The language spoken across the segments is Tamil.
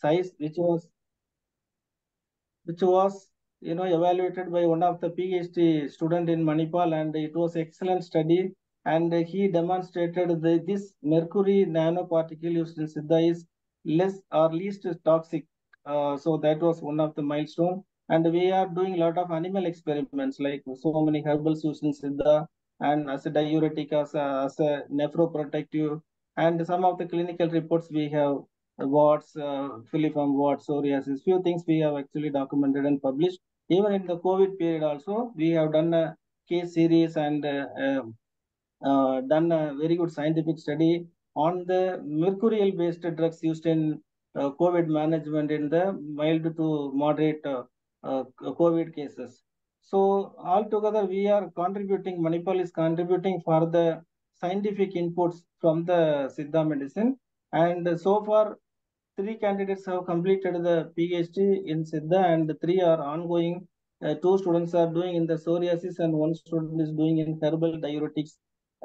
size, which was which was you know evaluated by one of the PhD student in Manipal, and it was excellent study. And he demonstrated that this mercury nanoparticle used in Siddha is less or least toxic. Uh, so that was one of the milestone. And we are doing a lot of animal experiments, like so many herbals used in Siddha, and as a diuretic, as a, as a nephroprotective, and some of the clinical reports we have warts, uh, filiform warts, psoriasis, few things we have actually documented and published. Even in the COVID period also, we have done a case series and uh, uh, uh, done a very good scientific study on the mercurial based drugs used in uh, COVID management in the mild to moderate uh, uh, COVID cases. So altogether, we are contributing, Manipal is contributing for the scientific inputs from the Siddha medicine. And so far, three candidates have completed the PhD in Siddha and three are ongoing. Uh, two students are doing in the psoriasis and one student is doing in herbal diuretics,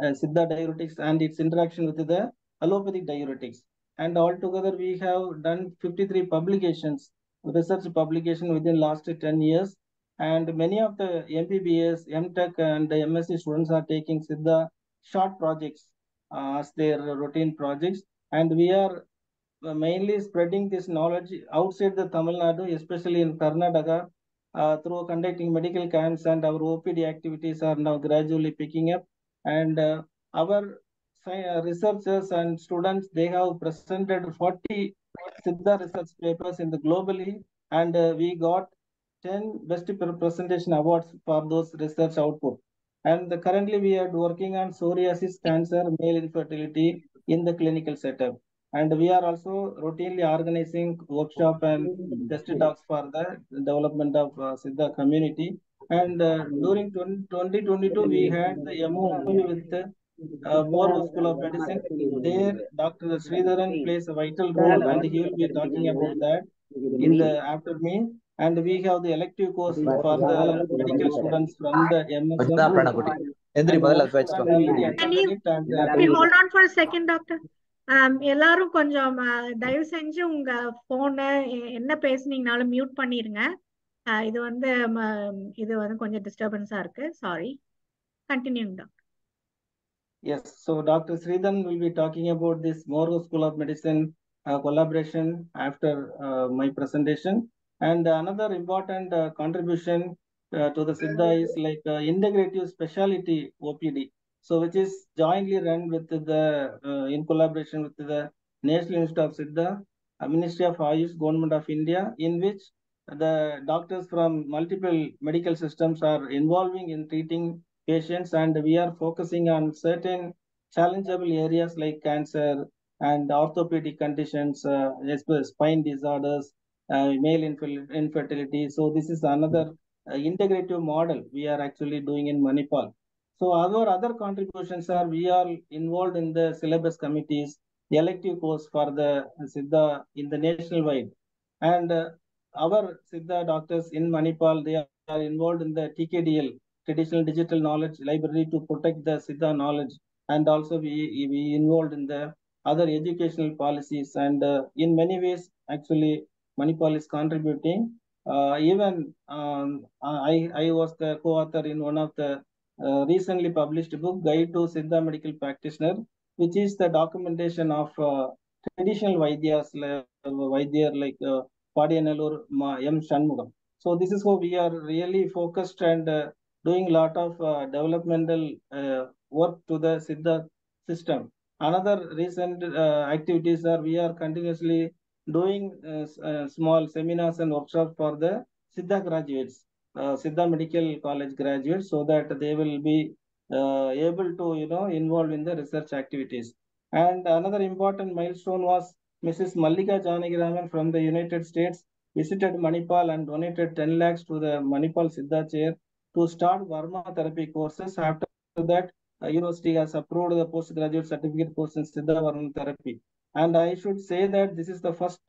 uh, Siddha diuretics and its interaction with the allopathic diuretics. And altogether, we have done 53 publications, research publication within last 10 years. And many of the MBBS, MTech and the MSc students are taking Siddha short projects uh, as their routine projects. And we are mainly spreading this knowledge outside the Tamil Nadu, especially in Karnataka, uh, through conducting medical camps and our OPD activities are now gradually picking up. And uh, our researchers and students, they have presented 40 Siddha research papers in the globally, and uh, we got 10 best presentation awards for those research output. And currently we are working on psoriasis, cancer, male infertility in the clinical setup and we are also routinely organizing workshop and test talks for the development of uh, Siddha community. And uh, during 20, 2022, we had the MOU with the uh, More School of Medicine. There, Dr. Sridharan plays a vital role, and he will be talking about that in the after me. And we have the elective course for the medical students from the MSM. Can you hold on for a second, doctor? Um, எல்லாரும் கொஞ்சம் uh, தயவு செஞ்சு உங்க போனை என்ன பேசுனீங்கனாலும் மியூட் பண்ணிருங்க Uh, இது வந்து um, இது வந்து கொஞ்சம் டிஸ்டர்பன்ஸா இருக்கு sorry continue doctor Yes, so Dr. Sridhan will be talking about this Moro School of Medicine uh, collaboration after uh, my presentation. And another important uh, contribution uh, to the Siddha is like uh, integrative specialty OPD. So which is jointly run with the, uh, in collaboration with the National Institute of Siddha, uh, Ministry of Ayush, Government of India, in which the doctors from multiple medical systems are involving in treating patients and we are focusing on certain challengeable areas like cancer and orthopedic conditions, uh, spine disorders, uh, male infer- infertility. So this is another uh, integrative model we are actually doing in Manipal. So our other contributions are we are involved in the syllabus committees, elective course for the Siddha in the national wide. And uh, our Siddha doctors in Manipal, they are involved in the TKDL, Traditional Digital Knowledge Library to protect the Siddha knowledge. And also we, we involved in the other educational policies. And uh, in many ways, actually, Manipal is contributing. Uh, even um, I, I was the co-author in one of the uh, recently published book, Guide to Siddha Medical Practitioner, which is the documentation of uh, traditional Vaidyas, like, uh, Vaidya like uh, Padiyanallur M. Shanmugam. So this is how we are really focused and uh, doing a lot of uh, developmental work to the Siddha system. Another recent activities are we are continuously doing small seminars and workshops for the Siddha graduates, uh, Siddha Medical College graduates, so that they will be uh, able to, you know, involve in the research activities. And another important milestone was Mrs. Mallika Janagiraman from the United States visited Manipal and donated 10 lakhs to the Manipal Siddha chair to start Varma therapy courses. After that, uh, university has approved the postgraduate certificate course in Siddha Varma therapy. And I should say that this is the first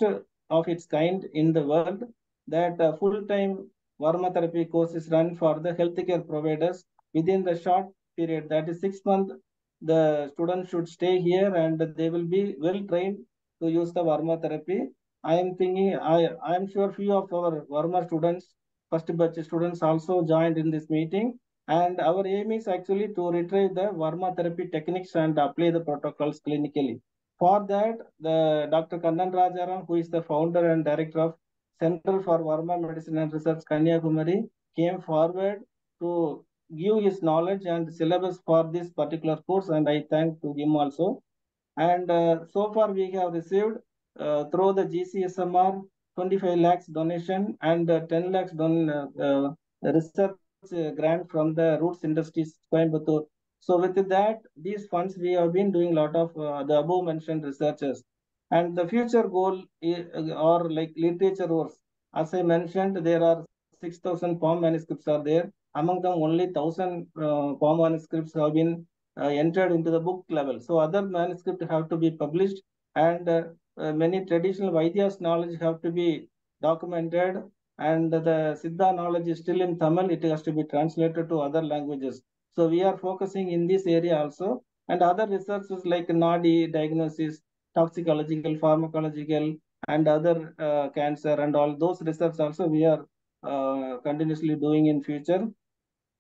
of its kind in the world that uh, full-time Varma therapy course is run for the healthcare providers within the short period, that is six months. The students should stay here and they will be well trained to use the Varma therapy. I am thinking, I, I am sure few of our Verma students, first batch students also joined in this meeting. And our aim is actually to retrieve the Verma therapy techniques and apply the protocols clinically. For that, the Dr. Kannan Rajaram, who is the founder and director of Center for Verma Medicine and Research, Kanyakumari, came forward to give his knowledge and syllabus for this particular course. And I thank to him also. And uh, so far we have received uh, through the GCSMR 25 lakhs donation and uh, 10 lakhs don uh, research grant from the Roots Industries Coimbatore. So with that, these funds we have been doing a lot of the above mentioned researches. And the future goal or like literature works. As I mentioned, there are 6,000 palm manuscripts are there. Among them, only 1,000 uh, palm manuscripts have been uh, entered into the book level. So other manuscripts have to be published and uh, uh, many traditional Vaidyas knowledge have to be documented and the Siddha knowledge is still in Tamil. It has to be translated to other languages. So we are focusing in this area also and other researches like NADI diagnosis, toxicological, pharmacological and other uh, cancer and all those research also we are uh, continuously doing in future.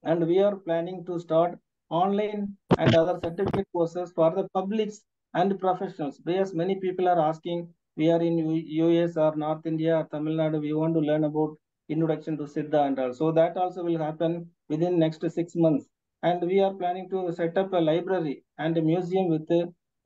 And we are planning to start online and other certificate courses for the publics and professionals. Because many people are asking, we are in US or North India or Tamil Nadu, we want to learn about introduction to Siddha and all. So that also will happen within next six months. And we are planning to set up a library and a museum with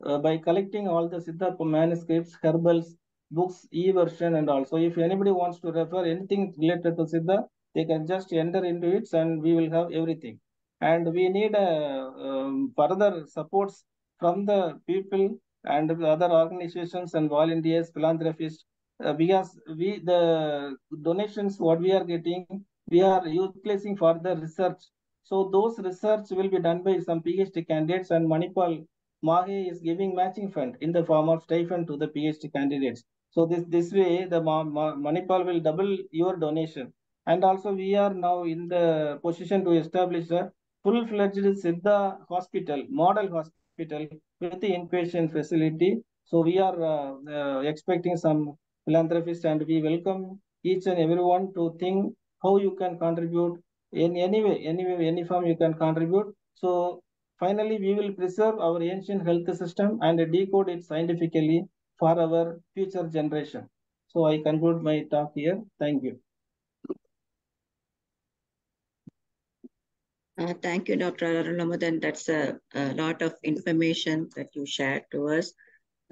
uh, by collecting all the Siddha manuscripts, herbals, books, e-version and also if anybody wants to refer anything related to Siddha, they can just enter into it and we will have everything. And we need a um, further supports from the people and the other organizations and volunteers, philanthropists, uh, because we the donations what we are getting, we are utilizing for the research. So those research will be done by some PhD candidates and Manipal Mahe is giving matching fund in the form of stipend to the PhD candidates. So this this way the Ma Ma Manipal will double your donation. And also we are now in the position to establish a full-fledged Siddha hospital, model hospital with the inpatient facility. So we are uh, uh, expecting some philanthropists and we welcome each and everyone to think how you can contribute in any way, any way, any form you can contribute. So finally, we will preserve our ancient health system and decode it scientifically for our future generation. So I conclude my talk here. Thank you. Uh, thank you, Dr. Arulamudan. That's a, a, lot of information that you shared to us.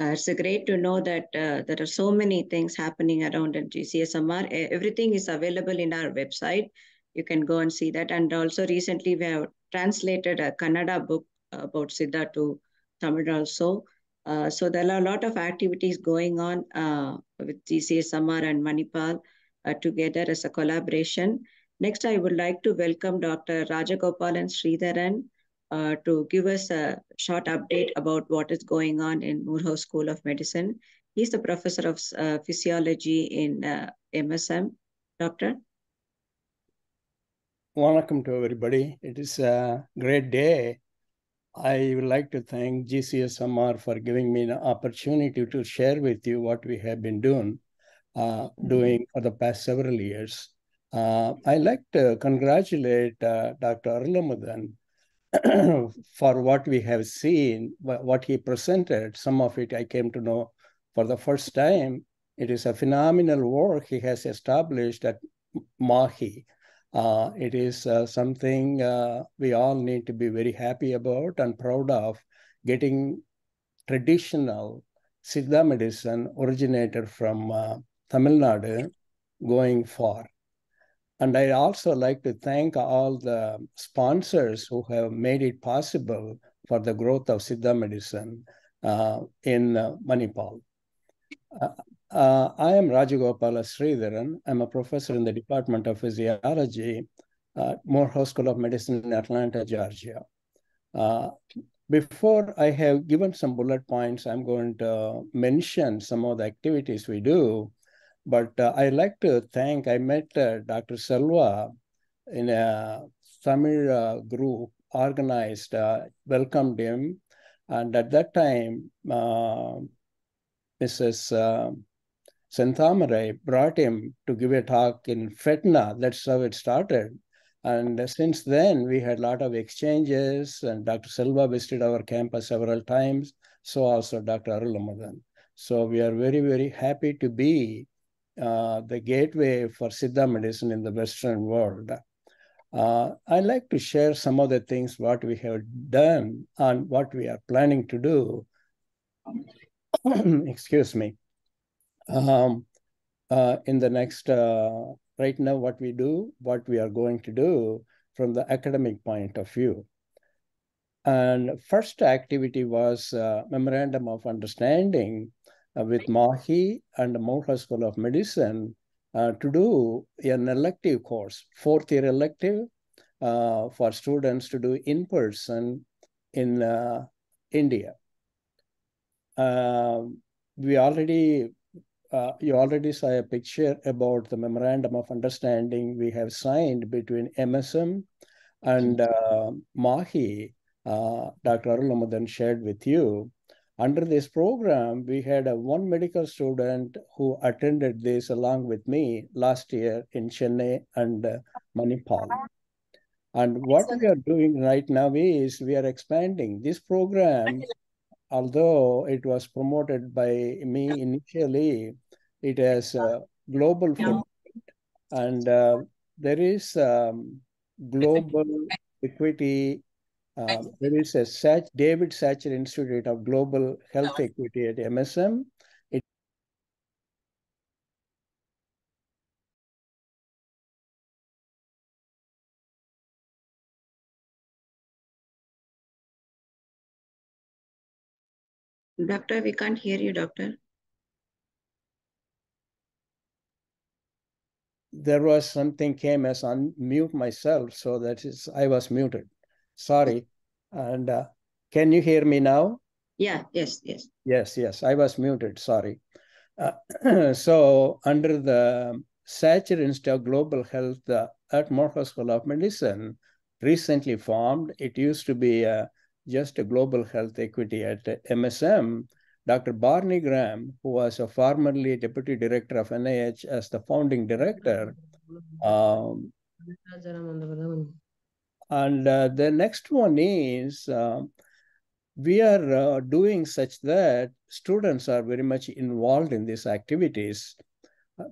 Uh, it's great to know that uh, there are so many things happening around at GCSMR. Everything is available in our website. You can go and see that. And also recently we have translated a Kannada book about Siddha to Tamil also. Uh, so there are a lot of activities going on uh, with GCSMR and Manipal uh, together as a collaboration. Next, I would like to welcome Dr. Rajagopalan Sridharan uh, to give us a short update about what is going on in Moorhouse School of Medicine. He's the professor of uh, physiology in uh, MSM. Doctor? Welcome to everybody. It is a great day. I would like to thank GCSMR for giving me the opportunity to share with you what we have been doing, uh, doing for the past several years. Uh, I like to congratulate uh, Dr. Arulamudan for what we have seen, what he presented. Some of it I came to know for the first time. It is a phenomenal work he has established at Mahi. Uh, it is uh, something uh, we all need to be very happy about and proud of getting traditional Siddha medicine originated from Tamil Nadu going far. And I also like to thank all the sponsors who have made it possible for the growth of Siddha medicine uh, in uh, Manipal. Uh, I am Rajagopala Sridharan. I'm a professor in the Department of Physiology at Morehouse School of Medicine in Atlanta, Georgia. Uh, before I have given some bullet points, I'm going to mention some of the activities we do. But uh, I like to thank, I met uh, Dr. Selva in a Tamil uh, group organized, uh, welcomed him. And at that time, Mrs. Senthamare brought him to give a talk in Fetna. That's how it started. And since then, we had a lot of exchanges, and Dr. Silva visited our campus several times. So also Dr. Arulamadan. So we are very, very happy to be uh, the gateway for Siddha medicine in the Western world. Uh, I'd like to share some of the things what we have done and what we are planning to do. Excuse me. Um, uh, in the next, uh, right now, what we do, what we are going to do from the academic point of view. And first activity was memorandum of understanding uh, with Mahi and Morehouse School of Medicine uh, to do an elective course, fourth year elective uh, for students to do in person in India. we already, Uh, you already saw a picture about the memorandum of understanding we have signed between MSM and uh, Mahi. Uh, Dr. Arulamadan shared with you under this program, we had a one medical student who attended this along with me last year in Chennai and uh, Manipal. And what we are doing right now is we are expanding this program. Although it was promoted by me initially, it has a global footprint, and uh, there is um, global equity uh, there is a Sach David Satcher Institute of Global Health Equity at MSM. Doctor, we can't hear you, doctor. There was something came as unmute myself, so that is I was muted. Sorry. And uh, can you hear me now? Yeah, yes, yes. Yes, yes. I was muted. Sorry. Uh, so, under the Satcher Institute of Global Health uh, at Morehouse School of Medicine, recently formed, it used to be uh, just a global health equity at MSM. Dr. Barney Graham, who was a formerly deputy director of NIH as the founding director, um, and uh, the next one is uh, we are uh, doing such that students are very much involved in these activities.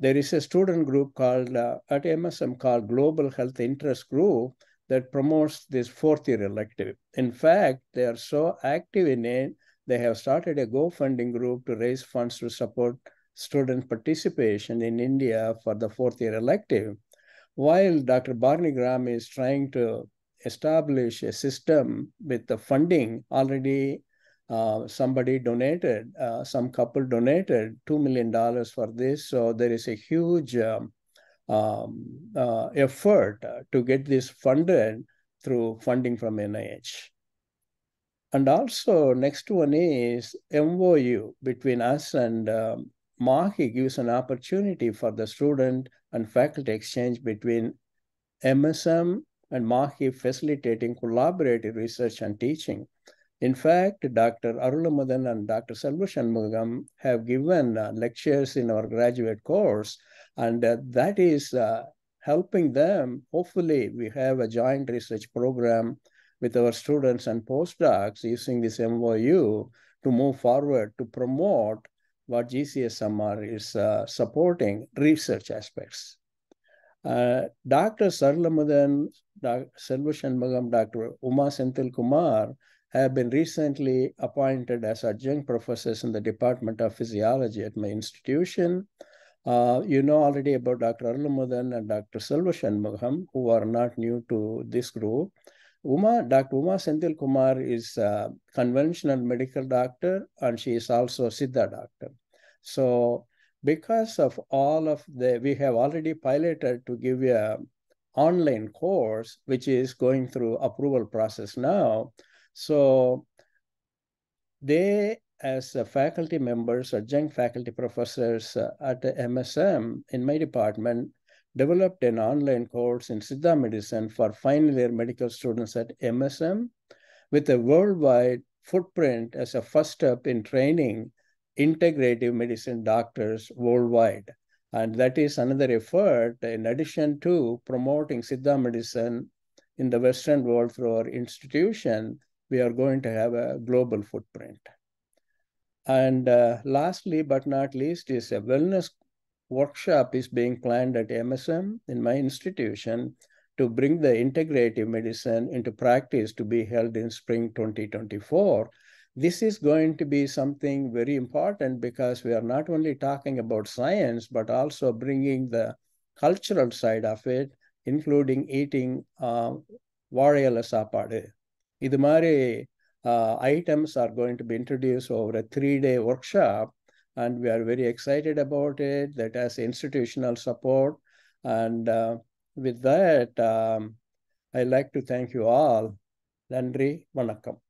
There is a student group called at MSM called Global Health Interest Group that promotes this fourth year elective. In fact, they are so active in it, they have started a GoFunding group to raise funds to support student participation in India for the fourth year elective. While Dr. Barney Graham is trying to establish a system with the funding already uh, somebody donated uh, some couple donated $2 million for this so there is a huge um, um, uh, effort to get this funded through funding from nih and also next one is mou between us and um, mahi gives an opportunity for the student and faculty exchange between msm and Mahi facilitating collaborative research and teaching. In fact, Dr. Arulamadan and Dr. Selva have given uh, lectures in our graduate course, and uh, that is uh, helping them. Hopefully, we have a joint research program with our students and postdocs using this MOU to move forward to promote what GCSMR is uh, supporting research aspects. Uh, Dr. Sarlamadan, Dr. Selva Shanmugam, Dr. Uma Senthil Kumar have been recently appointed as adjunct professors in the Department of Physiology at my institution. Uh, you know already about Dr. Arulamadan and Dr. Selva Shanmugam, who are not new to this group. Uma, Dr. Uma Senthil Kumar is a conventional medical doctor, and she is also a Siddha doctor. So because of all of the, we have already piloted to give a online course, which is going through approval process now. So they, as faculty members, adjunct faculty professors uh, at MSM in my department, developed an online course in Siddha medicine for final year medical students at MSM with a worldwide footprint as a first step in training integrative medicine doctors worldwide. And that is another effort in addition to promoting Siddha medicine in the Western world through our institution, we are going to have a global footprint. And uh, lastly, but not least, is a wellness workshop is being planned at MSM in my institution to bring the integrative medicine into practice to be held in spring 2024. This is going to be something very important because we are not only talking about science, but also bringing the cultural side of it, including eating uh, வாழையில சாப்பாடு இது மாதிரி uh, items are going to be introduced over a three-day workshop and we are very excited about it that has institutional support and uh, with that um, i'd like to thank you all nandri vanakkam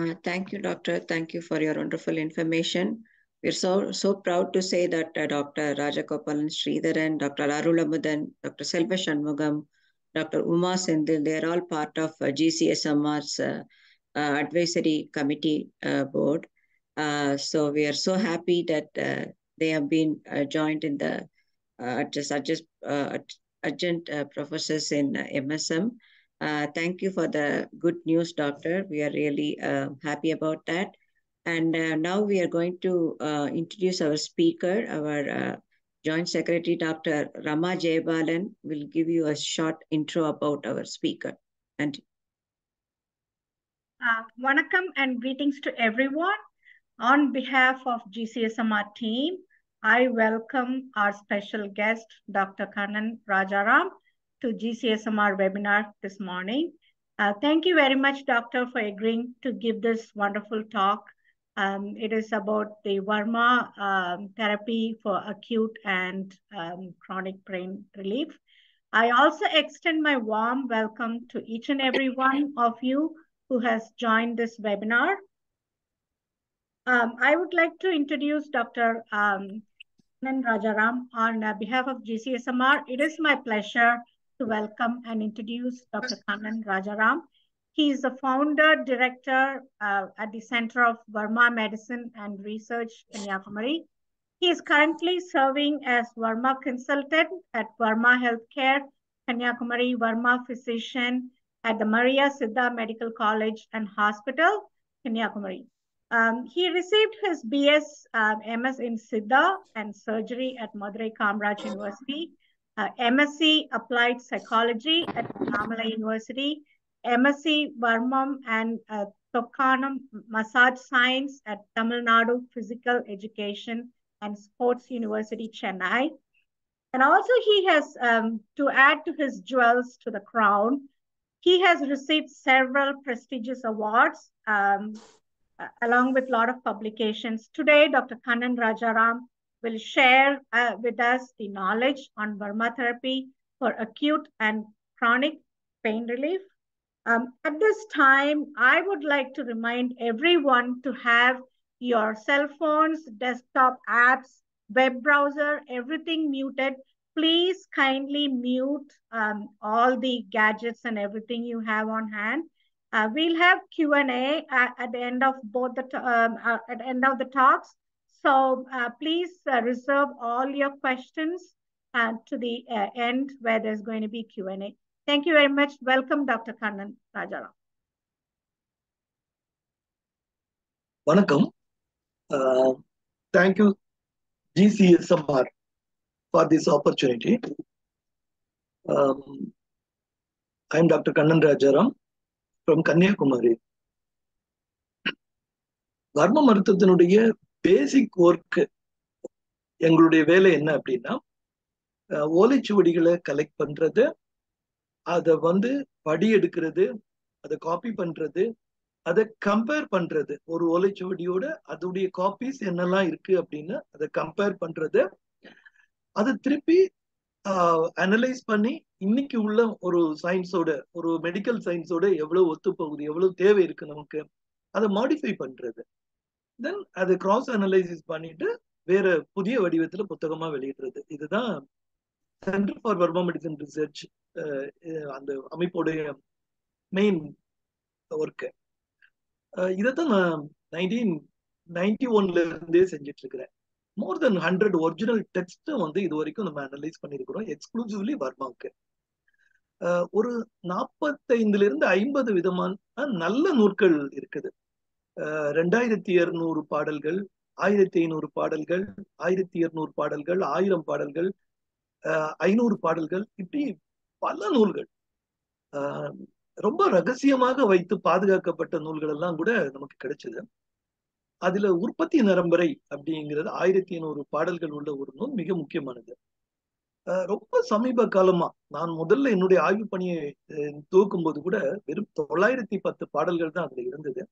Uh, thank you, Doctor. Thank you for your wonderful information. We're so so proud to say that uh, Dr. Rajagopalan Sridharan, Dr. Arulamudan, Dr. Selva Shanmugam, Dr. Uma Sendil, they're all part of uh, GCSMR's uh, uh, advisory committee uh, board. Uh, so we are so happy that uh, they have been uh, joined in the just adjust, adjunct professors in MSM. Thank you for the good news, doctor. We are really happy about that. And now we are going to introduce our speaker, our Joint Secretary, Dr. Rama Jayabalan, will give you a short intro about our speaker. And Uh, and greetings to everyone. On behalf of GCSMR team, I welcome our special guest, Dr. Kannan Rajaram, to GCSMR webinar this morning. Uh, thank you very much, Doctor, for agreeing to give this wonderful talk. Um, it is about the Varma um, therapy for acute and um, chronic pain relief. I also extend my warm welcome to each and every one of you who has joined this webinar. Um, I would like to introduce Dr. Um, Rajaram on uh, behalf of GCSMR. It is my pleasure to welcome and introduce Dr. Kannan Rajaram. He is the founder director uh, at the Center of Verma Medicine and Research, Kanyakumari. He is currently serving as Verma consultant at Verma Healthcare, Kanyakumari Verma physician at the Maria Siddha Medical College and Hospital, Kanyakumari. Um, he received his BS um, MS in Siddha and surgery at Madurai Kamraj University, uh, MSc Applied Psychology at Namala University, MSc Varmam and uh, Tokkanam Massage Science at Tamil Nadu Physical Education and Sports University, Chennai. And also he has, um, to add to his jewels to the crown, he has received several prestigious awards um, along with a lot of publications. Today, Dr. Kannan Rajaram will share uh, with us the knowledge on Burma therapy for acute and chronic pain relief. Um, at this time, I would like to remind everyone to have your cell phones, desktop apps, web browser, everything muted. Please kindly mute um, all the gadgets and everything you have on hand. Uh, we'll have Q&A at, at, the end of both the um, uh, at the end of the talks. So uh, please reserve all your questions to the end where there's going to be Q&A. Thank you very much. Welcome, Dr. Kannan Rajaram. வணக்கம் thank you GCSMR for this opportunity. Um, I'm Dr. Kannan Rajaram from Kanyakumari. வர்ம மருத்துவத்தினுடைய பேசிக் ஒர்க் எங்களுடைய வேலை என்ன அப்படின்னா ஓலைச்சுவடிகளை கலெக்ட் பண்றது அதை வந்து படி எடுக்கிறது அதை காப்பி பண்றது அதை கம்பேர் பண்றது. ஒரு ஓலைச்சுவடியோட அதோடைய காப்பீஸ் என்னெல்லாம் இருக்கு அப்படின்னு அதை கம்பேர் பண்றது. அதை திருப்பி அனலைஸ் பண்ணி இன்னைக்கு உள்ள ஒரு சயின்ஸோட ஒரு மெடிக்கல் சயின்ஸோட எவ்வளவு ஒத்து போகுது எவ்வளவு தேவை இருக்கு நமக்கு அதை மாடிஃபை பண்றது. தென் அதை கிராஸ் அனலைசிஸ் பண்ணிட்டு வேற புதிய வடிவத்துல புத்தகமா வெளியிடுறது. இதுதான் centre for Varma medicine research அந்த அமைப்போடைய மெயின் ஒர்க்கு இதைத்தான் நான் நைன்டீன் நைன்டி ஒன்ல இருந்தே செஞ்சுட்டு இருக்கிறேன் more than hundred original text வந்து இது வரைக்கும் நம்ம அனலைஸ் பண்ணியிருக்கிறோம். எக்ஸ்க்ளூசிவ்லி வர்மாவுக்கு ஒரு நாற்பத்தைந்துல இருந்து ஐம்பது விதமான நல்ல நூற்கள் இருக்குது. ரெண்டாயிரத்தி இருநூறு பாடல்கள் ஆயிரத்தி ஐநூறு பாடல்கள் ஆயிரத்தி இருநூறு பாடல்கள் ஆயிரம் பாடல்கள் ஐநூறு பாடல்கள் இப்படி பல நூல்கள். ரொம்ப ரகசியமாக வைத்து பாதுகாக்கப்பட்ட நூல்கள் எல்லாம் கூட நமக்கு கிடைச்சது. அதுல உற்பத்தி நரம்பரை அப்படிங்கிறது ஆயிரத்தி ஐநூறு பாடல்கள் உள்ள ஒரு நூல் மிக முக்கியமானது. ரொம்ப சமீப காலமா நான் முதல்ல என்னுடைய ஆய்வு பணியை துவக்கும் போது கூட வெறும் தொள்ளாயிரத்தி பத்து பாடல்கள் தான் அதுல இருந்தது.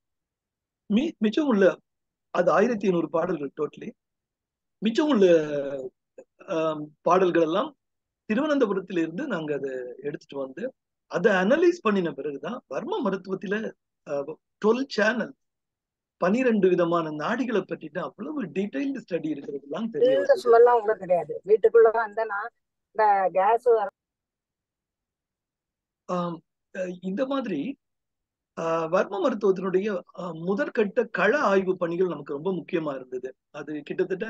மி மிச்சம் உள்ள அது ஆயிரத்தி ஐநூறு பாடல்கள் டோட்டலி மிச்சம் உள்ள பாடல்கள் எல்லாம் திருவனந்தபுரத்தில இருந்து நாங்க அதை எடுத்துட்டு வந்து அதை அனலைஸ் பண்ணின பிறகுதான் வர்ம மருத்துவத்தில டுவெல் சேனல் பனிரெண்டு விதமான நாடிகளை பற்றிட்டு அவ்வளவு டீடைல்டு ஸ்டடி இருக்கிறதுலாம் தெரியும் கூட கிடையாது. வீட்டுக்குள்ள இந்த கேஸ் இந்த மாதிரி வர்ம மருத்துவத்தினுடைய முதற்கட்ட கள ஆய்வு பணிகள் நமக்கு ரொம்ப முக்கியமா இருந்தது. அது கிட்டத்தட்ட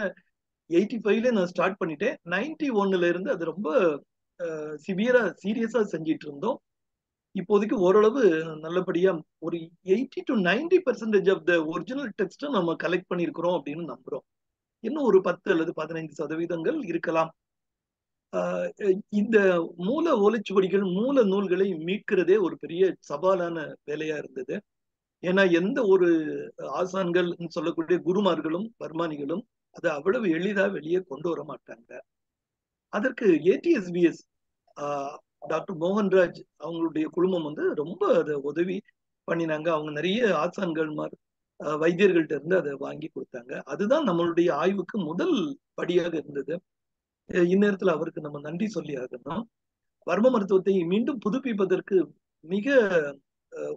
எயிட்டி ஃபைவ்ல நான் ஸ்டார்ட் பண்ணிட்டேன். நைன்டி ஒன்னுல இருந்து அது ரொம்ப சிவியரா சீரியஸா செஞ்சிட்டு இருந்தோம். இப்போதைக்கு ஓரளவு நல்லபடியா ஒரு eighty to ninety percentage of the original டெக்ஸ்ட்டை நம்ம கலெக்ட் பண்ணியிருக்கிறோம் அப்படின்னு நம்புறோம். இன்னும் ஒரு பத்து அல்லது பதினைந்து சதவீதங்கள் இருக்கலாம். இந்த மூல ஓலைச்சுவடிகள் மூல நூல்களை மீட்கிறதே ஒரு பெரிய சவாலான வேலையா இருந்தது. ஏன்னா எந்த ஒரு ஆசான்கள் சொல்லக்கூடிய குருமார்களும் பர்மானிகளும் அதை அவ்வளவு எளிதா வெளியே கொண்டு வர மாட்டாங்க. அதற்கு ஏடிஎஸ்பிஎஸ் டாக்டர் மோகன்ராஜ் அவங்களுடைய குழுமம் வந்து ரொம்ப அதை உதவி பண்ணினாங்க. அவங்க நிறைய ஆசான்கள் வைத்தியர்கள்ட்ட இருந்து அதை வாங்கி கொடுத்தாங்க. அதுதான் நம்மளுடைய ஆய்வுக்கு முதல் படியாக இருந்தது. இந்நேரத்துல அவருக்கு நம்ம நன்றி சொல்லி ஆகணும். வர்ம மருத்துவத்தை மீண்டும் புதுப்பிப்பதற்கு மிக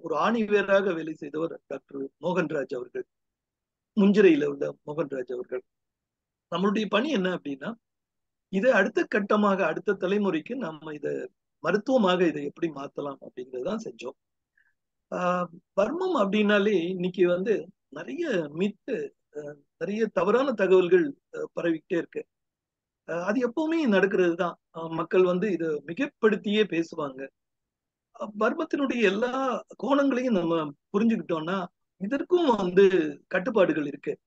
ஒரு ஆணிவேராக வேலை செய்தவர் டாக்டர் மோகன்ராஜ் அவர்கள். முஞ்சிரையில உள்ள மோகன்ராஜ் அவர்கள். நம்மளுடைய பணி என்ன அப்படின்னா இதை அடுத்த கட்டமாக அடுத்த தலைமுறைக்கு நம்ம இதை மருத்துவமாக இதை எப்படி மாத்தலாம் அப்படிங்கறதுதான் செஞ்சோம். ஆஹ் வர்மம் அப்படின்னாலே இன்னைக்கு வந்து நிறைய மித்து நிறைய தவறான தகவல்கள் பரவிக்கிட்டே இருக்கு. அது எப்பவுமே நடக்கிறது தான். மக்கள் வந்து இதை மிகப்படுத்தியே பேசுவாங்க. வர்மத்தினுடைய எல்லா கோணங்களையும் நம்ம புரிஞ்சுக்கிட்டோம்னா இதற்கும் வந்து கட்டுப்பாடுகள் இருக்கு.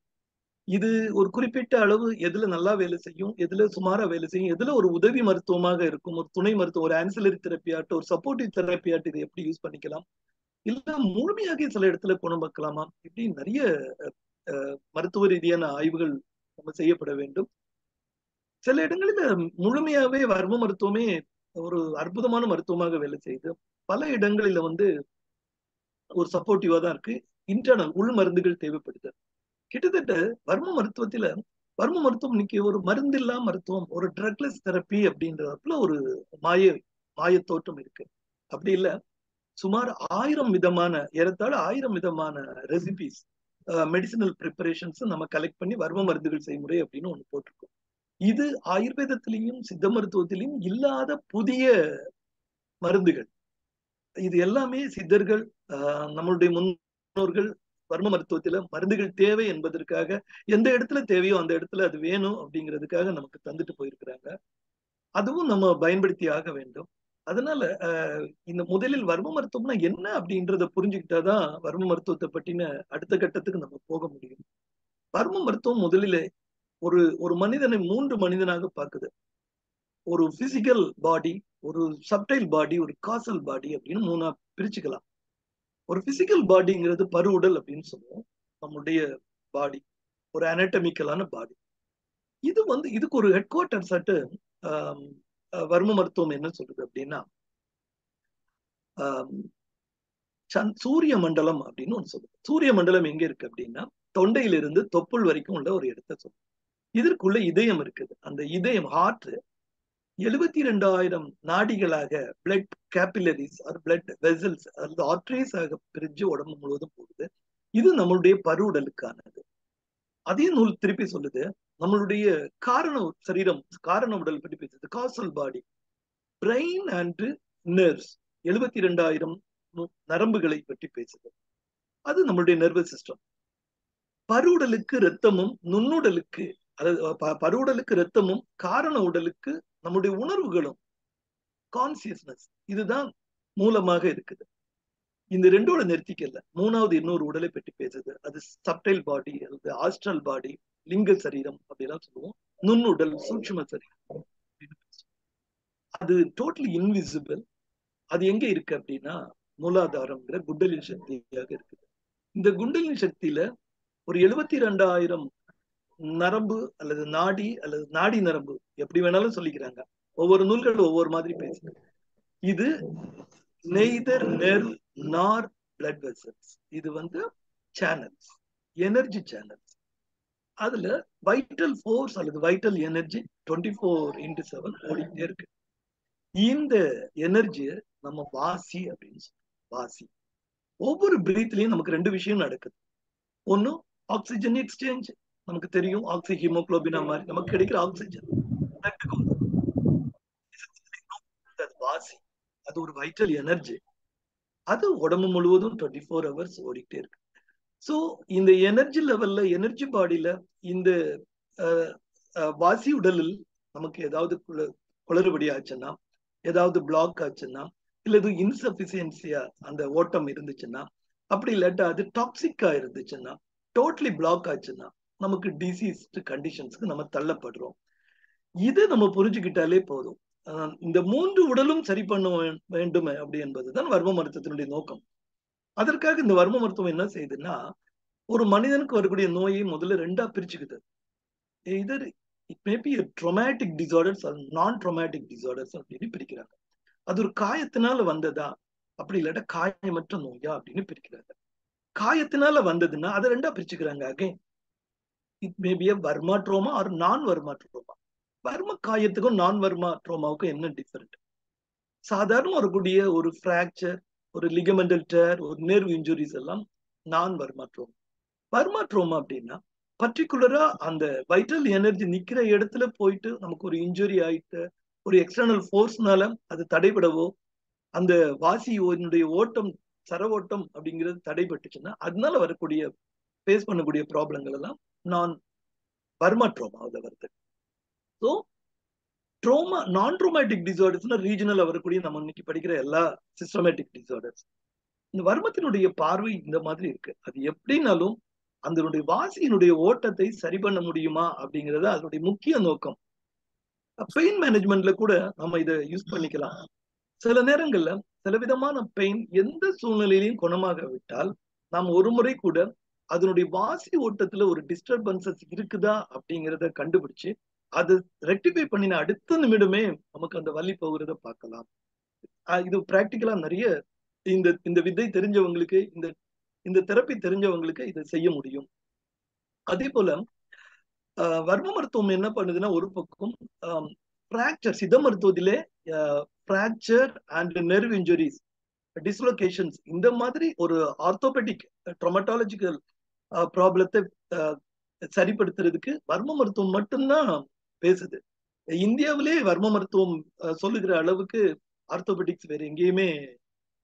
இது ஒரு குறிப்பிட்ட அளவு எதுல நல்லா வேலை செய்யும் எதுல சுமாரா வேலை செய்யும் எதுல ஒரு உதவி மருத்துவமாக இருக்கும் ஒரு துணை மருத்துவம் ஒரு ஆன்சிலரி தெரப்பியாட்டு ஒரு சப்போர்ட்டிவ் தெரப்பியாட்டு இதை எப்படி யூஸ் பண்ணிக்கலாம்? இல்ல முழுமையாக சில இடத்துல குணமாக்கலாமா இப்படி நிறைய மருத்துவ ரீதியான ஆய்வுகள் நம்ம செய்யப்பட வேண்டும். சில இடங்களில முழுமையாவே வர்ம மருத்துவமே ஒரு அற்புதமான மருத்துவமாக வேலை செய்யுது பல இடங்களில வந்து ஒரு சப்போர்ட்டிவா தான் இருக்கு. இன்டர்னல் உள் மருந்துகள் தேவைப்படுது. கிட்டத்தட்ட வர்ம மருத்துவத்துல வர்ம மருத்துவம் இன்னைக்கு ஒரு மருந்தில்லா மருத்துவம் ஒரு ட்ரக்லெஸ் தெரப்பி அப்படின்றதுல ஒரு மாய மாய தோற்றம் இருக்கு. அப்படி இல்ல சுமார் ஆயிரம் விதமான ஏறத்தாழ ஆயிரம் விதமான ரெசிபிஸ் மெடிசினல் ப்ரிப்பரேஷன்ஸ் நம்ம கலெக்ட் பண்ணி வர்ம மருந்துகள் செய்முறை அப்படின்னு ஒண்ணு போட்டிருக்கோம். இது ஆயுர்வேதத்திலையும் சித்த மருத்துவத்திலையும் இல்லாத புதிய மருந்துகள். இது எல்லாமே சித்தர்கள் நம்மளுடைய முன்னோர்கள் வர்ம மருத்துவத்தில மருந்துகள் தேவை என்பதற்காக எந்த இடத்துல தேவையோ அந்த இடத்துல அது வேணும் அப்படிங்கிறதுக்காக நமக்கு தந்துட்டு போயிருக்கிறாங்க. அதுவும் நம்ம பயன்படுத்தி ஆக வேண்டும். அதனால இந்த முதலில் வர்ம மருத்துவம்னா என்ன அப்படின்றத புரிஞ்சுக்கிட்டாதான் வர்ம மருத்துவத்தை பற்றின அடுத்த கட்டத்துக்கு நம்ம போக முடியும். வர்ம மருத்துவம் முதலில் ஒரு ஒரு மனிதனை மூன்று மனிதனாக பார்க்குது. ஒரு பிசிக்கல் பாடி ஒரு சப்டைல் பாடி ஒரு காசல் பாடி அப்படின்னு மூணா பிரிச்சுக்கலாம். ஒரு பிசிக்கல் பாடிங்கிறது பருவுடல் அப்படின்னு சொல்லுவோம். நம்முடைய பாடி ஒரு அனட்டமிக்கலான பாடி இது வந்து இதுக்கு ஒரு ஹெட் குவார்டர்ஸ் அட்டு வர்ம மருத்துவம் என்ன சொல்றது அப்படின்னா சூரிய மண்டலம் அப்படின்னு ஒன்று சொல்லுது. சூரிய மண்டலம் எங்க இருக்கு அப்படின்னா தொண்டையிலிருந்து தொப்புள் வரைக்கும் உள்ள ஒரு இடத்த சொல்லுது. இதற்குள்ள இதயம் இருக்குது. அந்த இதயம் ஹார்ட் எழுபத்தி ரெண்டாயிரம் நாடிகளாக பிளட் கேபிலரிஸ் அது பிளட் வெசல்ஸ் அல்லது ஆர்ட்ரேஸ் ஆக பிரிஞ்சு உடம்பு முழுவதும் போகுது. இது நம்மளுடைய பருவுடலுக்கானது. அதே நூல் திருப்பி சொல்லுது நம்மளுடைய காரண சரீரம் காரண உடல் பற்றி பேசுது causal body brain and nerves எழுபத்தி ரெண்டாயிரம் நரம்புகளை பற்றி பேசுது. அது நம்மளுடைய நர்வஸ் சிஸ்டம் பருவுடலுக்கு ரத்தமும் நுண்ணுடலுக்கு அதாவது பருவுடலுக்கு ரத்தமும் காரண உடலுக்கு நம்முடைய உணர்வுகளும் கான்சியஸ்னஸ் இதுதான் மூலமாக இருக்குது. இந்த ரெண்டோட நிறுத்திக்கல. மூணாவது இன்னொரு உடலை பற்றி பேசுது. அது சப்டைல் பாடி அல்லது ஆஸ்ட்ரல் பாடி லிங்க சரீரம் அப்படிலாம் சொல்லுவோம். நுண்ணுடல் சூட்சும சரீரம் அது டோட்டலி இன்விசிபிள் அது எங்க இருக்கு அப்படின்னா மூலாதாரம்ங்கிற குண்டலின் சக்தியாக இருக்குது. இந்த குண்டலின் சக்தியில ஒரு எழுபத்தி ரெண்டாயிரம் நரம்பு அல்லது நாடி அல்லது நாடி நரம்பு எப்படி வேணாலும் சொல்லிக்கிறாங்க. ஒவ்வொரு நூல்கள் ஒவ்வொரு மாதிரி பேசுது. இது நெய்தர் நெர் நார் பிளட் வெசல்ஸ் இது வந்து சேனல்ஸ் எனர்ஜி சேனல்ஸ் அதுல வைட்டல் ஃபோர்ஸ் அல்லது vital energy twenty four into seven ஓடிட்டே இருக்கு. இந்த எனர்ஜி நம்ம வாசி அப்படின்னு சொல்றோம். வாசி. ஒவ்வொரு பிரீத்லயும் நமக்கு ரெண்டு விஷயம் நடக்குது. ஒன்னும் ஆக்சிஜன் எக்ஸ்சேஞ்ச் நமக்கு தெரியும் ஆக்சி ஹீமோக்ளோபினா மாதிரி. நமக்கு கிடைக்கிற ஆக்சிஜன் அது வாசி. அது ஒரு வைட்டல் எனர்ஜி அது உடம்பு முழுவதும் டுவெண்ட்டி ஃபோர் ஹவர்ஸ் ஓடிக்கிட்டே இருக்கு. ஸோ இந்த எனர்ஜி லெவல்ல எனர்ஜி பாடியில இந்த வாசி உடலில் நமக்கு ஏதாவது குளறுபடி ஆச்சுன்னா ஏதாவது பிளாக் ஆச்சுன்னா இல்ல இது இன்சபிசியன்சியா அந்த ஓட்டம் இருந்துச்சுன்னா அப்படி இல்லாட்டா அது டாக்ஸிக்கா இருந்துச்சுன்னா டோட்டலி பிளாக் ஆச்சுன்னா நமக்கு டிசீஸ்டு கண்டிஷன்ஸ்க்கு நம்ம தள்ளப்படுறோம். இது நம்ம புரிஞ்சுக்கிட்டாலே போதும். இந்த மூன்று உடலும் சரி பண்ண வேண்டுமே அப்படி என்பதுதான் வர்ம மருத்துவத்தினுடைய நோக்கம். அதற்காக இந்த வர்ம மருத்துவம் என்ன செய்யுதுன்னா ஒரு மனிதனுக்கு வரக்கூடிய நோயை முதல்ல ரெண்டா பிரிச்சுக்குது. Either it may be traumatic disorders non traumatic disorders அப்படின்னு பிரிக்கிறாங்க. அது ஒரு காயத்தினால வந்ததா? அப்படி இல்லாட்டா காயமற்ற நோயா அப்படின்னு பிரிக்கிறாங்க. காயத்தினால வந்ததுன்னா அதை ரெண்டா பிரிச்சுக்கிறாங்க again it may be Varma trauma or non Varma trauma வர்ம காயத்துக்கும் நான் வர்மா ட்ரோமாவுக்கும் என்ன டிஃபரெண்ட் சாதாரண வரக்கூடிய ஒரு ஃப்ராக்சர் ஒரு லிகமெண்டல் டேர் ஒரு நேர்வு இன்ஜுரிஸ் எல்லாம் நான் வர்மா ட்ரோமா வர்மா ட்ரோமா அப்படின்னா பர்டிகுலரா அந்த வைட்டல் எனர்ஜி நிக்கிற இடத்துல போயிட்டு நமக்கு ஒரு இன்ஜுரி ஆயிட்டு ஒரு எக்ஸ்டர்னல் ஃபோர்ஸ்னால அது தடைபடவோ அந்த வாசியினுடைய ஓட்டம் சர ஓட்டம் அப்படிங்கிறது தடைபட்டுச்சுன்னா அதனால வரக்கூடிய ஃபேஸ் பண்ணக்கூடிய ப்ராப்ளங்கள் எல்லாம் நான் வர்மா ட்ரோமாவில் வருது ஸோ ட்ரோமா நான் ட்ரோமேட்டிக் டிசார்டர்ஸ்னா ரீஜனல் வரக்கூடிய நம்ம இன்னைக்கு படிக்கிற எல்லா சிஸ்டமேட்டிக் டிசார்டர்ஸ் இந்த வர்மத்தினுடைய பார்வை இந்த மாதிரி இருக்கு. அது எப்படின்னாலும் அதனுடைய வாசியினுடைய ஓட்டத்தை சரி பண்ண முடியுமா அப்படிங்கிறது அதனுடைய முக்கிய நோக்கம். பெயின் மேனேஜ்மெண்ட்ல கூட நம்ம இதை யூஸ் பண்ணிக்கலாம். சில நேரங்கள்ல சில விதமான பெயின் எந்த சூழ்நிலையிலையும் குணமாக விட்டால் நாம் ஒரு முறை கூட அதனுடைய வாசி ஓட்டத்துல ஒரு டிஸ்டர்பன்சஸ் இருக்குதா அப்படிங்கிறத கண்டுபிடிச்சு அது ரெக்டிஃபை பண்ணின அடுத்த நிமிடமே நமக்கு அந்த வலி போகிறத பார்க்கலாம். இது பிராக்டிக்கலா நிறைய இந்த இந்த வித்தை தெரிஞ்சவங்களுக்கு இந்த இந்த தெரப்பி தெரிஞ்சவங்களுக்கு இதை செய்ய முடியும். அதே போல வர்ம மருத்துவம் என்ன பண்ணுதுன்னா ஒரு பக்கம் பிராக்சர் சித்த மருத்துவத்திலே fracture and nerve injuries dislocations இந்த மாதிரி ஒரு ஆர்த்தோபெட்டிக் ட்ரொமட்டாலஜிக்கல் ப்ராப்ளத்தை சரிப்படுத்துறதுக்கு வர்ம மருத்துவம் மட்டும்தான் பேசுது. இந்தியாவிலே வர்ம மருத்துவம் சொல்லுகிற அளவுக்கு ஆர்த்தோபெடிக்ஸ் வேற எங்கேயுமே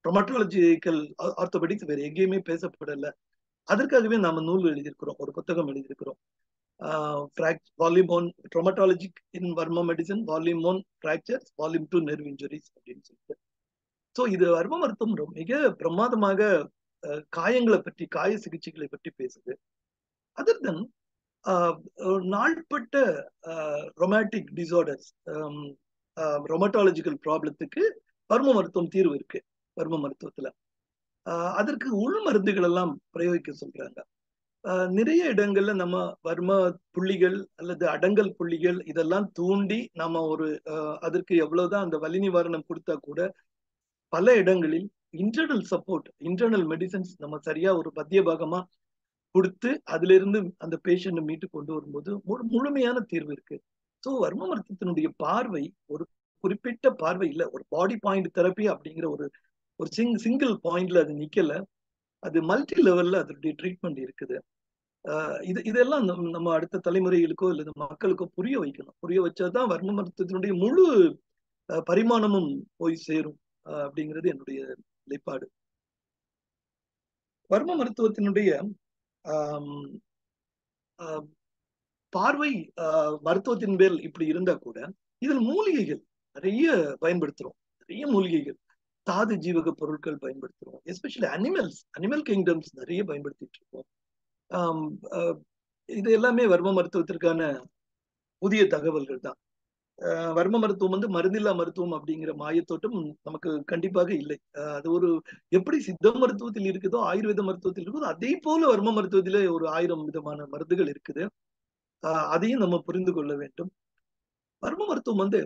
ட்ரொமட்டாலஜிக்கல் ஆர்த்தோபெடிக்ஸ் வேற எங்கேயுமே பேசப்படல. அதற்காகவே நாம நூல் எழுதியிருக்கிறோம் ஒரு புத்தகம் எழுதியிருக்கிறோம். Volume one traumatologic in Varma medicine volume one fractures volume two nerve injuries அப்படின்னு சொல்லிட்டு. ஸோ இது வர்ம மருத்துவம் மிக பிரமாதமாக காயங்களை பற்றி காய சிகிச்சைகளை பற்றி பேசுது. அதர் தென் நாள்பட்ட ரொமாட்டிக் டிசார்டர்ஸ் ரொமட்டாலஜிக்கல் ப்ராப்ளத்துக்கு பர்ம மருத்துவம் தீர்வு இருக்கு பர்ம மருத்துவத்துல. அதற்கு உள் மருந்துகள் எல்லாம் பிரயோகிக்க சொல்றாங்க. நிறைய இடங்கள்ல நம்ம வர்ம புள்ளிகள் அல்லது அடங்கல் புள்ளிகள் இதெல்லாம் தூண்டி நம்ம ஒரு அதற்கு எவ்வளவுதான் அந்த வலி நிவாரணம் கொடுத்தா கூட பல இடங்களில் இன்டர்னல் சப்போர்ட் இன்டர்னல் மெடிசன்ஸ் நம்ம சரியா ஒரு மத்திய பாகமா கொடுத்து அதுல இருந்து அந்த பேஷண்ட மீட்டு கொண்டு வரும்போது ஒரு முழுமையான தீர்வு இருக்கு. ஸோ வர்ம மருத்துவத்தினுடைய பார்வை ஒரு குறிப்பிட்ட பார்வை இல்லை ஒரு பாடி பாயிண்ட் தெரப்பி அப்படிங்கிற ஒரு ஒரு சிங் சிங்கிள் பாயிண்ட்ல அது நிக்கல. அது மல்டி லெவல்ல அதனுடைய ட்ரீட்மெண்ட் இருக்குது. இது இதெல்லாம் நம்ம அடுத்த தலைமுறைகளுக்கோ இல்லை மக்களுக்கோ புரிய வைக்கணும். புரிய வச்சாதான் வர்ம மருத்துவத்தினுடைய முழு பரிமாணமும் போய் சேரும் அப்படிங்கிறது என்னுடைய நிலைப்பாடு. வர்ம மருத்துவத்தினுடைய பார்வை மருத்துவத்தின் மேல் இப்படி இருந்தா கூட இதில் மூலிகைகள் நிறைய பயன்படுத்துறோம். நிறைய மூலிகைகள் தாது ஜீவக பொருட்கள் பயன்படுத்துறோம். எஸ்பெஷலி அனிமல்ஸ் அனிமல் கிங்டம்ஸ் நிறைய பயன்படுத்திட்டு இருக்கோம். இது எல்லாமே வர்ம மருத்துவத்திற்கான புதிய தகவல்கள் தான். வர்ம மருத்துவம் வந்து மருந்தில்லா மருத்துவம் அப்படிங்கிற மாயத்தோட்டம் நமக்கு கண்டிப்பாக இல்லை. அது ஒரு எப்படி சித்த மருத்துவத்தில் இருக்குதோ ஆயுர்வேத மருத்துவத்தில் இருக்குதோ அதே போல வர்ம மருத்துவத்திலே ஒரு ஆயிரம் விதமான மருந்துகள் இருக்குது. ஆஹ் அதையும் நம்ம புரிந்து கொள்ள வேண்டும். வர்ம மருத்துவம் வந்து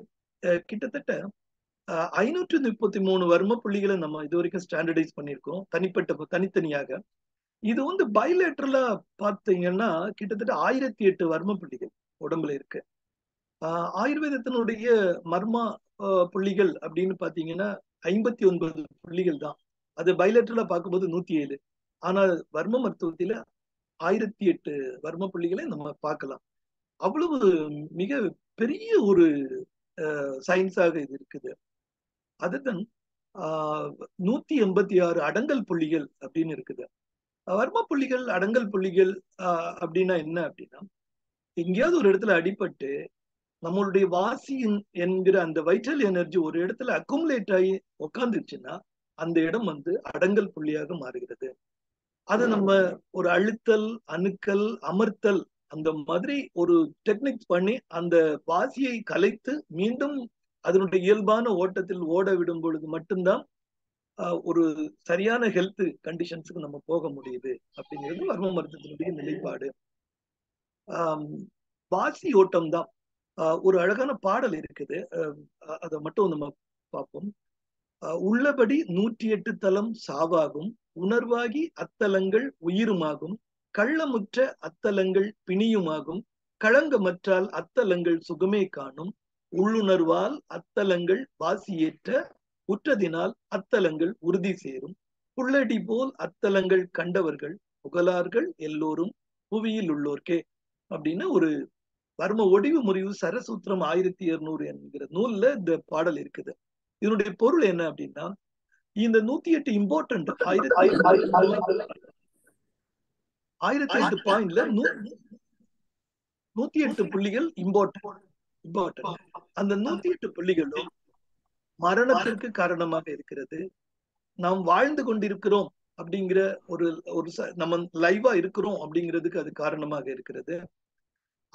கிட்டத்தட்ட ஐநூற்றி முப்பத்தி மூணு வர்ம புள்ளிகளை நம்ம இது வரைக்கும் ஸ்டாண்டர்டைஸ் பண்ணியிருக்கோம். தனிப்பட்ட தனித்தனியாக. இது வந்து பைலேட்டரலா பார்த்தீங்கன்னா கிட்டத்தட்ட ஆயிரத்தி எட்டு வர்ம புள்ளிகள் உடம்புல இருக்கு. ஆயுர்வேதத்தினுடைய மர்மா புள்ளிகள் அப்படின்னு பாத்தீங்கன்னா ஐம்பத்தி ஒன்பது புள்ளிகள் தான். அது பைலேட்டரலா பார்க்கும்போது நூத்தி ஏழு. ஆனால் வர்ம மருத்துவத்தில ஆயிரத்தி எட்டு வர்ம புள்ளிகளை நம்ம பார்க்கலாம். அவ்வளவு மிக பெரிய ஒரு சயின்ஸாக இது இருக்குது. அதுதான் ஆஹ் நூத்தி எண்பத்தி ஆறு அடங்கல் புள்ளிகள் அப்படின்னு இருக்குது. வர்ம புள்ளிகள் அடங்கல் புள்ளிகள் ஆஹ் அப்படின்னா என்ன அப்படின்னா எங்கேயாவது ஒரு இடத்துல அடிபட்டு நம்மளுடைய வாசி என்கிற அந்த வைட்டல் எனர்ஜி ஒரு இடத்துல அக்குமுலேட் ஆகி உக்காந்துச்சுன்னா அந்த இடம் வந்து அடங்கல் புள்ளியாக மாறுகிறது. அது நம்ம ஒரு அழுத்தல் அணுக்கல் அமர்த்தல் அந்த மாதிரி ஒரு டெக்னிக்ஸ் பண்ணி அந்த வாசியை கலைத்து மீண்டும் அதனுடைய இயல்பான ஓட்டத்தில் ஓட விடும் பொழுது மட்டும்தான் ஒரு சரியான ஹெல்த் கண்டிஷன்ஸுக்கு நம்ம போக முடியுது அப்படிங்கிறது வர்ம மருத்துவத்தினுடைய நிலைப்பாடு. ஆஹ் வாசி ஓட்டம் தான். ஒரு அழகான பாடல் இருக்குது. அதை மட்டும் நம்ம பார்ப்போம். உள்ளபடி நூற்றி எட்டு தலம் சாவாகும். உணர்வாகி அத்தலங்கள் உயிருமாகும். கள்ளமுற்ற அத்தலங்கள் பிணியுமாகும். களங்கமற்றால் அத்தலங்கள் சுகமே காணும். உள்ளுணர்வால் அத்தலங்கள் வாசியேற்ற உற்றதினால் அத்தலங்கள் உறுதி சேரும். புள்ளடி போல் அத்தலங்கள் கண்டவர்கள் புகழார்கள் எல்லோரும் புவியில் உள்ளோர்க்கே அப்படின்னு ஒரு வர்ம ஒடிவு முறிவு சரசூத்திரம் ஆயிரத்தி இருநூறு என்கிற நூல்ல இந்த பாடல் இருக்குது. இதனுடைய பொருள் என்ன அப்படின்னா இந்த நூத்தி எட்டு இம்பார்ட்டன்ட் ஆயிரத்தி ஆயிரத்தி எட்டு பாயிண்ட்ல நூத்தி எட்டு புள்ளிகள் இம்பார்ட்டன்ட் இம்பார்ட்டன்ட் அந்த நூத்தி எட்டு புள்ளிகளும் மரணத்திற்கு காரணமாக இருக்கிறது. நாம் வாழ்ந்து கொண்டிருக்கிறோம் அப்படிங்கிற ஒரு ஒரு நம்ம லைவா இருக்கிறோம் அப்படிங்கிறதுக்கு அது காரணமாக இருக்கிறது.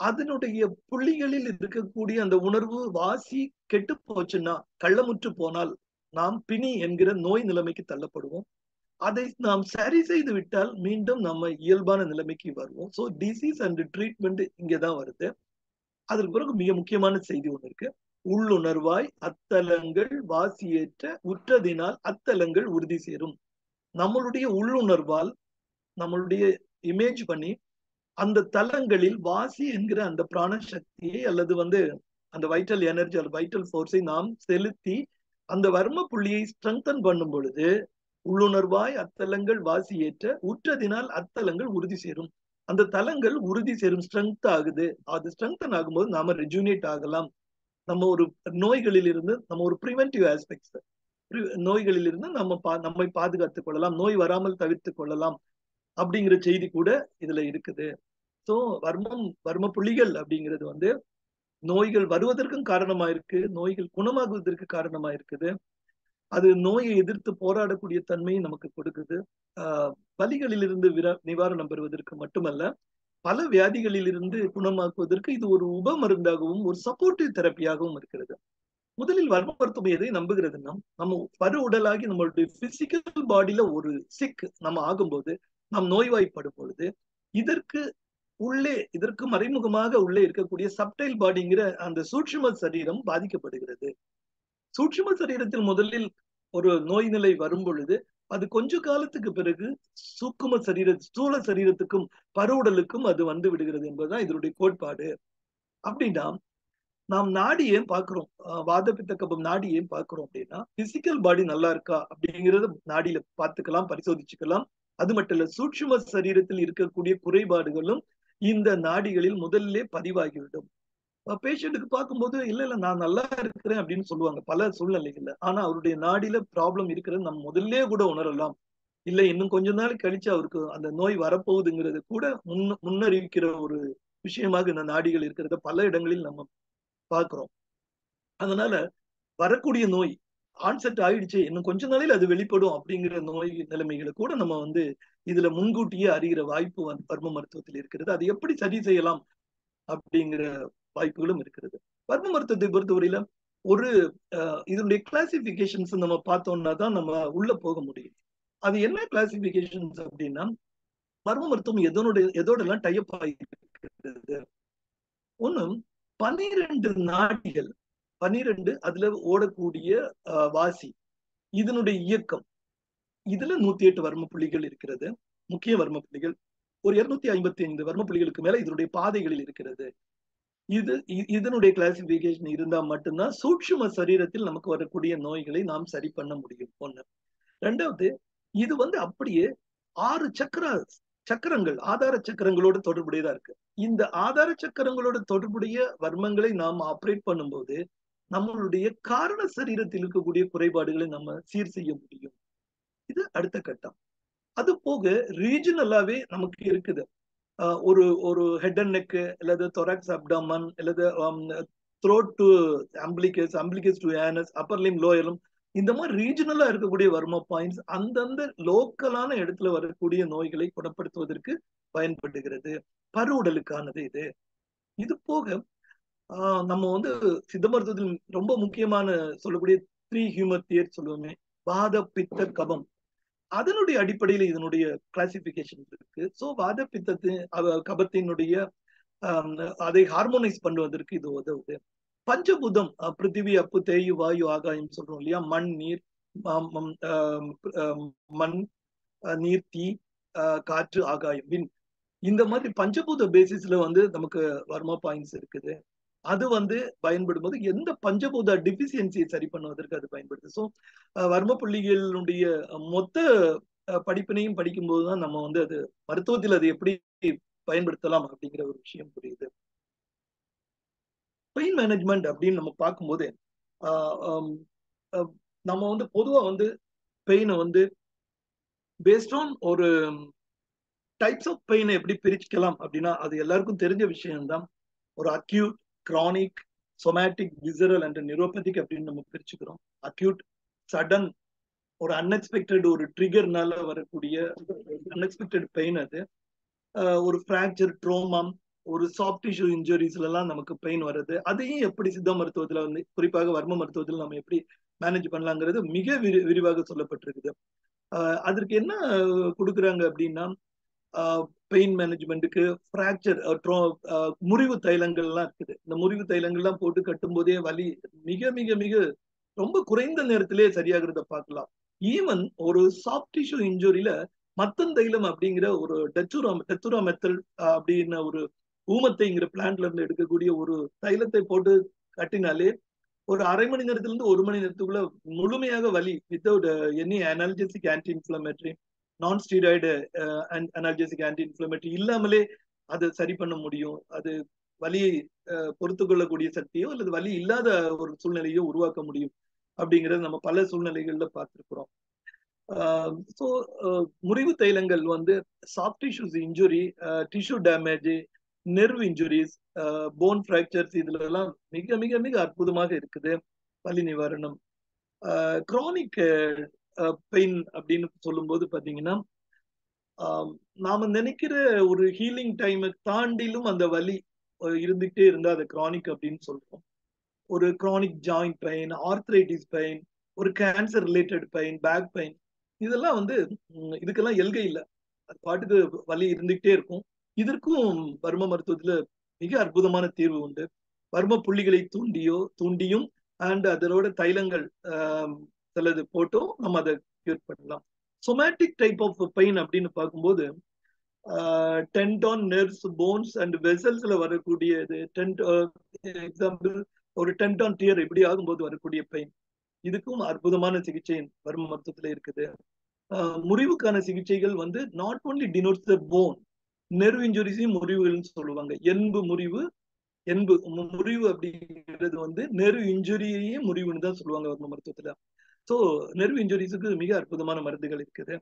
அதனுடைய புள்ளிகளில் இருக்கக்கூடிய அந்த உணர்வு வாசி கெட்டு போச்சுன்னா கள்ளமுற்று போனால் நாம் பிணி என்கிற நோய் நிலைமைக்கு தள்ளப்படுவோம். அதை நாம் சரி செய்து விட்டால் மீண்டும் நம்ம இயல்பான நிலைமைக்கு வருவோம். ஸோ டிசீஸ் அண்ட் ட்ரீட்மெண்ட் இங்கதான் வருது. அதற்கு பிறகு மிக முக்கியமான செய்தி ஒன்று இருக்கு. உள்ளுணர்வாய் அத்தலங்கள் வாசியேற்ற உற்றதினால் அத்தலங்கள் உறுதி சேரும். நம்மளுடைய உள்ளுணர்வால் நம்மளுடைய இமேஜ் பண்ணி அந்த தலங்களில் வாசி என்கிற அந்த பிராண சக்தியை அல்லது வந்து அந்த வைட்டல் எனர்ஜி அல்லது வைட்டல் ஃபோர்ஸை நாம் செலுத்தி அந்த வர்ம புள்ளியை ஸ்ட்ரெங்தன் பண்ணும் பொழுது உள்ளுணர்வாய் அத்தலங்கள் வாசி ஏற்ற உற்றதினால் அத்தலங்கள் உறுதி சேரும். அந்த தலங்கள் உறுதி சேரும் ஸ்ட்ரென்த் ஆகுது. அது ஸ்ட்ரெங்தன் ஆகும்போது நாம ரெஜுனேட் ஆகலாம். நம்ம ஒரு நோய்களில் இருந்து நம்ம ஒரு ப்ரிவென்டிவ் ஆஸ்பெக்ட்ஸ் நோய்களில் இருந்து நம்ம பா நம்மை பாதுகாத்துக் கொள்ளலாம் நோய் வராமல் தவிர்த்து கொள்ளலாம் அப்படிங்கிற செய்தி கூட இதுல இருக்குது. ஸோ வர்மம் வர்ம புள்ளிகள் அப்படிங்கிறது வந்து நோய்கள் வருவதற்கும் காரணமா இருக்கு நோய்கள் குணமாகுவதற்கு காரணமா இருக்குது அது நோயை எதிர்த்து போராடக்கூடிய தன்மையை நமக்கு கொடுக்குது. ஆஹ் வலிகளில் விர நிவாரணம் பெறுவதற்கு மட்டுமல்ல பல வியாதிகளிலிருந்து குணமாக்குவதற்கு இது ஒரு உப மருந்தாகவும் ஒரு சப்போர்ட்டிவ் தெரப்பியாகவும் இருக்கிறது. முதலில் வர்ம மருத்துவம் எதை நம்புகிறதுன்னா நம்ம பரு உடலாகி நம்மளுடைய பிசிக்கல் பாடியில ஒரு சிக் நம்ம ஆகும்போது நாம் நோய்வாய்ப்படும் பொழுது இதற்கு உள்ளே இதற்கு மறைமுகமாக உள்ளே இருக்கக்கூடிய சப்டைல் பாடிங்கிற அந்த சூட்சும சரீரம் பாதிக்கப்படுகிறது. சூட்சும சரீரத்தில் முதலில் ஒரு நோய் நிலை வரும் பொழுது அது கொஞ்ச காலத்துக்கு பிறகு சூக்கும சரீர ஸ்தூல சரீரத்துக்கும் பருவுடலுக்கும் அது வந்து விடுகிறது என்பதுதான் இதனுடைய கோட்பாடு. அப்படின்னா நாம் நாடி ஏன் பாக்குறோம் வாத கபம் நாடி ஏன் பாக்குறோம் அப்படின்னா பிசிக்கல் பாடி நல்லா இருக்கா அப்படிங்கறத நாடியில பார்த்துக்கலாம் பரிசோதிச்சுக்கலாம். அது மட்டும் இல்ல சூட்சும சரீரத்தில் இருக்கக்கூடிய குறைபாடுகளும் இந்த நாடிகளில் முதல்ல பதிவாகிவிடும். பேஷண்ட்டுக்கு பார்க்கும்போது இல்ல இல்ல நான் நல்லா இருக்கிறேன் அப்படின்னு சொல்லுவாங்க பல சூழ்நிலைகள்ல. ஆனா அவருடைய நாடியில ப்ராப்ளம் இருக்கிறது நம்ம முதல்ல கூட உணரலாம். இல்ல இன்னும் கொஞ்ச நாள் கழிச்சு அவருக்கு அந்த நோய் வரப்போகுதுங்கிறது கூட முன் முன்னறிவிக்கிற ஒரு விஷயமாக இந்த நாடிகள் இருக்கிறத பல இடங்களில் நம்ம பார்க்கிறோம். அதனால வரக்கூடிய நோய் ஆன்செட் ஆயிடுச்சு. இன்னும் கொஞ்ச நாளில் அது வெளிப்படும் அப்படிங்கிற நோய் நிலைமைகளை கூட நம்ம வந்து இதுல முன்கூட்டியே அறிகிற வாய்ப்பு வந்து வர்ம மருத்துவத்தில் இருக்கிறது. அது எப்படி சரி செய்யலாம் அப்படிங்கிற வாய்ப்புகளும் இருக்கிறது. வர்ம மருத்துவத்தை பொறுத்தவரையில ஒரு இதனுடைய கிளாசிபிகேஷன்ஸ் நம்ம பார்த்தோம்னா தான் நம்ம உள்ள போக முடியும். அது என்ன கிளாசிபிகேஷன்ஸ் அப்படின்னா பர்ம மருத்துவம் எதனுடைய எதோட எல்லாம் டைப் ஆகிருக்கிறது ஒன்னும் பனிரெண்டு நாடிகள் பனிரெண்டு அதுல ஓடக்கூடிய வாசி. இதனுடைய இயக்கம். இதுல நூத்தி எட்டு வர்ம புள்ளிகள் இருக்கிறது. முக்கிய வர்ம புள்ளிகள் ஒரு இருநூத்தி ஐம்பத்தி ஐந்து வர்ம புள்ளிகளுக்கு மேல இதனுடைய பாதைகளில் இருக்கிறது. இது இதனுடைய கிளாசிபிகேஷன் இருந்தா மட்டும்தான் சூட்சும சரீரத்தில் நமக்கு வரக்கூடிய நோய்களை நாம் சரி பண்ண முடியும். ஒண்ணு. ரெண்டாவது இது வந்து அப்படியே ஆறு சக்கர சக்கரங்கள் ஆதார சக்கரங்களோட தொடர்புடையதா இருக்கு. இந்த ஆதார சக்கரங்களோட தொடர்புடைய வர்மங்களை நாம் ஆப்ரேட் பண்ணும்போது நம்மளுடைய காரண சரீரத்தில் இருக்கக்கூடிய குறைபாடுகளை நம்ம சீர் செய்ய முடியும். இது அடுத்த கட்டம். அது போக ரீஜனலாவே நமக்கு இருக்குது. ஒரு ஒரு ஹெட் அண்ட் நெக்கு அல்லது தொராக்ஸ் அப்டமன் அல்லது throat to umbilicus umbilicus to anus upper limb லோயரும் இந்த மாதிரி ரீஜனலா இருக்கக்கூடிய வர்ம பாயிண்ட்ஸ் அந்தந்த லோக்கலான இடத்துல வரக்கூடிய நோய்களை குணப்படுத்துவதற்கு பயன்படுகிறது. பருவுடலுக்கானது இது. இது போக நம்ம வந்து சித்த மருத்துவத்தில் ரொம்ப முக்கியமான சொல்லக்கூடிய த்ரீ ஹியூமர் தியர் சொல்லுவோமே வாத பித்த கபம். அதனுடைய அடிப்படையில இதனுடைய கிளாசிபிகேஷன் இருக்கு. ஸோ வாத பித்தத்தின் கபத்தினுடைய அதை ஹார்மோனைஸ் பண்ணுவதற்கு இது உதவுது. பஞ்சபூதம் பிருத்திவி அப்பு தேயு வாயு ஆகாயம் சொல்றோம் இல்லையா? மண் நீர் மண் நீர் தீ காற்று ஆகாயம் வின் இந்த மாதிரி பஞ்சபூத பேசிஸ்ல வந்து நமக்கு வர்மா பாயிண்ட்ஸ் இருக்குது. அது வந்து பயன்படும் போது எந்த பஞ்சபூத டிபிசியன்சியை சரி பண்ணுவதற்கு அது பயன்படுது. ஸோ வர்ம புள்ளிகளுடைய மொத்த படிப்பினையும் படிக்கும்போது தான் நம்ம வந்து அது மருத்துவத்தில் அது எப்படி பயன்படுத்தலாம் அப்படிங்கிற ஒரு விஷயம் புரியுது. பெயின் மேனேஜ்மெண்ட் அப்படின்னு நம்ம பார்க்கும்போது நம்ம வந்து பொதுவா வந்து பெயினை வந்து பேஸ்ட் ஆன் ஒரு டைப்ஸ் ஆஃப் பெயினை எப்படி பிரிச்சுக்கலாம் அப்படின்னா அது எல்லாருக்கும் தெரிஞ்ச விஷயம்தான். ஒரு acute chronic somatic visceral and neuropathic அப்படின்னு நம்ம பிரிச்சுக்கிறோம். அக்யூட் சடன் ஒரு அன்எக்ஸ்பெக்டட் ஒரு ட்ரிகர்னால வரக்கூடிய அன்எக்ஸ்பெக்டட் பெயின் அது. ஒரு ஃப்ராக்சர் ட்ரோமம் ஒரு சாஃப்ட் டிஷ்யூ இன்ஜுரிஸ்லாம் நமக்கு பெயின் வருது அதையும் எப்படி சித்த மருத்துவத்துல வந்து குறிப்பாக வர்ம மருத்துவத்தில் நம்ம எப்படி மேனேஜ் பண்ணலாங்கிறது மிக விரி விரிவாக சொல்லப்பட்டிருக்குது. அதற்கு என்ன கொடுக்குறாங்க அப்படின்னா பெயின் மேனேஜ்மெண்ட்டுக்கு ஃப்ராக்சர் முறிவு தைலங்கள்லாம் இருக்குது. இந்த முறிவு தைலங்கள்லாம் போட்டு கட்டும் போதே வலி மிக மிக மிக ரொம்ப குறைந்த நேரத்திலே சரியாகிறத பார்க்கலாம். ஈவன் ஒரு சாஃப்ட் டிஷ்யூ இன்ஜுரியில மத்தன் தைலம் அப்படிங்கிற ஒரு டச்சுரா டெச்சுரா மெத்தல் அப்படின்ன ஒரு ஊமத்தைங்கிற பிளான்ட்ல இருந்து எடுக்கக்கூடிய ஒரு தைலத்தை போட்டு கட்டினாலே ஒரு அரை மணி நேரத்துல இருந்து ஒரு மணி நேரத்துக்குள்ள முழுமையாக வலி without any analgesic anti inflammatory non steroid analgesic anti inflammatory இல்லாமலே அதை சரி பண்ண முடியும். அது வலியை uh, பொறுத்து கொள்ளக்கூடிய சக்தியோ அல்லது வலி இல்லாத ஒரு சூழ்நிலையோ உருவாக்க முடியும் அப்படிங்கறது நம்ம பல சூழ்நிலைகள்ல பார்த்துருக்குறோம். ஸோ uh, முறிவு தைலங்கள் வந்து soft tissues injury tissue damage nerve injuries bone fractures இதுல எல்லாம் மிக மிக மிக அற்புதமாக இருக்குது. வலி நிவாரணம். குரானிக் பெயின் அப்படின்னு சொல்லும்போது பாத்தீங்கன்னா நாம நினைக்கிற ஒரு ஹீலிங் டைமை தாண்டிலும் அந்த வலி இருந்துகிட்டே இருந்தா அது கிரானிக் அப்படின்னு சொல்றோம். ஒரு chronic joint pain arthritis pain ஒரு cancer related pain back pain இதெல்லாம் வந்து இதுக்கெல்லாம் எல்கை இல்லை. அது பாட்டுக்கு வலி இருந்துகிட்டே இருக்கும். இதற்கும் பர்ம மருத்துவத்துல மிக அற்புதமான தீர்வு உண்டு. பர்ம புள்ளிகளை தூண்டியோ தூண்டியும் அண்ட் அதனோட தைலங்கள் சிலது போட்டோ நம்ம அதை கியூர் பண்ணலாம். சொமேட்டிக் டைப் ஆஃப் பெயின் அப்படின்னு பார்க்கும்போது டென்டான் நெர்வ்ஸ் போன்ஸ் அண்ட் வெசல்ஸ்ல வரக்கூடியது டென்ட் எக்ஸாம்பிள் ஒரு டென்டான் டியர் இப்படி ஆகும்போது வரக்கூடிய பெயின் இதுக்கும் அற்புதமான சிகிச்சை வரும் மருத்துவத்தில் இருக்குது. முறிவுக்கான சிகிச்சைகள் வந்து not only denotes the bone nerve இன்ஜுரிஸையும் முறிவுகள்னு சொல்லுவாங்க. எண்பு முறிவு என்பு முறிவு அப்படிங்கிறது வந்து நெர்வ் இன்ஜுரியையே முறிவுன்னு தான் சொல்லுவாங்க வர்ம மருத்துவத்துல. ஸோ நெர்வ் இன்ஜுரிஸுக்கு மிக அற்புதமான மருந்துகள் இருக்குது.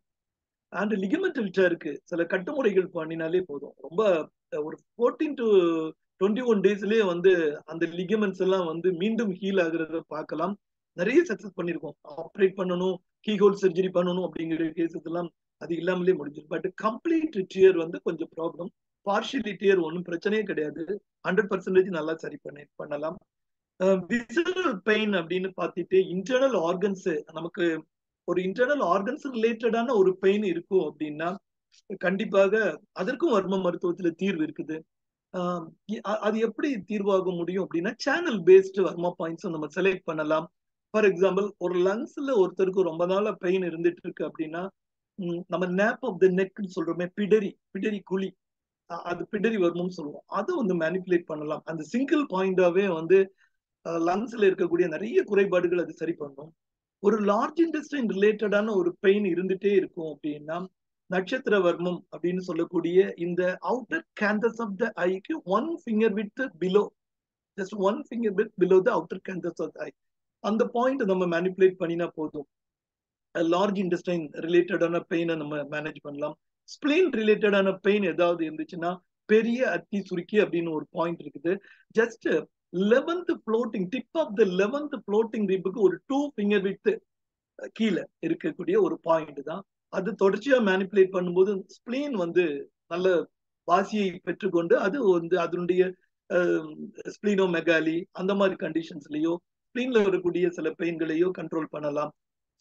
அண்ட் லிகமெண்டல் இருக்கு சில கட்டுமுறைகள் பண்ணினாலே போதும். ரொம்ப ஒரு ஃபோர்டீன் டு டுவெண்ட்டி ஒன் டேஸ்லயே வந்து அந்த லிகமெண்ட்ஸ் எல்லாம் வந்து மீண்டும் ஹீல் ஆகுறத பார்க்கலாம். நிறைய சக்சஸ் பண்ணியிருக்கோம். ஆப்ரேட் பண்ணணும் கீஹோல் சர்ஜரி பண்ணணும் அப்படிங்கிற கேசஸ் எல்லாம் அது இல்லாமலே முடிஞ்சிடும் பட் கம்ப்ளீட் டியர் வந்து கொஞ்சம் ப்ராப்ளம் பார்ஷியலி டியர் ஒன்றும் பிரச்சனையே கிடையாது. ஹண்ட்ரட் பர்சன்டேஜ் நல்லா சரி பண்ணி பண்ணலாம். விசரல் பெயின் அப்படின்னு பார்த்துட்டு இன்டர்னல் ஆர்கன்ஸ் நமக்கு ஒரு இன்டர்னல் ஆர்கன்ஸ் ரிலேட்டடான ஒரு பெயின் இருக்கும் அப்படின்னா கண்டிப்பாக அதற்கும் வர்ம மருத்துவத்துல தீர்வு இருக்குது. அது எப்படி தீர்வாக முடியும் அப்படின்னா சேனல் பேஸ்டு வர்மா பாயிண்ட்ஸ் நம்ம செலக்ட் பண்ணலாம். ஃபார் எக்ஸாம்பிள் ஒரு லங்ஸ்ல ஒருத்தருக்கு ரொம்ப நாளா பெயின் இருந்துட்டு இருக்கு அப்படின்னா நம்ம நேப் ஆஃப் த நெக்னு சொல்றோமே பிடரி பிடரி குழி அது பிடரி வர்மம்னு சொல்லுவோம். அதை வந்து மேனிப்புலேட் பண்ணலாம். அந்த சிங்கிள் பாயிண்டாவே வந்து லங்ஸ்ல இருக்கக்கூடிய நிறைய குறைபாடுகள் அது சரி பண்ணும். ஒரு லார்ஜ் இன்டெஸ்டைன் ரிலேட்டடான ஒரு பெயின் இருந்துட்டே இருக்கும் அப்படின்னா நட்சத்திர வர்மம் அப்படின்னு சொல்லக்கூடிய இந்த அவுட்டர் கேந்தஸ் ஆஃப் த ஐக்கு one finger width below just one finger width below the outer canthus of eye அந்த பாயிண்ட் நம்ம மேனிப்புலேட் பண்ணினா போதும். லார்ஜ் இன்டெஸ்டைன் ரிலேட்டடான பெயினை நம்ம மேனேஜ் பண்ணலாம். ஸ்பிளேன் ரிலேட்டடான பெயின் ஏதாவது இருந்துச்சுன்னா பெரிய அத்தி சுருக்கி அப்படின்னு ஒரு பாயிண்ட் இருக்குது. Just eleventh floating tip of the eleventh floating ரிப்புக்கு ஒரு டூ ஃபிங்கர் விட்டு கீழே இருக்கக்கூடிய ஒரு பாயிண்ட் தான். அது தொடர்ச்சியா மேனிப்புலேட் பண்ணும்போது ஸ்பிளீன் வந்து நல்ல வாசியை பெற்றுக்கொண்டு அது வந்து அதனுடைய ஸ்பிளீனோ மெகாலி அந்த மாதிரி கண்டிஷன்ஸ்லயோ ஸ்பிளீன்ல வரக்கூடிய சில பெயின்களையோ கண்ட்ரோல் பண்ணலாம்.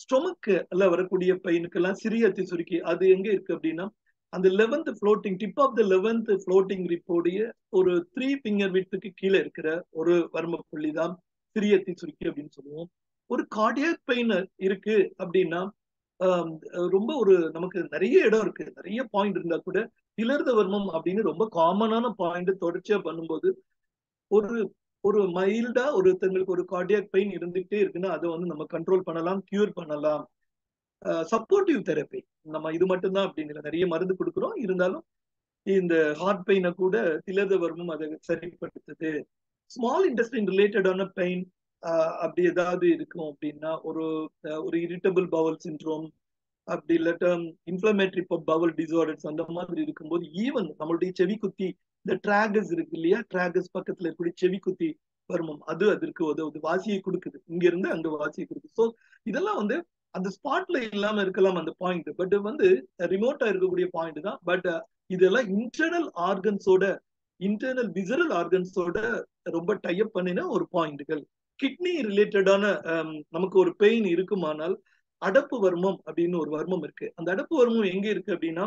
ஸ்டொமக்ல வரக்கூடிய பெயினுக்கெல்லாம் சிறிய அத்தி சுருக்கி அது எங்க இருக்கு அப்படின்னா அந்த eleventh floating tip of the eleventh floating ரிப்போடைய ஒரு த்ரீ ஃபிங்கர் விட்டுக்கு கீழே இருக்கிற ஒரு வர்ம புள்ளி தான் சிறிய சுருக்கி அப்படின்னு சொல்லுவோம். ஒரு கார்டியாக் பெயின் இருக்கு அப்படின்னா ரொம்ப ஒரு நமக்கு நிறைய இடம் இருக்கு. நிறைய பாயிண்ட் இருந்தா கூட இலர்த வர்மம் அப்படின்னு ரொம்ப காமனான பாயிண்ட் தொடர்ச்சியா பண்ணும்போது ஒரு ஒரு மைல்டா ஒருத்தங்களுக்கு ஒரு கார்டியாக் பெயின் இருந்துகிட்டே இருக்குன்னா அதை வந்து நம்ம கண்ட்ரோல் பண்ணலாம் கியூர் பண்ணலாம். சப்போர்ட்டிவ் தெரப்பி நம்ம இது மட்டும்தான் அப்படின்னு நிறைய மருந்து கொடுக்குறோம். இருந்தாலும் இந்த ஹார்ட் பெயினை கூட திலதவர்மம் அதை சரிப்படுத்துது. ஸ்மால் இன்டெஸ்டின் ரிலேட்டடான பெயின் அப்படி ஏதாவது இருக்கும் அப்படின்னா ஒரு ஒரு இரிட்டபிள் பவல் சின்ட்ரோம் அப்படி இல்லாட்ட இன்ஃபிளமேட்டரி பவல் டிசார்டர்ஸ் அந்த மாதிரி இருக்கும்போது ஈவன் நம்மளுடைய செவி குத்தி இந்த டிராகஸ் இருக்கு இல்லையா? டிராகஸ் பக்கத்துல இருக்கக்கூடிய செவி குத்தி வருமம். அது அதற்கு உதவுது. வாசியை கொடுக்குது. இங்க இருந்து அங்க வாசியை கொடுக்குது. ஸோ இதெல்லாம் வந்து அந்த ஸ்பாட்ல இல்லாம இருக்கலாம் அந்த பாயிண்ட் பட் வந்து ரிமோட்டா இருக்கக்கூடிய பாயிண்ட் தான். பட் uh, இதெல்லாம் இன்டர்னல் ஆர்கன்ஸோட இன்டர்னல் விசரல் ஆர்கன்ஸோட ரொம்ப டைப் பண்ணின ஒரு பாயிண்ட்கள் கிட்னி ரிலேட்டடான நமக்கு ஒரு பெயின் இருக்குமானால் அடப்பு வர்மம் அப்படின்னு ஒரு வர்மம் இருக்கு. அந்த அடப்பு வர்மம் எங்க இருக்கு அப்படின்னா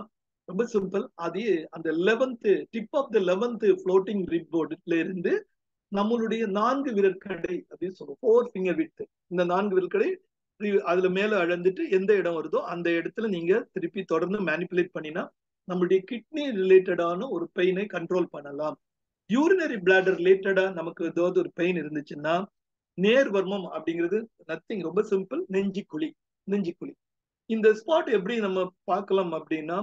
ரொம்ப சிம்பிள் அதே அந்த eleventh tip of the eleventh floating rib போர்டுல இருந்து நம்மளுடைய நான்கு விரற்கடை அப்படின்னு சொல்லுவோம். ஃபோர் ஃபிங்கர் வித் இந்த நான்கு விரற்கடை அதுல மேல அழந்துட்டு எந்த இடம் வருதோ அந்த இடத்துல நீங்க திருப்பி தொடர்ந்து மேனிப்புலேட் பண்ணினா நம்மளுடைய கிட்னி ரிலேட்டடான ஒரு பெயினை கண்ட்ரோல் பண்ணலாம். யூரினரி பிளாடர் ரிலேட்டடா நமக்கு ஏதாவது ஒரு பெயின் இருந்துச்சுன்னா நேர் வர்மம் அப்படிங்கிறது நத்திங் ரொம்ப சிம்பிள் நெஞ்சி குழி நெஞ்சி குழி. இந்த ஸ்பாட் எப்படி நம்ம பார்க்கலாம் அப்படின்னா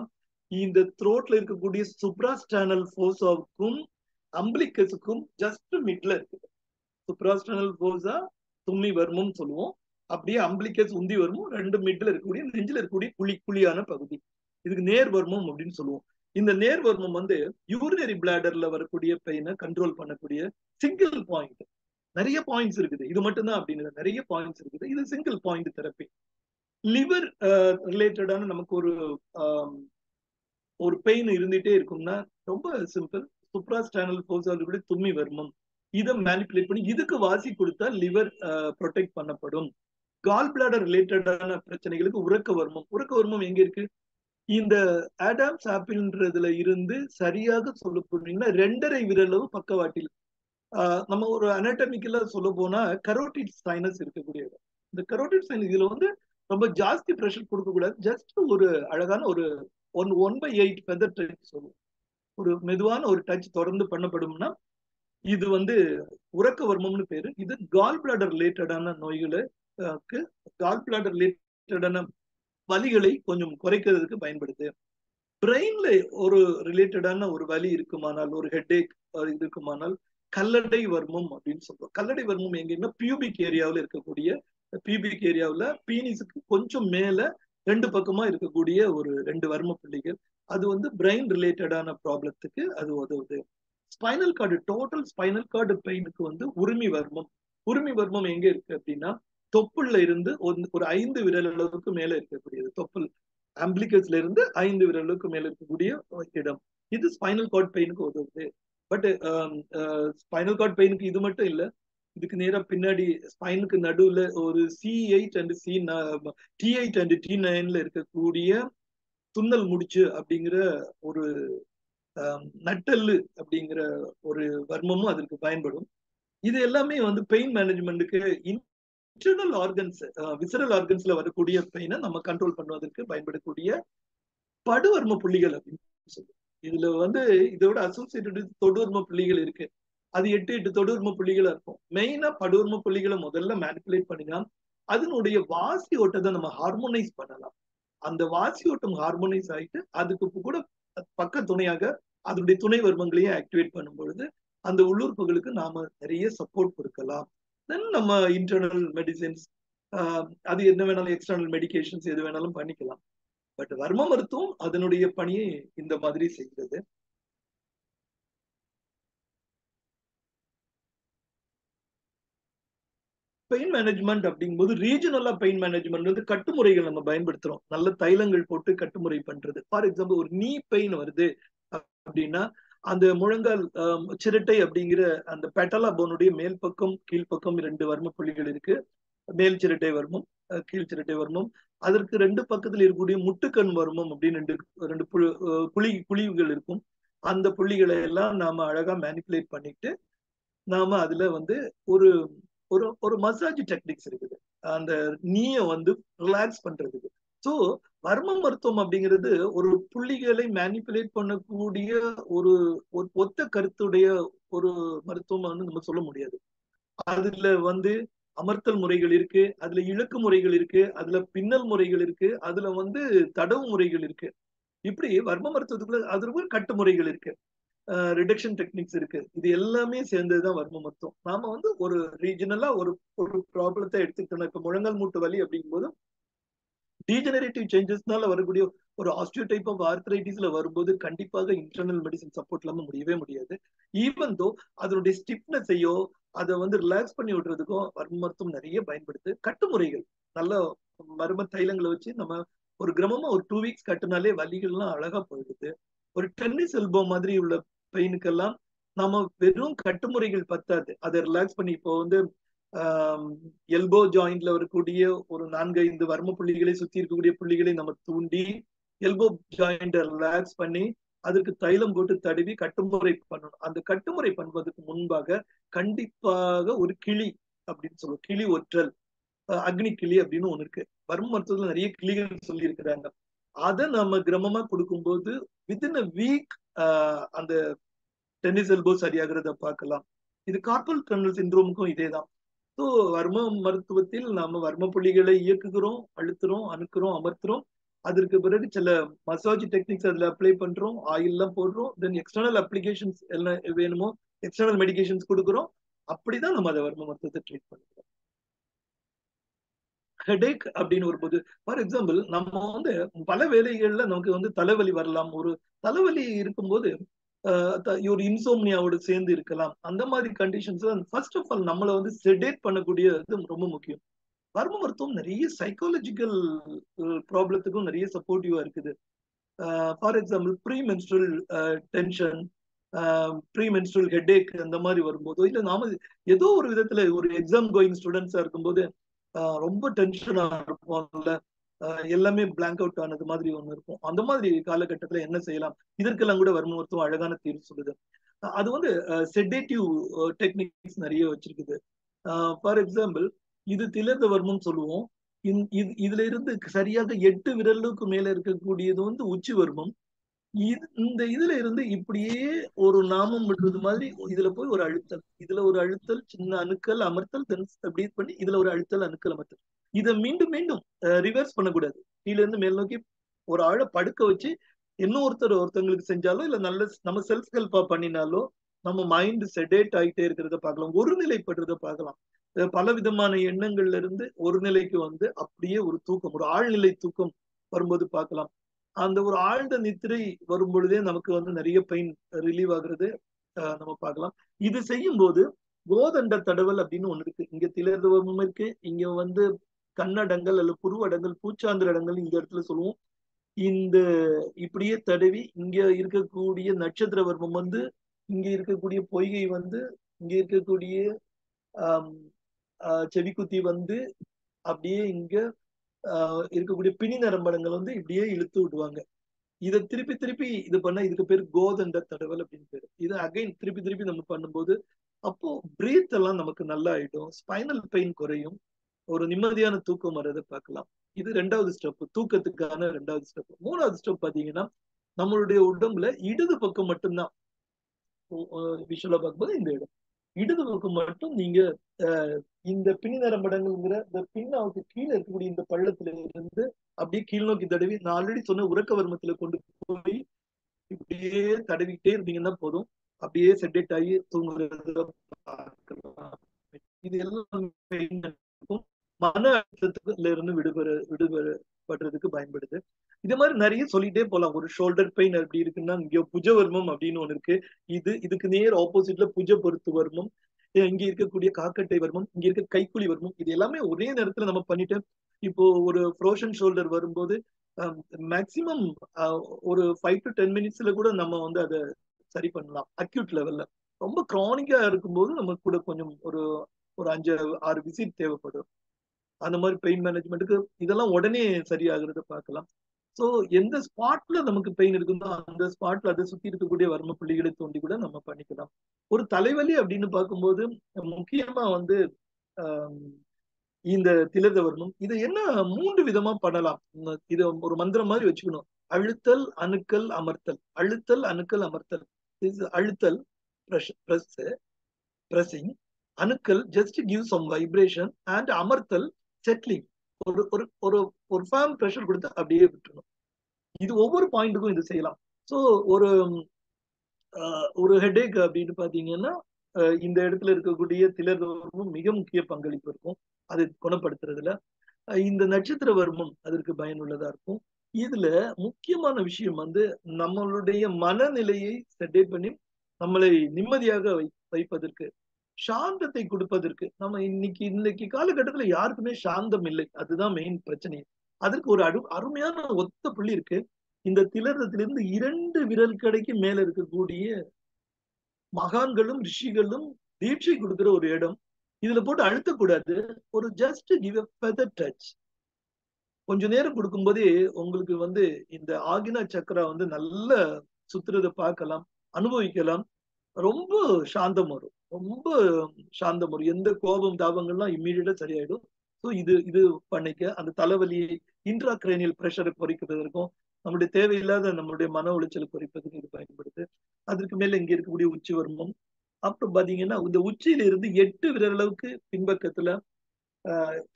இந்த த்ரோட்ல இருக்கக்கூடிய சுப்ராஸ்டானல் ஃபோசாவுக்கும் அம்பிளிக்கஸுக்கும் ஜஸ்ட் மிட்ல இருக்குது சுப்ராஸ்டானல் ஃபோசா தும்மி வர்மம் சொல்லுவோம். அப்படியே அம்பிளிக்கஸ் உந்தி வர்மம் ரெண்டு மிட்ல இருக்கக்கூடிய நெஞ்சில் இருக்கக்கூடிய குழி குழியான பகுதி. இதுக்கு நேர்வர்மம் அப்படின்னு சொல்லுவோம். இந்த நேர்வர்மம் வந்து யூரினரி பிளாடர்ல வரக்கூடிய பெயினை கண்ட்ரோல் பண்ணக்கூடிய சிங்கிள் பாயிண்ட் நிறைய பாயிண்ட்ஸ் இருக்குது. இது மட்டும்தான் அப்படின்னு நிறைய பாயிண்ட்ஸ் இருக்குது. இது சிங்கிள் பாயிண்ட் தெரப்பி லிவர் ரிலேட்டடான நமக்கு ஒரு ஒரு பெயின் இருந்துட்டே இருக்கும்னா ரொம்ப சிம்பிள் சுப்ராஸ்டானல் போசால் கூட தும்மி வர்மம். இதை மேனிப்புலேட் பண்ணி இதுக்கு வாசி கொடுத்தா லிவர் ப்ரொடெக்ட் பண்ணப்படும். கால் பிளாடர் ரிலேட்டடான பிரச்சனைகளுக்கு உறக்க வர்மம். உறக்க வர்மம் எங்க இருக்கு? இந்த ஆடாம்ஸ் ஆப்பிள்ன்றதுல இருந்து சரியாக சொல்ல போனீங்கன்னா ரெண்டரை விரலவு பக்கவாட்டில். நம்ம ஒரு அனாட்டமிக்கலா சொல்ல போனா கரோட்டிட் சைனஸ் இருக்கக்கூடிய இடம் இந்த கரோட்டிட் சைனஸ் இதுல வந்து ரொம்ப ஜாஸ்தி ப்ரெஷர் கொடுக்க கூடாது ஜஸ்ட் ஒரு அழகான ஒரு one one by eight feather touch சொல்லுவோம். ஒரு மெதுவான ஒரு டச் தொடர்ந்து பண்ணப்படும்னா இது வந்து உறக்க வர்மம்னு பேரு. இது கால் பிளாடர் ரிலேட்டடான நோய்களை கால் பிளாடர் ரிலேட்டடான வலிகளை கொஞ்சம் குறைக்கிறதுக்கு பயன்படுது. பிரெயின்ல ஒரு ரிலேட்டடான ஒரு வலி இருக்குமானால் ஒரு ஹெட்ஏக் இருக்குமானால் கல்லடை வர்மம் அப்படின்னு சொல்றோம். கல்லடை வர்மம் எங்கன்னா பியூபிக் ஏரியாவில் இருக்கக்கூடிய பியூபிக் ஏரியாவில் பீனிஸுக்கு கொஞ்சம் மேல ரெண்டு பக்கமா இருக்கக்கூடிய ஒரு ரெண்டு வர்ம புள்ளிகள். அது வந்து பிரெயின் ரிலேட்டடான ப்ராப்ளத்துக்கு அது உதவுது. Spinal cord total spinal cord பெயினுக்கு வந்து உரிமை வர்மம். உரிமை வர்மம் எங்க இருக்கு அப்படின்னா தொப்புள்ள இருந்து ஒரு ஐந்து விரல் அளவுக்கு மேல இருக்கக்கூடியது. தொப்புள் ஆம்பிளிகஸ்ல இருந்து ஐந்து விரலுக்கு மேல இருக்கக்கூடிய இடம். இது ஸ்பைனல் கார்ட் பெயினுக்கு உதவுது. பட் ஸ்பைனல் கார்ட் பெயினுக்கு இது மட்டும் இல்ல. இதுக்கு நேரா பின்னாடி ஸ்பைனுக்கு நடுவுல ஒரு C eight and C D eight and D நைன்ல இருக்கக்கூடிய துண்ணல் முடிச்சு அப்படிங்கிற ஒரு um, நட்டல்லு அப்படிங்கிற ஒரு வர்மமும் அதற்கு பயன்படும். இது எல்லாமே வந்து பெயின் மேனேஜ்மெண்ட்டுக்கு இன்டர்னல் ஆர்கன்ஸ் விசரல் ஆர்கன்ஸ்ல வரக்கூடிய பெயினை நம்ம கண்ட்ரோல் பண்ணுவதற்கு பயன்படக்கூடிய படுவர்ம புள்ளிகள் அப்படின்னு சொல்லுவோம். இதுல வந்து இதோட அசோசியேட்டட் தொடுவர்ம புள்ளிகள் இருக்கு. அது எட்டு எட்டு தொடுவர்ம புள்ளிகளா இருக்கும். மெயினா படுவர்ம புள்ளிகளை முதல்ல மேனிப்புலேட் பண்ணினா அதனுடைய வாசி ஓட்டத்தை நம்ம ஹார்மோனைஸ் பண்ணலாம். அந்த வாசி ஓட்டம் ஹார்மோனைஸ் ஆயிட்டு அதுக்கு கூட பக்க துணையாக அதனுடைய துணை வர்மங்களையும் ஆக்டிவேட் பண்ணும் பொழுது அந்த உள்ளுறுப்புகளுக்கு நாம நிறைய சப்போர்ட் கொடுக்கலாம். தென் நம்ம இன்டர்னல் மெடிசின்ஸ் அது என்ன வேணாலும் எக்ஸ்டர்னல் மெடிகேஷன்ஸ் எது வேணாலும் பண்ணிக்கலாம். பட் வர்ம மருத்துவம் அதனுடைய பணியை இந்த மாதிரி செய்கிறது. பெயின் மேனேஜ்மெண்ட் அப்படிங்கும்போது ரீஜனலா பெயின் மேனேஜ்மெண்ட் வந்து கட்டுமுறைகள் நம்ம பயன்படுத்துறோம். நல்ல தைலங்கள் போட்டு கட்டுமுறை பண்றது. ஃபார் எக்ஸாம்பிள் ஒரு நீ பெயின் வருது அப்படின்னா அந்த முழங்கால் சிரட்டை அப்படிங்கிற அந்த பெட்டலா போனுடைய மேல் பக்கம் கீழ்ப்பக்கம் ரெண்டு வர்ம புள்ளிகள் இருக்கு. மேல் சிரட்டை வர்மம் கீழ் சிரட்டை வர்மம். அதற்கு ரெண்டு பக்கத்தில் இருக்கக்கூடிய முட்டுக்கண் வர்மம் அப்படின்னு ரெண்டு ரெண்டு புளி புளிவுகள் இருக்கும். அந்த புள்ளிகளை எல்லாம் நாம அழகா மேனிப்புலேட் பண்ணிட்டு நாம அதுல வந்து ஒரு ஒரு ஒரு மசாஜ் டெக்னிக்ஸ் இருக்குது. அந்த நீயை வந்து ரிலாக்ஸ் பண்றதுக்கு. ஸோ வர்ம மருத்துவம் அப்படிங்கிறது ஒரு புள்ளிகளை மேனிப்புலேட் பண்ணக்கூடிய ஒரு ஒத்த கருத்துடைய ஒரு மருத்துவம் வந்து நம்ம சொல்ல முடியாது. அதுல வந்து அமர்த்தல் முறைகள் இருக்கு அதுல இழக்கு முறைகள் இருக்கு அதுல பின்னல் முறைகள் இருக்கு அதுல வந்து தடவு முறைகள் இருக்கு. இப்படி வர்ம மருத்துவத்துக்குள்ள அது கட்டு முறைகள் இருக்கு. ரிடக்ஷன் டெக்னிக்ஸ் இருக்கு. இது எல்லாமே சேர்ந்ததுதான் வர்ம மருத்துவம். நாம வந்து ஒரு ரீஜனலா ஒரு ஒரு ப்ராப்ளத்தை எடுத்துக்கிட்டோம் இப்ப முழங்கால் மூட்டு வலி அப்படிங்கும்போது டீஜெனரேட்டிவ் சேஞ்சஸ்னால வரக்கூடிய ஒரு ஆஸ்டியோ டைப் ஆஃப் ஆர்த்ரைட்டிஸ்ல வரும்போது கண்டிப்பாக இன்டர்னல் மெடிசன் சப்போர்ட் இல்லாம முடியவே முடியாது. ஈவன் தோ அதனுடைய ஸ்டிப்னஸையோ அதை வந்து ரிலாக்ஸ் பண்ணி விடுறதுக்கும் வர்ம மருத்துவம் நிறைய பயன்படுத்து கட்டுமுறைகள் நல்ல மர்ம தைலங்களை வச்சு நம்ம ஒரு கிரமமா ஒரு டூ வீக்ஸ் கட்டுனாலே வலிகள்லாம் அழகா போயிடுது. ஒரு டென்னிஸ் எல்போ மாதிரி உள்ள பெயினுக்கெல்லாம் நம்ம வெறும் கட்டுமுறைகள் பத்தாது. அதை ரிலாக்ஸ் பண்ணி இப்போ வந்து எல்போ ஜாயிண்ட்ல வரக்கூடிய ஒரு நான்கு ஐந்து வர்ம புள்ளிகளை சுத்தி இருக்கக்கூடிய புள்ளிகளை நம்ம தூண்டி எல்போ ஜாயிண்ட ரிலாக்ஸ் பண்ணி அதற்கு தைலம் போட்டு தடவி கட்டுமுறை பண்ணணும். அந்த கட்டுமுறை பண்ணுவதற்கு முன்பாக கண்டிப்பாக ஒரு கிளி அப்படின்னு சொல்லுவோம். கிளி ஒற்றல். அக்னி கிளி அப்படின்னு ஒண்ணு இருக்கு. வர்ம மருத்துவத்துல நிறைய கிளிகள் சொல்லி இருக்கிறாங்க அதை நம்ம கிரமமா கொடுக்கும்போது வித்தின் அ வீக் அந்த டென்னிஸ் எல்போ சரியாகிறத பார்க்கலாம். இது கார்பல் டன்னல் சிண்ட்ரோமுக்கும் இதேதான். ஸோ வர்ம மருத்துவத்தில் நாம வர்ம புள்ளிகளை இயக்குகிறோம் அழுத்துறோம் அணுக்கிறோம் அமர்த்துறோம். அதற்கு பிறகு சில மசாஜ் டெக்னிக்ஸ் அதுல அப்ளை பண்றோம். ஆயில்லாம் போடுறோம். தென் எக்ஸ்டர்னல் அப்ளிகேஷன்ஸ் எல்லாம் வேணுமோ எக்ஸ்டர்னல் மெடிகேஷன்ஸ் கொடுக்குறோம். அப்படிதான் நம்ம அதை வர்ம மருத்துவத்தை ட்ரீட் பண்ணுறோம். ஹெடேக் அப்படின்னு வரும்போது ஃபார் எக்ஸாம்பிள் நம்ம வந்து பல வேலைகள்ல நமக்கு வந்து தலைவலி வரலாம். ஒரு தலைவலி இருக்கும்போது ஒரு இன்சோம்னியாவோட சேர்ந்து இருக்கலாம். அந்த மாதிரி கண்டிஷன்ஸ் ஃபர்ஸ்ட் ஆஃப் ஆல் நம்மளை வந்து செடேட் பண்ணக்கூடிய இது ரொம்ப முக்கியம். பர்ம மருத்துவம் நிறைய சைக்காலஜிக்கல் ப்ராப்ளத்துக்கும் நிறைய சப்போர்ட்டிவா இருக்குது. For example pre menstrual tension pre menstrual headache அந்த மாதிரி வரும்போதோ இல்லை நாம ஏதோ ஒரு விதத்துல ஒரு எக்ஸாம் கோயிங் ஸ்டூடெண்ட்ஸா இருக்கும்போது ரொம்ப டென்ஷனா இருப்போம்ல. எல்லாமே பிளாங்க் அவுட் ஆனது மாதிரி ஒண்ணு இருக்கும். அந்த மாதிரி காலகட்டத்துல என்ன செய்யலாம்? இதற்கெல்லாம் கூட வரும் ஒருத்தம் அழகான தீர்வு சொல்லுது. அது வந்து செடேட்டிவ் டெக்னிக்ஸ் நிறைய வச்சிருக்குது. ஃபார் எக்ஸாம்பிள் இது திலர்ந்த வர்மம் சொல்லுவோம். இதுல இருந்து சரியாக எட்டு விரலுக்கு மேல இருக்கக்கூடியது வந்து உச்சி வர்மம் இந்த இதுல இருந்து இப்படியே ஒரு நாமம் விடுறது மாதிரி இதுல போய் ஒரு அழுத்தல். இதுல ஒரு அழுத்தல் சின்ன அணுக்கள் அமர்த்தல் தென் அப்படி பண்ணி இதுல ஒரு அழுத்தல் அணுக்கள் அமர்த்தல். இதை மீண்டும் மீண்டும் ரிவர்ஸ் பண்ணக்கூடாது. கீழே இருந்து மேல் நோக்கி ஒரு ஆழ படுக்க வச்சு இன்னொருத்தர் ஒருத்தவங்களுக்கு செஞ்சாலோ இல்ல நல்ல நம்ம செல்ஃப் ஹெல்ப்பா பண்ணினாலோ நம்ம மைண்ட் செடேட் ஆகிட்டே இருக்கிறத பார்க்கலாம். ஒருநிலைப்படுறத பார்க்கலாம். பல விதமான எண்ணங்கள்ல இருந்து ஒரு நிலைக்கு வந்து அப்படியே ஒரு தூக்கம் ஒரு ஆழ்நிலை தூக்கம் வரும்போது பார்க்கலாம். அந்த ஒரு ஆழ்ந்த நித்திரை வரும் பொழுதே நமக்கு வந்து நிறைய பெயின் ரிலீவ் ஆகுறது நம்ம பார்க்கலாம். இது செய்யும் போது கோதண்ட தடவல் அப்படின்னு ஒண்ணு இருக்கு. இங்க திலர்தவமும் இருக்கு. இங்க வந்து கண்ணடங்கள் அல்ல புருவடங்கள் பூச்சாந்திர இடங்கள் இந்த இடத்துல சொல்லுவோம். இந்த இப்படியே தடவி இங்க இருக்கக்கூடிய நட்சத்திர வர்மம் வந்து இங்க இருக்கக்கூடிய பொய்கை வந்து இங்க இருக்கக்கூடிய ஆஹ் செவிக்குத்தி வந்து அப்படியே இங்க ஆஹ் இருக்கக்கூடிய பிணி நரம்படங்கள் வந்து இப்படியே இழுத்து விடுவாங்க. இதை திருப்பி திருப்பி இது பண்ண இதுக்கு பேர் கோதண்ட தடவல் அப்படின்னு பேரு. இது அகைன் திருப்பி திருப்பி நம்ம பண்ணும்போது அப்போ பிரீத் எல்லாம் நமக்கு நல்லா ஆயிடும். ஸ்பைனல் பெயின் குறையும். ஒரு நிம்மதியான தூக்கம் வர்றதை பார்க்கலாம். இது ரெண்டாவது ஸ்டெப் தூக்கத்துக்கான ரெண்டாவது ஸ்டெப் மூணாவது ஸ்டெப் பாத்தீங்கன்னா நம்மளுடைய உடம்புல இடது பக்கம் மட்டும்தான். விஷுவலா பார்க்கும்போது இந்த இடம். இடது பக்கம் மட்டும் நீங்க இந்த பின்னி நரம்படங்கள்ங்கிற இந்த பின்னாவுக்கு கீழே இருக்கக்கூடிய இந்த பள்ளத்துல இருந்து அப்படியே கீழ் நோக்கி தடவி நான் ஆல்ரெடி சொன்ன உறக்க வர்மத்துல கொண்டு போய் இப்படியே தடவிக்கிட்டே இருந்தீங்கன்னா போதும். அப்படியே செட்டேட் ஆகி தூங்குறத பார்க்கலாம். இது எல்லாம் மன அழுத்தத்துல இருந்து விடுபெற விடுபடுறதுக்கு பயன்படுது. இது மாதிரி நிறைய சொல்லிட்டே போலாம். ஒரு ஷோல்டர் பெயின் அப்படி இருக்குன்னா இங்கே புஜவர்மம் அப்படின்னு ஒண்ணு இருக்கு. இது இதுக்கு நேர் ஆப்போசிட்ல புஜ பொருத்து வர்மம் இங்க இருக்கக்கூடிய காக்கட்டை வர்மம் இங்க இருக்க கைக்குழி வர்மம் இது எல்லாமே ஒரே நேரத்துல நம்ம பண்ணிட்டு இப்போ ஒரு ஃப்ரோஷன் ஷோல்டர் வரும்போது மேக்சிமம் ஒரு ஃபைவ் டு டென் மினிட்ஸ்ல கூட நம்ம வந்து அதை சரி பண்ணலாம். அக்யூட் லெவல்ல ரொம்ப க்ரானிக்கா இருக்கும்போது நமக்கு கூட கொஞ்சம் ஒரு ஒரு அஞ்சு ஆறு விசிட் தேவைப்படும். அந்த மாதிரி பெயின் மேனேஜ்மெண்ட்டுக்கு இதெல்லாம் உடனே சரியாகிறத பார்க்கலாம். ஸோ எந்த ஸ்பாட்ல நமக்கு பெயின் இருக்குதோ அந்த ஸ்பாட்ல அதை சுத்தி இருக்கக்கூடிய வர்ம புள்ளிகளை தோண்டி கூட நம்ம பண்ணிக்கலாம். ஒரு தலைவலி அப்படின்னு பார்க்கும்போது முக்கியமா வந்து இந்த திலத வர்மம். இதை என்ன மூன்று விதமா பண்ணலாம்? இது ஒரு மந்திரம் மாதிரி வச்சுக்கணும். அழுத்தல் அணுக்கல் அமர்த்தல். அழுத்தல் அணுக்கல் அமர்த்தல். அழுத்தல் press pressing அணுக்கல் just give some vibration and அமர்த்தல் settling ஒரு ஒரு ஒரு ஒரு ஃபேம் ப்ரெஷர் கொடுத்து அப்படியே விட்டுணும் இது ஒவ்வொரு பாயிண்ட்டுக்கும் இது செய்யலாம். ஸோ ஒரு ஒரு ஹெடேக் அப்படின்னு பார்த்தீங்கன்னா இந்த இடத்துல இருக்கக்கூடிய திலர் வர்மம் மிக முக்கிய பங்களிப்பு இருக்கும். அது குணப்படுத்துறதுல. இந்த நட்சத்திர வர்மம் அதற்கு பயனுள்ளதா இருக்கும். இதுல முக்கியமான விஷயம் வந்து நம்மளுடைய மனநிலையை செட்டை பண்ணி நம்மளை நிம்மதியாக வை வைப்பதற்கு சாந்தத்தை கொடுப்பதற்கு நம்ம இன்னைக்கு இன்னைக்கு காலகட்டத்துல யாருக்குமே சாந்தம் இல்லை. அதுதான் மெயின் பிரச்சனை அதற்கு ஒரு அரு அருமையான ஒத்த புள்ளி இருக்கு. இந்த திலரத்திலிருந்து இரண்டு விரல் கடைக்கு மேல இருக்கக்கூடிய மகான்களும் ரிஷிகளும் தீட்சை கொடுக்குற ஒரு இடம். இதுல போட்டு அழுத்தக்கூடாது. ஒரு ஜஸ்ட் கிவ் ஃபெதர் டச் கொஞ்ச நேரம் கொடுக்கும்போதே உங்களுக்கு வந்து இந்த ஆகினா சக்கரா வந்து நல்ல சுத்துறதை பார்க்கலாம் அனுபவிக்கலாம். ரொம்ப சாந்தம் வரும். ரொம்ப சாந்தம் வரும் எந்த கோபம் தாபங்கள்லாம் இம்மீடியட்டா சரியாயிடும். ஸோ இது இது பண்ணிக்க அந்த தலைவலியை இன்ட்ரா கிரேனியல் ப்ரெஷரை குறைக்கிறதுக்கும் நம்முடைய தேவையில்லாத நம்மளுடைய மன உளைச்சலை குறைப்பதற்கு இது பயன்படுது. அதற்கு மேல இங்க இருக்கக்கூடிய உச்சி வர்மம். அப்புறம் பாத்தீங்கன்னா இந்த உச்சியில இருந்து எட்டு விரல் அளவுக்கு பின்பக்கத்துல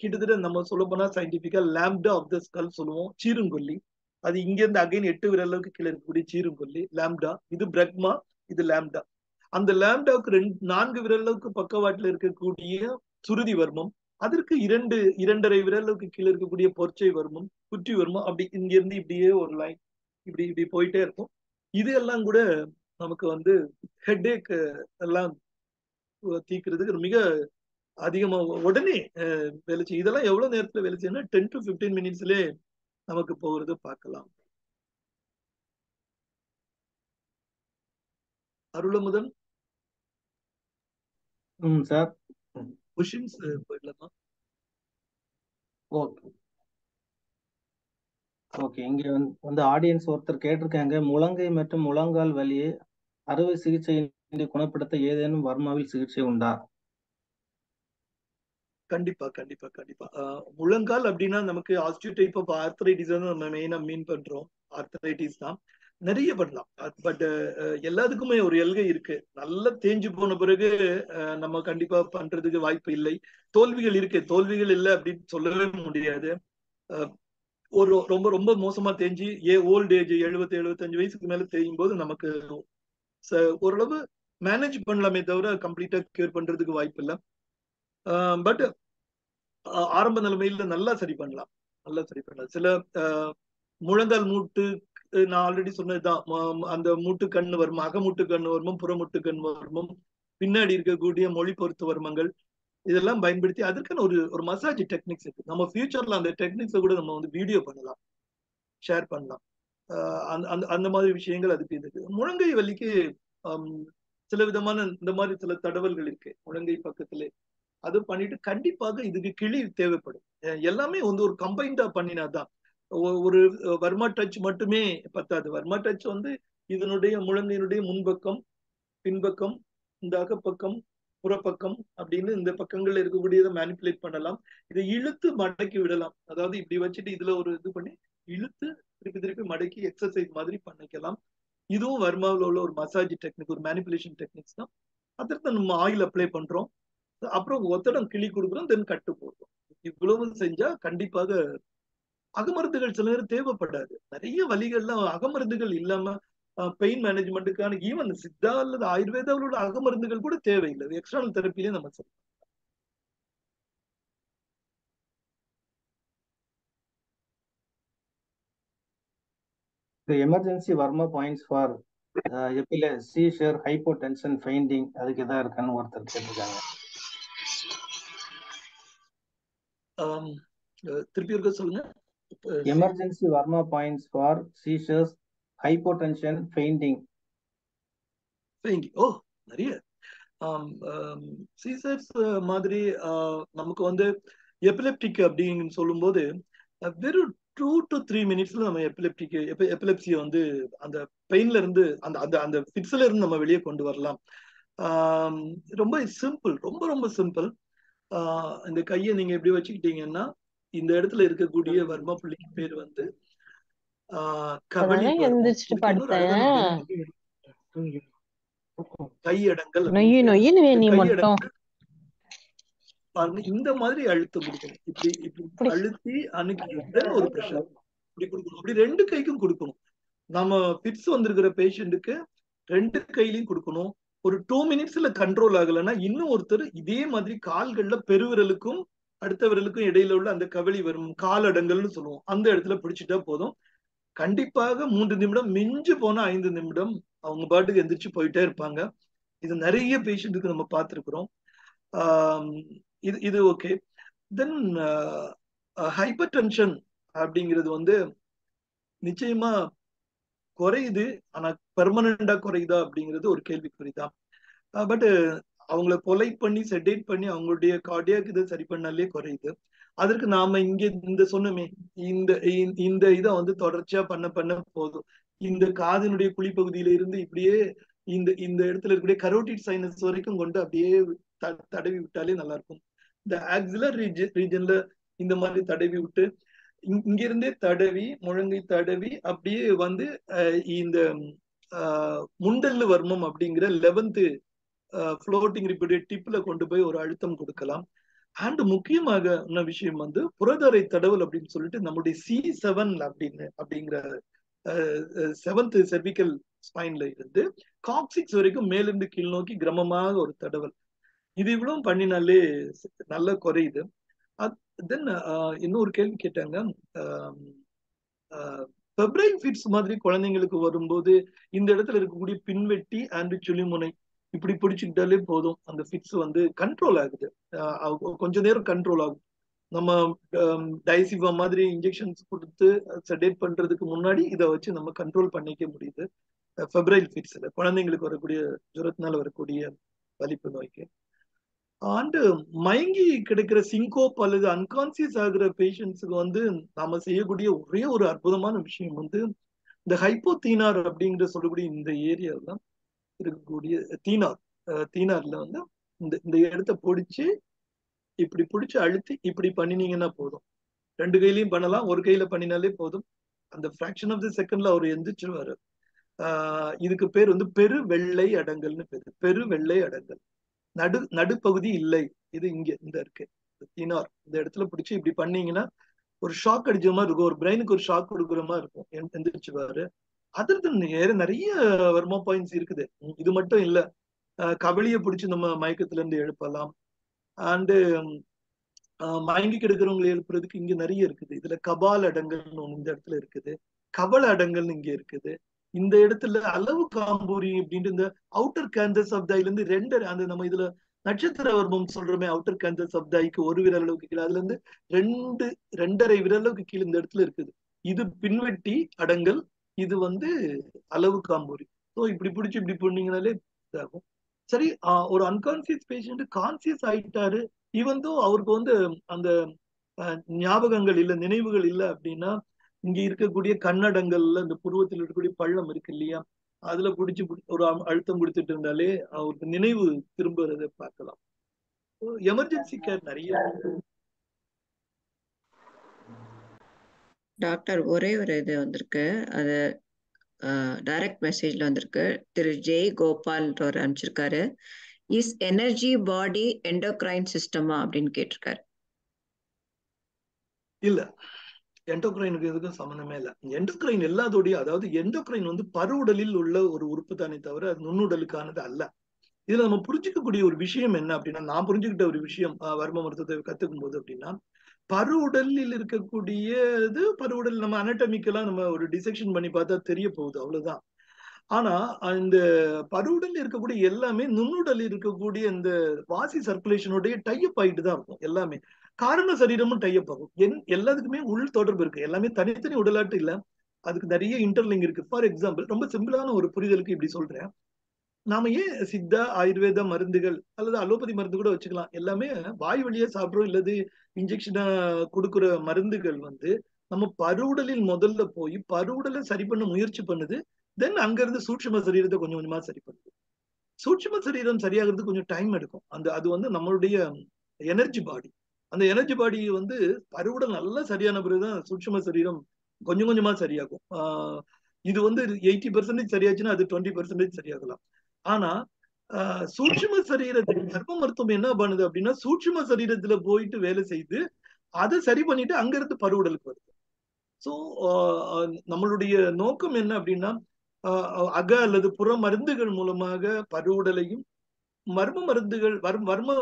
கிட்டத்தட்ட நம்ம சொல்ல போனா சயின்டிபிக்கா லேம்டா ஆஃப் த ஸ்கல் சொல்லுவோம் சீருங்கொல்லி. அது இங்க இருந்து அகைன் எட்டு விரல் அளவுக்கு கீழே இருக்கக்கூடிய சீருங்கொல்லி லேம்டா இது பிரக்மா இது லேம்டா அந்த லேம்டாவுக்கு ரெண்டு நான்கு விரலுக்கு பக்கவாட்டில் பக்கவாட்டுல இருக்கக்கூடிய சுருதி வர்மம் அதற்கு இரண்டு இரண்டரை விரலுக்கு கீழே இருக்கக்கூடிய பொற்சை வர்மம் குற்றி வர்மம் அப்படி இங்க இருந்து இப்படியே ஒரு லைன் இப்படி இப்படி போயிட்டே இருக்கும். இது எல்லாம் கூட நமக்கு வந்து ஹெட்டேக் எல்லாம் தீக்கிறதுக்கு மிக அதிகமா உடனே வெளிச்சு இதெல்லாம் எவ்வளவு நேரத்துல வெளிச்சுன்னா டென் டு பிப்டீன் மினிட்ஸ்லயே நமக்கு போகிறது பார்க்கலாம். அருளமுதன். ம் சார் கொஷின்ஸ் போயிடலாமா ஓகே ஓகே இங்க வந்து ஆடியன்ஸ் ஒருத்தர் கேட்டிருக்காங்க. முழங்கை மற்றும் முழங்கால் வலியை அறுவை சிகிச்சையின்றி குணப்படுத்த ஏதேனும் வர்மாவில் சிகிச்சை உண்டா? கண்டிப்பா கண்டிப்பா கண்டிப்பா. முழங்கால் அப்படின்னா நமக்கு ஆஸ்டியூ டைப் ஆஃப் ஆர்த்தரைட்டிஸ் வந்து நம்ம மெயினா மீன் பண்றோம். ஆர்த்தரைட்டிஸ் தான். நிறைய பண்ணலாம். பட் எல்லாத்துக்குமே ஒரு எல்கை இருக்கு. நல்லா தேஞ்சு போன பிறகு நம்ம கண்டிப்பா பண்றதுக்கு வாய்ப்பு இல்லை. தோல்விகள் இருக்கு தோல்விகள் இல்லை அப்படின்னு சொல்லவே முடியாது. ஒரு ரொம்ப ரொம்ப மோசமா தேஞ்சு ஏ ஓல்ட் ஏஜ் எழுபத்தி எழுபத்தஞ்சு வயசுக்கு மேல தேயும் போது நமக்கு ஓரளவு மேனேஜ் பண்ணலாமே தவிர கம்ப்ளீட்டா கியூர் பண்றதுக்கு வாய்ப்பு இல்லை. பட் ஆரம்ப நிலைமையில நல்லா சரி பண்ணலாம். நல்லா சரி பண்ணலாம். சில முழங்கால் மூட்டு நான் ஆல்ரெடி சொன்னதுதான் அந்த மூட்டு கண்ணு வருமம் அகமூட்டு கண்ணு வருமம் புறமுட்டு கண் வருமம் பின்னாடி இருக்கக்கூடிய மொழி பொருத்து வருமங்கள் இதெல்லாம் பயன்படுத்தி அதற்கான ஒரு ஒரு மசாஜ் டெக்னிக்ஸ் இருக்கு. நம்ம ஃபியூச்சர்ல அந்த டெக்னிக்ஸை கூட நம்ம வந்து வீடியோ பண்ணலாம். ஷேர் பண்ணலாம். ஆஹ் அந்த அந்த அந்த மாதிரி விஷயங்கள் அதுக்கு இருக்கு. முழங்கை வலிக்கு சில விதமான இந்த மாதிரி சில தடவல்கள் இருக்கு. முழங்கை பக்கத்துல. அது பண்ணிட்டு கண்டிப்பாக இதுக்கு கிளி தேவைப்படும். எல்லாமே வந்து ஒரு கம்பைண்டா பண்ணினாதான் ஒரு வர்மா டச் மட்டுமே பத்தாது. வர்மா டச் வந்து இதனுடைய முழங்கையினுடைய முன்பக்கம் பின்பக்கம் இந்த அகப்பக்கம் புறப்பக்கம் அப்படின்னு இந்த பக்கங்கள்ல இருக்கக்கூடியதை மேனிப்புலேட் பண்ணலாம். இதை இழுத்து மடக்கி விடலாம். அதாவது இப்படி வச்சுட்டு இதுல ஒரு இது பண்ணி இழுத்து திருப்பி திருப்பி மடக்கி எக்ஸசைஸ் மாதிரி பண்ணிக்கலாம். இதுவும் வர்மாவில் உள்ள ஒரு மசாஜ் டெக்னிக் ஒரு மேனிப்புலேஷன் டெக்னிக்ஸ் தான். அதற்கு நம்ம ஆயில் அப்ளை பண்றோம். அப்புறம் ஒத்தடம் கிளி கொடுக்குறோம் தென் கட்டு போடுறோம். இவ்வளவு செஞ்சா கண்டிப்பாக அகமருந்துகள் சில நேரம் தேவைப்படாது. நிறைய வழிகள்லாம் அகமருந்துகள் இல்லாம பெயின் மேனேஜ்மெண்ட்டுக்கான ஈவன் சித்தா அல்லது ஆயுர்வேதாவில் உள்ள அகமருந்துகள் கூட தேவையில்லை. எக்ஸ்டர்னல் தெரப்பிலே நம்ம செய்யலாம் The emergency Varma points for epilepsy, seizure, hypotension, fainting. அதுக்கு எதா இருக்கான்னு ஒருத்தர் கேட்டிருக்காங்க. திருப்பி இருக்க சொல்லுங்க. Emergency Varma points for seizures hypotension fainting you. ஓ நிறைய. சீசர்ஸ் மாதிரி ஆஹ் நமக்கு வந்து எபிலெப்டிக் அப்படின்னு சொல்லும்போது வெறும் டூ டு த்ரீ மினிட்ஸ்ல நம்ம எபிலெப்டிக் எபிலெப்சியை வந்து அந்த பெயின்ல இருந்து அந்த அந்த அந்த ஃபிட்ஸ்ல இருந்து நம்ம வெளியே கொண்டு வரலாம். ஆம், ரொம்ப சிம்பிள் ரொம்ப ரொம்ப சிம்பிள் இந்த கையை நீங்க எப்படி வச்சுக்கிட்டீங்கன்னா இந்த இடத்துல இருக்கக்கூடிய வர்மா புள்ளிக்கு பேர் வந்து கையடங்கல் பாருங்க இந்த மாதிரி அழுத்தம் கொடுக்கணும் இப்படி இப்படி அழுத்தி அணுக்கி தென் ஒரு ப்ரெஷர் இப்படி கொடுக்கணும். அப்படி ரெண்டு கைக்கும் கொடுக்கணும். நம்ம பிட்ஸ் வந்திருக்கிற பேஷண்ட்டுக்கு ரெண்டு கையிலையும் கொடுக்கணும். ஒரு டூ மினிட்ஸ்ல கண்ட்ரோல் ஆகலைன்னா இன்னும் ஒருத்தர் இதே மாதிரி கால்கள்ல பெருவிரலுக்கும் அடுத்தவர்களுக்கும் இடையில உள்ள அந்த கவலி வரும் காலடங்கள்னு சொல்லுவோம். அந்த இடத்துல பிடிச்சிட்டா போதும். கண்டிப்பாக மூன்று நிமிடம் மிஞ்சு போனா ஐந்து நிமிடம் அவங்க பாட்டுக்கு எந்திரிச்சு போயிட்டே இருப்பாங்க. இது நிறைய பேஷண்ட்டுக்கு நம்ம பார்த்துருக்குறோம். இது இது ஓகே தென் ஹைப்பர் டென்ஷன் அப்படிங்கிறது வந்து நிச்சயமா குறையுது. ஆனா பெர்மனண்டா குறையுதா அப்படிங்கிறது ஒரு கேள்விக்குறிதான். பட் அவங்கள கொலை பண்ணி செடேட் பண்ணி அவங்களுடைய கார்டியாக் இதை சரி பண்ணாலே குறையுது. அதற்கு நாம இங்க இந்த சொன்னமே இந்த இந்த இதை வந்து தொடர்ச்சியா பண்ண பண்ண போதும். இந்த காதினுடைய குழிப்பகுதியில இருந்து இப்படியே இந்த இந்த இடத்துல இருக்கக்கூடிய கரோட்டிட் சைனஸ் வரைக்கும் கொண்டு அப்படியே தடவி விட்டாலே நல்லா இருக்கும் இந்த ஆக்சிலர் ரீஜன் ரீஜன்ல இந்த மாதிரி தடவி விட்டு இங்க இருந்தே தடவி முழங்கை தடவி அப்படியே வந்து இந்த முண்டல்லு வர்மம் அப்படிங்கிற லெவன்த்து ஃப்ளோட்டிங் ரிப்பீடு டிப்ல கொண்டு போய் ஒரு அழுத்தம் கொடுக்கலாம். அண்ட் முக்கியமாக என்ன விஷயம் வந்து புறதரை தடவல் அப்படின்னு சொல்லிட்டு நம்முடைய சி செவன் அப்படின்னு அப்படிங்கிற செவன்த் செர்விக்கல் ஸ்பைன்ல இருந்து காக்சிக்ஸ் வரைக்கும் மேலிருந்து கீழ் நோக்கி கிரமமாக ஒரு தடவல். இது இவ்வளவு பண்ணினாலே நல்லா குறையுது தென் இன்னொரு கேள்வி கேட்டாங்க. பெப்ரைல் ஃபிட்ஸ் மாதிரி குழந்தைங்களுக்கு வரும்போது இந்த இடத்துல இருக்கக்கூடிய பின்வெட்டி அண்ட் சுழிமுனை இப்படி பிடிச்சுக்கிட்டாலே போதும். அந்த ஃபிட்ஸ் வந்து கண்ட்ரோல் ஆகுது. கொஞ்ச நேரம் கண்ட்ரோல் ஆகும். நம்ம டைசிவா மாதிரி இன்ஜெக்ஷன்ஸ் கொடுத்து செடேட் பண்றதுக்கு முன்னாடி இதை வச்சு நம்ம கண்ட்ரோல் பண்ணிக்க முடியுது. ஃபெப்ரைல் ஃபிட்ஸ்ல குழந்தைங்களுக்கு வரக்கூடிய ஜுரத்தினால வரக்கூடிய வலிப்பு நோய்க்கு. ஆண்டு மயங்கி கிடைக்கிற சிங்கோப் அல்லது அன்கான்சியஸ் ஆகுற பேஷண்ட்ஸுக்கு வந்து நாம செய்யக்கூடிய ஒரே ஒரு அற்புதமான விஷயம் வந்து இந்த ஹைப்போ தீனார் அப்படிங்கிற சொல்லக்கூடிய இந்த ஏரியாவில் இருக்கக்கூடிய தீனார் தீனார்ல வந்து இந்த இந்த இடத்த பிடிச்சி இப்படி பிடிச்சி அழுத்தி இப்படி பண்ணினீங்கன்னா போதும். ரெண்டு கையிலையும் பண்ணலாம் ஒரு கையில பண்ணினாலே போதும். அந்த ஃபிராக்ஷன் ஆஃப் தி செகண்ட்ல அவர் எந்திரிச்சிருவாரு. ஆஹ் இதுக்கு பேர் வந்து பெரு வெள்ளை அடங்கல்னு பேரு. பெரு வெள்ளை அடங்கல். நடு நடுப்பகுதி இல்லை. இது இங்க இந்த இருக்கு. தீனார் இந்த இடத்துல பிடிச்சி இப்படி பண்ணீங்கன்னா ஒரு ஷாக் அடிச்ச மாதிரி இருக்கும். ஒரு பிரெயினுக்கு ஒரு ஷாக் கொடுக்குற மாதிரி இருக்கும். எந்திரிச்சுவாரு அதற்கு வேற நிறைய வர்மா பாயிண்ட்ஸ் இருக்குது. இது மட்டும் இல்ல. கபலிய பிடிச்சி நம்ம மயக்கத்துல இருந்து எழுப்பலாம். அண்டு மயங்கி கெடுக்கிறவங்களை எழுப்புறதுக்கு இங்க நிறைய இருக்குது. இதுல கபால் அடங்கல்னு ஒண்ணு இந்த இடத்துல இருக்குது. கவல அடங்கல் இங்க இருக்குது. இந்த இடத்துல அளவு காம்பூரி அப்படின்ட்டு இந்த அவுட்டர் கேந்தஸ் ஆஃப் தாயில இருந்து ரெண்டு அந்த நம்ம இதுல நட்சத்திர வர்மம் சொல்றோமே அவுட்டர் கேந்தஸ் ஆஃப் தாய்க்கு ஒரு விரல் அளவுக்கு கீழே. அதுல இருந்து ரெண்டு ரெண்டரை விரல் அளவுக்கு கீழே இந்த இடத்துல இருக்குது. இது பின்வெட்டி அடங்கல் இது வந்து அளவு காம்பொறி ஸோ இப்படி பிடிச்சி இப்படி பண்ணீங்கனாலே இதாகும். சரி ஒரு அன்கான்சியஸ் பேஷண்ட் கான்சியஸ் ஆயிட்டாரு. ஈவன் தோ அவருக்கு வந்து அந்த ஞாபகங்கள் இல்லை நினைவுகள் இல்லை அப்படின்னா இங்க இருக்கக்கூடிய கன்னடங்கள்ல இந்த புருவத்தில் இருக்கக்கூடிய பள்ளம் இருக்கு இல்லையா? அதுல பிடிச்சி ஒரு அழுத்தம் கொடுத்துட்டு இருந்தாலே அவருக்கு நினைவு திரும்புறதை பார்க்கலாம். எமர்ஜென்சி கேர் நிறைய டாக்டர் ஒரே ஒரு இது வந்திருக்கு. அது டைரக்ட் மெசேஜ்ல வந்திருக்கு. திரு ஜெய் கோபால்ன்றவர் அனுப்பிச்சிருக்காரு. இஸ் எனர்ஜி பாடி எண்டோக்ரைன் சிஸ்டமா அப்படின்னு கேட்டிருக்காரு. இல்ல. எண்டோக்ரைனுக்கு எதுக்கும் சம்மந்தமே இல்லை. எண்டோக்ரைன் எல்லாத்தோடைய அதாவது எண்டோக்ரைன் வந்து பருவுடலில் உள்ள ஒரு உறுப்பு தானே தவிர அது நுண்ணுடலுக்கானது அல்ல. இதுல நம்ம புரிஞ்சுக்கக்கூடிய ஒரு விஷயம் என்ன அப்படின்னா நான் புரிஞ்சுக்கிட்ட ஒரு விஷயம் வர்ம மருத்துவத்தை கத்துக்கும் போது அப்படின்னா பருவுடலில் இருக்கக்கூடியது பருவுடல் நம்ம அனட்டமிக்கெல்லாம் நம்ம ஒரு டிசெக்ஷன் பண்ணி பார்த்தா தெரிய போகுது அவ்வளவுதான். ஆனா இந்த பருவுடல் இருக்கக்கூடிய எல்லாமே நுண்ணுடல் இருக்கக்கூடிய இந்த வாசி சர்க்குலேஷனுடைய டைப் ஆயிட்டு தான் இருக்கும் எல்லாமே. காரண சரீரமும் டைப் ஆகும். என் எல்லாத்துக்குமே உள் தொடர்பு இருக்கு. எல்லாமே தனித்தனி உடலாட்டு இல்ல. அதுக்கு நிறைய இன்டர்லிங் இருக்கு. ஃபார் எக்ஸாம்பிள் ரொம்ப சிம்பிளான ஒரு புரிதலுக்கு இப்படி சொல்றேன். நாம ஏன் சித்தா ஆயுர்வேத மருந்துகள் அல்லது அலோபதி மருந்து கூட வச்சுக்கலாம். எல்லாமே வாய் வழியா சாப்பிடுறோம் இல்லது இன்ஜெக்ஷனா கொடுக்குற மருந்துகள் வந்து நம்ம பருவுடலில் முதல்ல போய் பருவுடலை சரி பண்ண முயற்சி பண்ணுது. தென் அங்க இருந்து சூட்சம சரீரத்தை கொஞ்சம் கொஞ்சமா சரி பண்ணுது. சூட்சம சரீரம் சரியாகிறது கொஞ்சம் டைம் எடுக்கும். அந்த அது வந்து நம்மளுடைய எனர்ஜி பாடி அந்த எனர்ஜி பாடி வந்து பருவுடல் நல்லா சரியான பிறகுதான் சூட்சம சரீரம் கொஞ்சம் கொஞ்சமா சரியாகும். ஆஹ் இது வந்து எயிட்டி பெர்சன்டேஜ் சரியாச்சுன்னா அது டுவெண்ட்டி பெர்சன்டேஜ் சரியாகலாம். ஆனா சூட்சும சரீரத்துக்கு கர்ப்ப மருத்துவம் என்ன பண்ணுது அப்படின்னா சூட்சும சரீரத்துல போயிட்டு வேலை செய்து அதை சரி பண்ணிட்டு அங்க இருந்து பருவுடலுக்கு வருது. ஸோ நம்மளுடைய நோக்கம் என்ன அப்படின்னா அக அல்லது புற மருந்துகள் மூலமாக பருவுடலையும் மர்ம மருந்துகள் வர்ம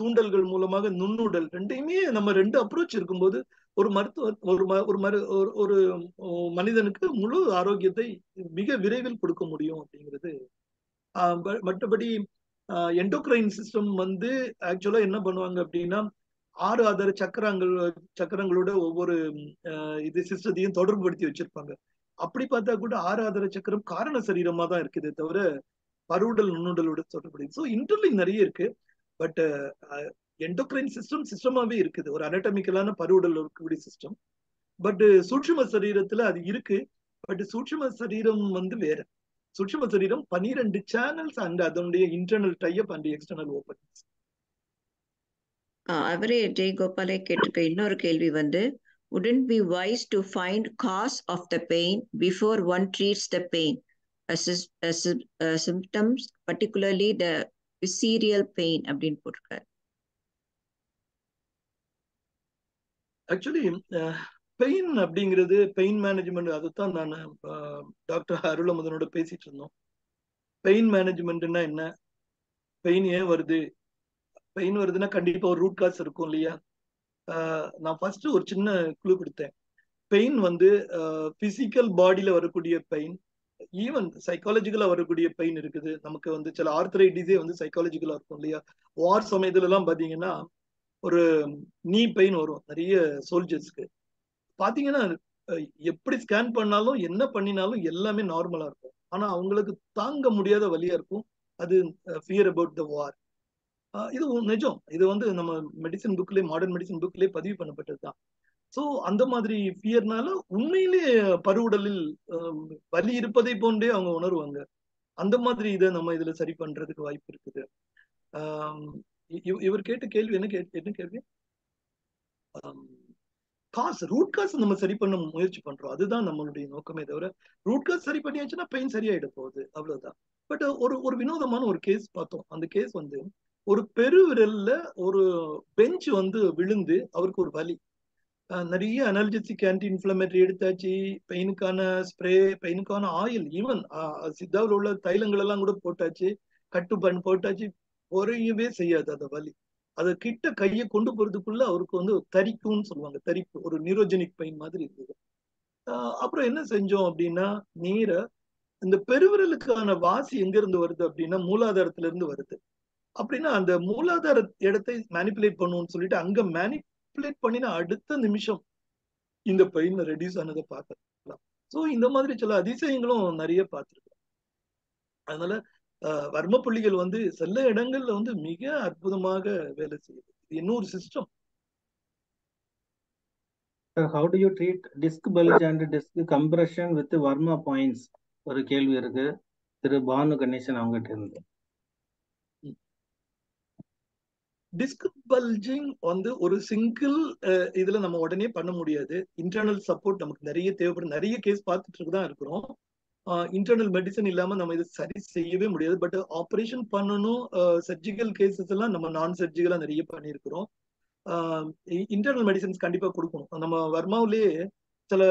தூண்டல்கள் மூலமாக நுண்ணுடல் ரெண்டையுமே நம்ம ரெண்டு அப்ரோச் இருக்கும்போது ஒரு மருத்துவ ஒரு ஒரு மரு ஒரு மனிதனுக்கு முழு ஆரோக்கியத்தை மிக விரைவில் கொடுக்க முடியும் அப்படிங்கிறது மற்றபடி எண்டோக்ரைன் சிஸ்டம் வந்து ஆக்சுவலா என்ன பண்ணுவாங்க அப்படின்னா ஆறு ஆதார சக்கரங்கள் சக்கரங்களோட ஒவ்வொரு இது சிஸ்டத்தையும் தொடர்புபடுத்தி வச்சிருப்பாங்க. அப்படி பார்த்தா கூட ஆறு ஆதார சக்கரம் காரண சரீரமா தான் இருக்குது தவிர பருவுடல் நுண்ணுடலோட தொடர்புடையது ஸோ இன்டர்லிங் நிறைய இருக்கு. பட் எண்டோக்ரைன் சிஸ்டம் சிஸ்டமாவே இருக்குது. ஒரு அனட்டமிக்கலான பருவுடல் இருக்கக்கூடிய சிஸ்டம் பட் சூட்சும சரீரத்துல அது இருக்கு. பட் சூட்சும சரீரம் வந்து வேற. சூட்சும சரீரம் பனிரெண்டு சேனல்ஸ் அண்ட் அதனுடைய internal type and external openings அவரே ஜெய் கோபாலே கேட்டிருக்க இன்னொரு கேள்வி வந்து to find cause of the pain before one treats the pain as, as, uh, symptoms particularly the visceral pain அப்படின்னு போட்டிருக்காரு ஆக்சுவலி பெயின் அப்படிங்கிறது பெயின் மேனேஜ்மெண்ட் அதுதான் நான் டாக்டர் அருளமுதனோட பேசிட்டு இருந்தோம். பெயின் மேனேஜ்மெண்ட்னா என்ன? பெயின் ஏன் வருது? பெயின் வருதுன்னா கண்டிப்பா ஒரு ரூட் காஸ் இருக்கும் இல்லையா? நான் ஃபர்ஸ்ட் ஒரு சின்ன குழு கொடுத்தேன். பெயின் வந்து பிசிக்கல் பாடியில வரக்கூடிய பெயின் ஈவன் சைக்காலஜிக்கலா வரக்கூடிய பெயின் இருக்குது. நமக்கு வந்து சில ஆர்த்தரைட்டிஸே வந்து சைக்காலஜிக்கலா இருக்கும் இல்லையா? வார் சமயத்துல எல்லாம் பாத்தீங்கன்னா ஒரு நீ பெயின் வரும். நிறைய சோல்ஜர்ஸ்க்கு பாத்தீங்கன்னா எப்படி ஸ்கேன் பண்ணாலும் என்ன பண்ணினாலும் எல்லாமே நார்மலா இருக்கும். ஆனா அவங்களுக்கு தாங்க முடியாத வழியா இருக்கும். அது ஃபியர் அபவுட் த வார் இது நிஜம். இது வந்து நம்ம மெடிசன் புக்லேயே மாடர்ன் மெடிசன் புக்லேயே பதிவு பண்ணப்பட்டது தான். ஸோ அந்த மாதிரி ஃபியர்னால உண்மையிலே பருவுடலில் வலி இருப்பதை போன்றே அவங்க உணர்வாங்க. அந்த மாதிரி இதை நம்ம இதுல சரி பண்றதுக்கு வாய்ப்பு இருக்குது. இவர் கேட்ட கேள்வி என்ன கே என்ன கேள்வி? காசு ரூட் காசு நம்ம சரி பண்ண முயற்சி பண்றோம். அதுதான் நம்மளுடைய நோக்கமே தவிர ரூட் காசு சரி பண்ணியாச்சுன்னா பெயின் சரியாயிட போகுது. அவ்வளவுதான். பட் ஒரு ஒரு வினோதமான ஒரு கேஸ் பார்த்தோம். அந்த கேஸ் வந்து ஒரு பெருவிரல்ல ஒரு பெஞ்ச் வந்து விழுந்து அவருக்கு ஒரு வலி. நிறைய அனர்ஜெட்டிக் ஆன்டி இன்ஃபிளமேட்டரி எடுத்தாச்சு பெயினுக்கான ஸ்ப்ரே பெயினுக்கான ஆயில் ஈவன் சித்தாவில் உள்ள தைலங்கள் எல்லாம் கூட போட்டாச்சு. கட்டு போட்டாச்சு. குறையவே செய்யாது அந்த வலி. அதை கிட்ட கையை கொண்டு போறதுக்குள்ள அவருக்கு வந்து தரிக்கும்னு சொல்லுவாங்க. தரிப்பு ஒரு நியூரோஜெனிக் பெயின் மாதிரி இருந்தது. அப்புறம் என்ன செஞ்சோம் அப்படின்னா நீரை இந்த பெருவிரலுக்கான வாசி எங்க இருந்து வருது அப்படின்னா மூலாதாரத்துல இருந்து வருது. அப்படின்னா அந்த மூலாதார இடத்தை மேனிப்புலேட் பண்ணுவோம்னு சொல்லிட்டு அங்க மேனிப்புலேட் பண்ணின அடுத்த நிமிஷம் இந்த பெயின் ரெடியூஸ் ஆனதை பார்க்கலாம். ஸோ இந்த மாதிரி சில அதிசயங்களும் நிறைய பார்த்துருக்கோம். அதனால வர்ம புள்ளிகள் வந்து சில இடங்கள்ல வந்து மிக அற்புதமாக வேலை செய்யுது. இது இன்னொரு system how do you treat disc bulge and disc compression with Varma points ஒரு கேள்வி இருக்கு. திரு பானு கணேசன் அவங்ககிட்ட இருந்து. டிஸ்க் பல்ஜிங் வந்து ஒரு சிங்கிள் இதுல நம்ம உடனே பண்ண முடியாது. இன்டர்னல் சப்போர்ட் நமக்கு நிறைய தேவைப்படும். நிறைய கேஸ் பார்த்துட்டு தான் இருக்கிறோம். இன்டர்னல் மெடிசன் இல்லாம நம்ம இதை சரி செய்யவே முடியாது. பட் ஆப்ரேஷன் பண்ணணும் சர்ஜிக்கல் கேசஸ் எல்லாம் நம்ம நான் சர்ஜிக்கலா நிறைய பண்ணியிருக்கிறோம். இன்டர்னல் மெடிசன்ஸ் கண்டிப்பா கொடுக்கணும். நம்ம வர்மாவிலேயே சில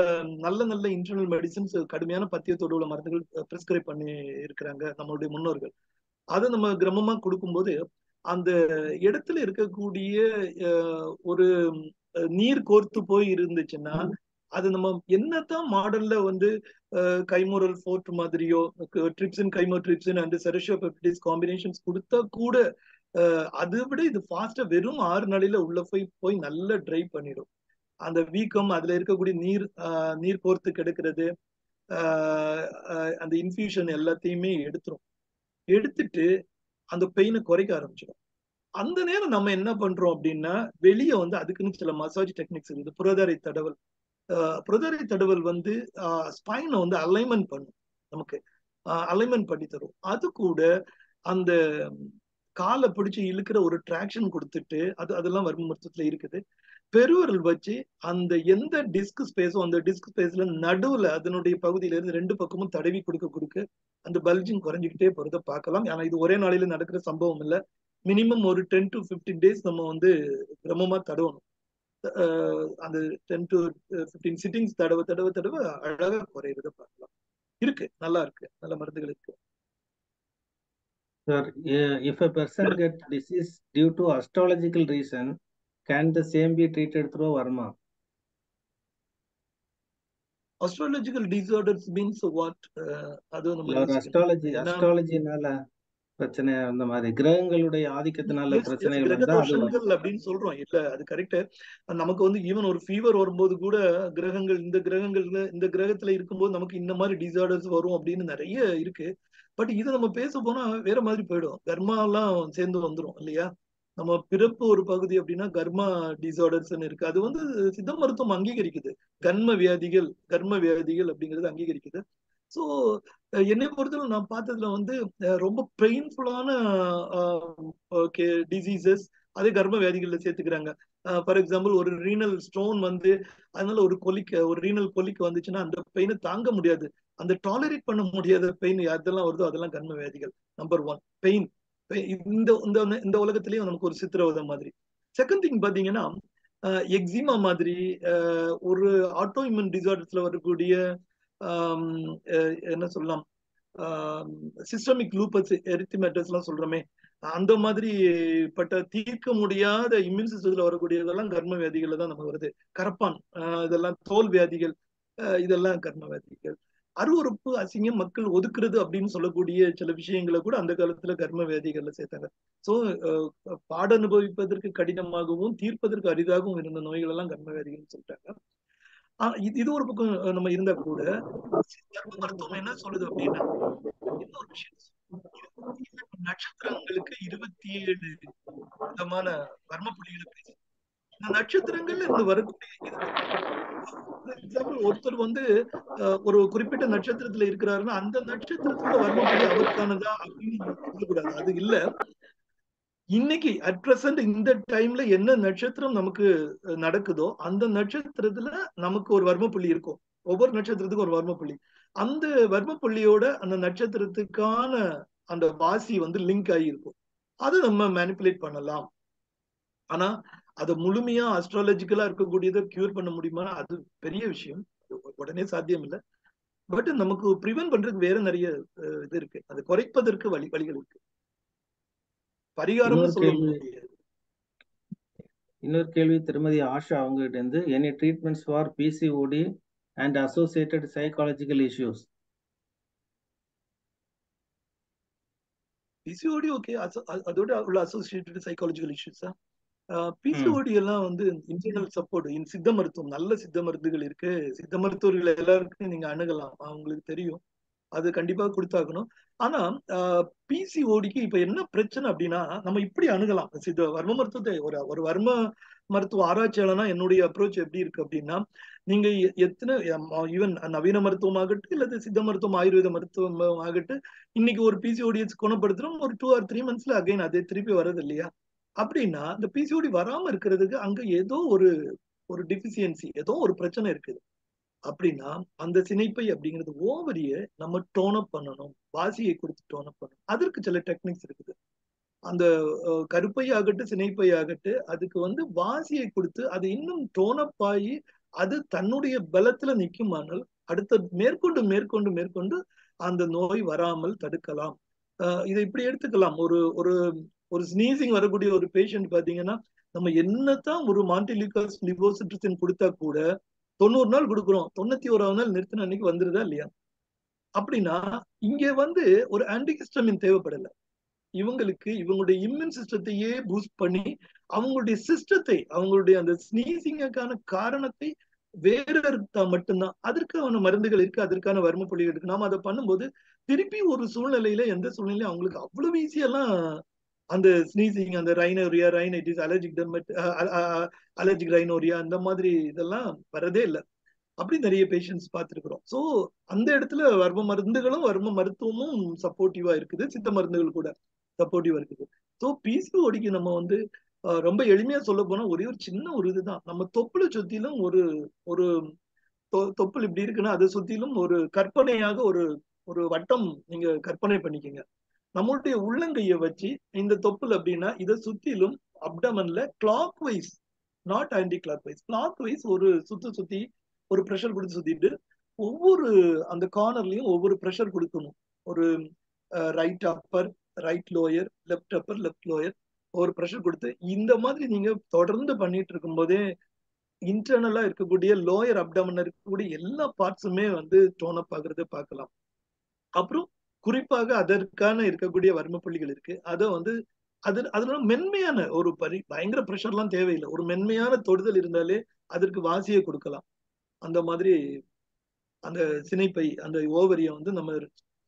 நல்ல நல்ல இன்டர்னல் மெடிசன்ஸ் கடுமையான பத்தியத்தோடு உள்ள மருந்துகள் பிரிஸ்கிரைப் பண்ணி இருக்கிறாங்க நம்மளுடைய முன்னோர்கள். அதை நம்ம கிரமமா கொடுக்கும்போது அந்த இடத்துல இருக்கக்கூடிய ஒரு நீர் கோர்த்து போய் இருந்துச்சுன்னா அது நம்ம என்னதான் மாடல்ல வந்து கைமோரல் ஃபோர்ட் மாதிரியோ trypsin chymotrypsin and serratiopeptidase combinations கொடுத்தா கூட அதை விட இது ஃபாஸ்டா வெறும் ஆறு நாளையில உள்ள போய் போய் நல்லா ட்ரை பண்ணிடும். அந்த வீக்கம் அதுல இருக்கக்கூடிய நீர் நீர் கோர்த்து கெடுக்கிறது அந்த இன்ஃபியூஷன் எல்லாத்தையுமே எடுத்துரும். எடுத்துட்டு அந்த பெயினை குறைக்க ஆரம்பிச்சிடும். அந்த நேரம் நம்ம என்ன பண்றோம் அப்படின்னா வெளியே வந்து அதுக்குன்னு சில மசாஜ் டெக்னிக்ஸ் இருக்குது. புரதரை தடவல். புரதரை தடுவல் வந்து ஸ்பைனை வந்து அலைன்மெண்ட் பண்ணும் நமக்கு. அலைன்மெண்ட் பண்ணி தரும். அது கூட அந்த காலை பிடிச்சி இழுக்கிற ஒரு டிராக்ஷன் கொடுத்துட்டு அது அதெல்லாம் வரும் இருக்குது. பெருவரல் வச்சு அந்த எந்த டிஸ்க் ஸ்பேஸோ அந்த டிஸ்க் ஸ்பேஸ்ல நடுவுல அதனுடைய பகுதியில இருந்து ரெண்டு பக்கமும் தடவி கொடுக்க கொடுக்க அந்த பல்ஜிங் குறைஞ்சிக்கிட்டே போறதை பார்க்கலாம். ஆனா இது ஒரே நாளையில நடக்கிற சம்பவம் இல்லை. மினிமம் ஒரு டென் டு ஃபிஃப்டீன் டேஸ் நம்ம வந்து கிரமமா தடவணும். அந்த டென் டு ஃபிஃப்டீன் சிட்டிங்ஸ் தடவை தடவை தடவை அழகா குறையிறத பார்க்கலாம் இருக்கு நல்லா இருக்கு நல்ல மருந்துகள் இருக்கு Sir, if a person get disease due to astrological reason, can the same be treated through Varma? Astrological disorders means what? அது நம்ம astrology astrologyனால பிரச்சனை அந்த மாதிரி. கிரகங்களுடைய ஆதிக்கத்தினால பிரச்சனைகள் அப்படின்னு சொல்றோம். இல்ல அது கரெக்ட் நமக்கு வந்து ஈவன் ஒரு ஃபீவர் வரும்போது கூட கிரகங்கள் இந்த கிரகங்கள்ல இந்த கிரகத்துல இருக்கும்போது நமக்கு இந்த மாதிரி டிசார்டர்ஸ் வரும் அப்படின்னு நிறைய இருக்கு. பட் இதை நம்ம பேச போனா வேற மாதிரி போயிடும். கர்மா எல்லாம் சேர்ந்து வந்துடும் இல்லையா? நம்ம பிறப்பு ஒரு பகுதி அப்படின்னா கர்மா டிசார்டர்ஸ் இருக்கு. அது வந்து சித்த மருத்துவம் அங்கீகரிக்குது. கர்ம வியாதிகள் கர்ம வியாதிகள் அப்படிங்கிறது அங்கீகரிக்குது. ஸோ என்னை பொறுத்தவரை நான் பார்த்ததுல வந்து ரொம்ப பெயின்ஃபுல்லான டிசீசஸ் அதே கர்ம வியாதிகள்ல சேர்த்துக்கிறாங்க. ஃபார் எக்ஸாம்பிள் ஒரு ரீனல் ஸ்டோன் வந்து அதனால ஒரு கொலிக்க ஒரு ரீனல் கொலிக்கு வந்துச்சுன்னா அந்த பெயினை தாங்க முடியாது. அந்த டாலரேட் பண்ண முடியாத பெயின் அதெல்லாம் வருதோ அதெல்லாம் கர்ம வியாதிகள் நம்பர் ஒன் பெயின் இந்த இந்த இந்த உலகத்திலயும் நமக்கு ஒரு சித்திரவதை மாதிரி. செகண்ட் திங் பாத்தீங்கன்னா எக்ஸிமா மாதிரி ஒரு ஆட்டோ இம்யூன் டிசார்டர்ஸ்ல வரக்கூடிய என்ன சொல்லலாம்? சிஸ்டமிக் லூப்பஸ் எரித்திமேட்டர்ஸ் எல்லாம் சொல்றோமே அந்த மாதிரி பட்ட தீர்க்க முடியாத இம்யூன் சிஸ்டத்துல வரக்கூடியதெல்லாம் கர்ம வியாதிகள் தான் நமக்கு வருது. கரப்பான் இதெல்லாம் தோல் வியாதிகள் இதெல்லாம் கர்ம வியாதிகள். அருவறுப்பு அசிங்கம் மக்கள் ஒதுக்குறது அப்படின்னு சொல்லக்கூடிய சில விஷயங்களை கூட அந்த காலத்துல கர்ம வியாதிகள்ல சேர்த்தாங்க. சோ பாட அனுபவிப்பதற்கு கடினமாகவும் தீர்ப்பதற்கு அரிதாகவும் இருந்த நோய்கள் எல்லாம் கர்ம வியாதிகள்னு சொல்லிட்டாங்க. இது ஒரு பக்கம் நம்ம இருந்தா கூட மருத்துவம் என்ன சொல்லுது அப்படின்னா இன்னொரு விஷயம் நட்சத்திரங்களுக்கு இருபத்தி ஏழு விதமான கர்ம புள்ளிகளை பேசு இந்த நட்சத்திரங்கள்ல இருந்து வரக்கூடிய எக்ஸாம்பிள் ஒருத்தர் வந்து ஒரு குறிப்பிட்ட நட்சத்திரத்துல இருக்கிறாருன்னா அந்த நட்சத்திரத்தோட வர்மப்படி அவருக்கானதா அப்படின்னு சொல்லக்கூடாது. அது இல்ல. இன்னைக்கு அட் பிரசன்ட் இந்த டைம்ல என்ன நட்சத்திரம் நமக்கு நடக்குதோ அந்த நட்சத்திரத்துல நமக்கு ஒரு வர்ம புள்ளி இருக்கும். ஒவ்வொரு நட்சத்திரத்துக்கும் ஒரு வர்ம புள்ளி அந்த வர்ம புள்ளியோட அந்த நட்சத்திரத்துக்கான அந்த வாசி வந்து லிங்க் ஆகி இருக்கும். அதை நம்ம மேனிப்புலேட் பண்ணலாம். ஆனா அதை முழுமையா அஸ்ட்ராலஜிக்கலா இருக்கக்கூடியதை கியூர் பண்ண முடியுமா? அது பெரிய விஷயம். உடனே சாத்தியம் இல்லை. பட் நமக்கு ப்ரிவென்ட் பண்றதுக்கு வேற நிறைய இது இருக்கு. அதை குறைப்பதற்கு வழி வழிகள் இருக்கு. பரிகாரம் சொல்ல முடியாது. இன்னொரு கேள்வி திருமதி ஆஷா அவங்ககிட்ட இருந்து any treatments for PCOD and associated psychological issues. PCOD okay அதோட உள்ள அசோசியேட்டட் சைக்காலஜிக்கல் இஷ்யூஸா பிசிஓடி எல்லாம் வந்து இன்டர்னல் சப்போர்ட் சித்த மருத்துவம் நல்ல சித்த மருந்துகள் இருக்கு. சித்த மருத்துவர்கள் எல்லாருக்கும் நீங்க அணுகலாம். அவங்களுக்கு தெரியும். அது கண்டிப்பா கொடுத்தாகணும் ஆனா பிசிஓடிக்கு இப்ப என்ன பிரச்சனை அப்படின்னா நம்ம இப்படி அணுகலாம். இது வர்ம மருத்துவத்தை ஒரு ஒரு வர்ம மருத்துவ ஆராய்ச்சியாளனா என்னுடைய அப்ரோச் எப்படி இருக்கு அப்படின்னா நீங்க எத்தனை ஈவன் நவீன மருத்துவம் ஆகட்டும் இல்லது சித்த மருத்துவம் ஆயுர்வேத மருத்துவம் ஆகட்டும் இன்னைக்கு ஒரு பிசிஓடிஎஸ் குணப்படுத்துறோம் ஒரு டூ ஆர் த்ரீ மந்த்ஸ்ல அகைன் அதே திருப்பி வர்றது இல்லையா? அப்படின்னா இந்த பிசிஓடி வராம இருக்கிறதுக்கு அங்க ஏதோ ஒரு ஒரு டிஃபிசியன்சி ஏதோ ஒரு பிரச்சனை இருக்குது. அப்படின்னா அந்த சினைப்பை அப்படிங்கிறது ஓவரிய நம்ம டோனப் பண்ணணும் வாசியை கொடுத்து டோனப் பண்ணணும். அதற்கு சில டெக்னிக்ஸ் இருக்குது. அந்த கருப்பை ஆகட்டும் சினைப்பை ஆகட்டும் அதுக்கு வந்து வாசியை கொடுத்து அது இன்னும் டோனப் ஆகி அது தன்னுடைய பலத்துல நிற்குமானால் அடுத்த மேற்கொண்டு மேற்கொண்டு மேற்கொண்டு அந்த நோய் வராமல் தடுக்கலாம். இதை இப்படி எடுத்துக்கலாம். ஒரு ஒரு ஒரு ஸ்னீசிங் வரக்கூடிய ஒரு பேஷண்ட் பாத்தீங்கன்னா நம்ம என்னத்தான் ஒரு மாண்டிலிகாஸ் லிவோசிட்ரிசின் கொடுத்தா கூட தொண்ணூறு நாள் கொடுக்குறோம். தொண்ணூத்தி ஓராவது நாள் நிறுத்தின அன்னைக்கு வந்துருதா இல்லையா? அப்படின்னா இங்க வந்து ஒரு ஆன்டிகிஸ்டமின் தேவைப்படல. இவங்களுக்கு இவங்களுடைய இம்யூன் சிஸ்டத்தையே பூஸ்ட் பண்ணி அவங்களுடைய சிஸ்டத்தை அவங்களுடைய அந்த ஸ்னீசிங்குக்கான காரணத்தை வேற இருந்தா மட்டும்தான். அதற்கான மருந்துகள் இருக்கு அதற்கான வறுமை புள்ளிகள் இருக்கு. நாம அதை பண்ணும்போது திருப்பி ஒரு சூழ்நிலையில எந்த சூழ்நிலையும் அவங்களுக்கு அவ்வளவு ஈஸியெல்லாம் அந்த ஸ்னீசிங் அந்த ரைனோரியா ரைனைட்டிஸ் அலர்ஜிக் டெர்மட் அலர்ஜிக் ரைனோரியா அந்த மாதிரி இதெல்லாம் வரதே இல்லை. அப்படி நிறைய பேஷண்ட்ஸ் பார்த்துருக்குறோம். ஸோ அந்த இடத்துல வர்ம மருந்துகளும் வர்ம மருத்துவமும் சப்போர்ட்டிவா இருக்குது. சித்த மருந்துகள் கூட சப்போர்ட்டிவா இருக்குது. ஸோ பிசிஓடிக்கு நம்ம வந்து ரொம்ப எளிமையா சொல்ல போனா ஒரே ஒரு சின்ன ஒரு இதுதான். நம்ம தொப்புளை சுத்திலும் ஒரு ஒரு தொப்புள் இப்படி இருக்குன்னா அதை சுத்திலும் ஒரு கற்பனையாக ஒரு ஒரு வட்டம் நீங்க கற்பனை பண்ணிக்கோங்க. நம்மளுடைய உள்ளங்கையை வச்சு இந்த தொப்புள் அப்படின்னா இதை சுத்திலும் அப்டமன்ல clockwise not anticlockwise clockwise ஒரு சுத்து சுத்தி ஒரு ப்ரெஷர் கொடுத்து சுத்திட்டு ஒவ்வொரு அந்த கார்னர்லயும் ஒவ்வொரு ப்ரெஷர் கொடுக்கணும். ஒரு right upper right lower left upper left lower ஒரு ப்ரெஷர் கொடுத்து இந்த மாதிரி நீங்க தொடர்ந்து பண்ணிட்டு இருக்கும் போதே இன்டர்னலா இருக்கக்கூடிய லோயர் அப்டமன் இருக்கக்கூடிய எல்லா பார்ட்ஸுமே வந்து டோனப் ஆகுறத பார்க்கலாம். அப்புறம் குறிப்பாக அதற்கான இருக்கக்கூடிய வர்ம புள்ளிகள் இருக்கு. அதை வந்து அது அதுல மென்மையான ஒரு பரி பயங்கர ப்ரெஷர்லாம் தேவையில்லை. ஒரு மென்மையான தொடுதல் இருந்தாலே அதற்கு வாசியை கொடுக்கலாம். அந்த மாதிரி அந்த சினைப்பை அந்த ஓவரியை வந்து நம்ம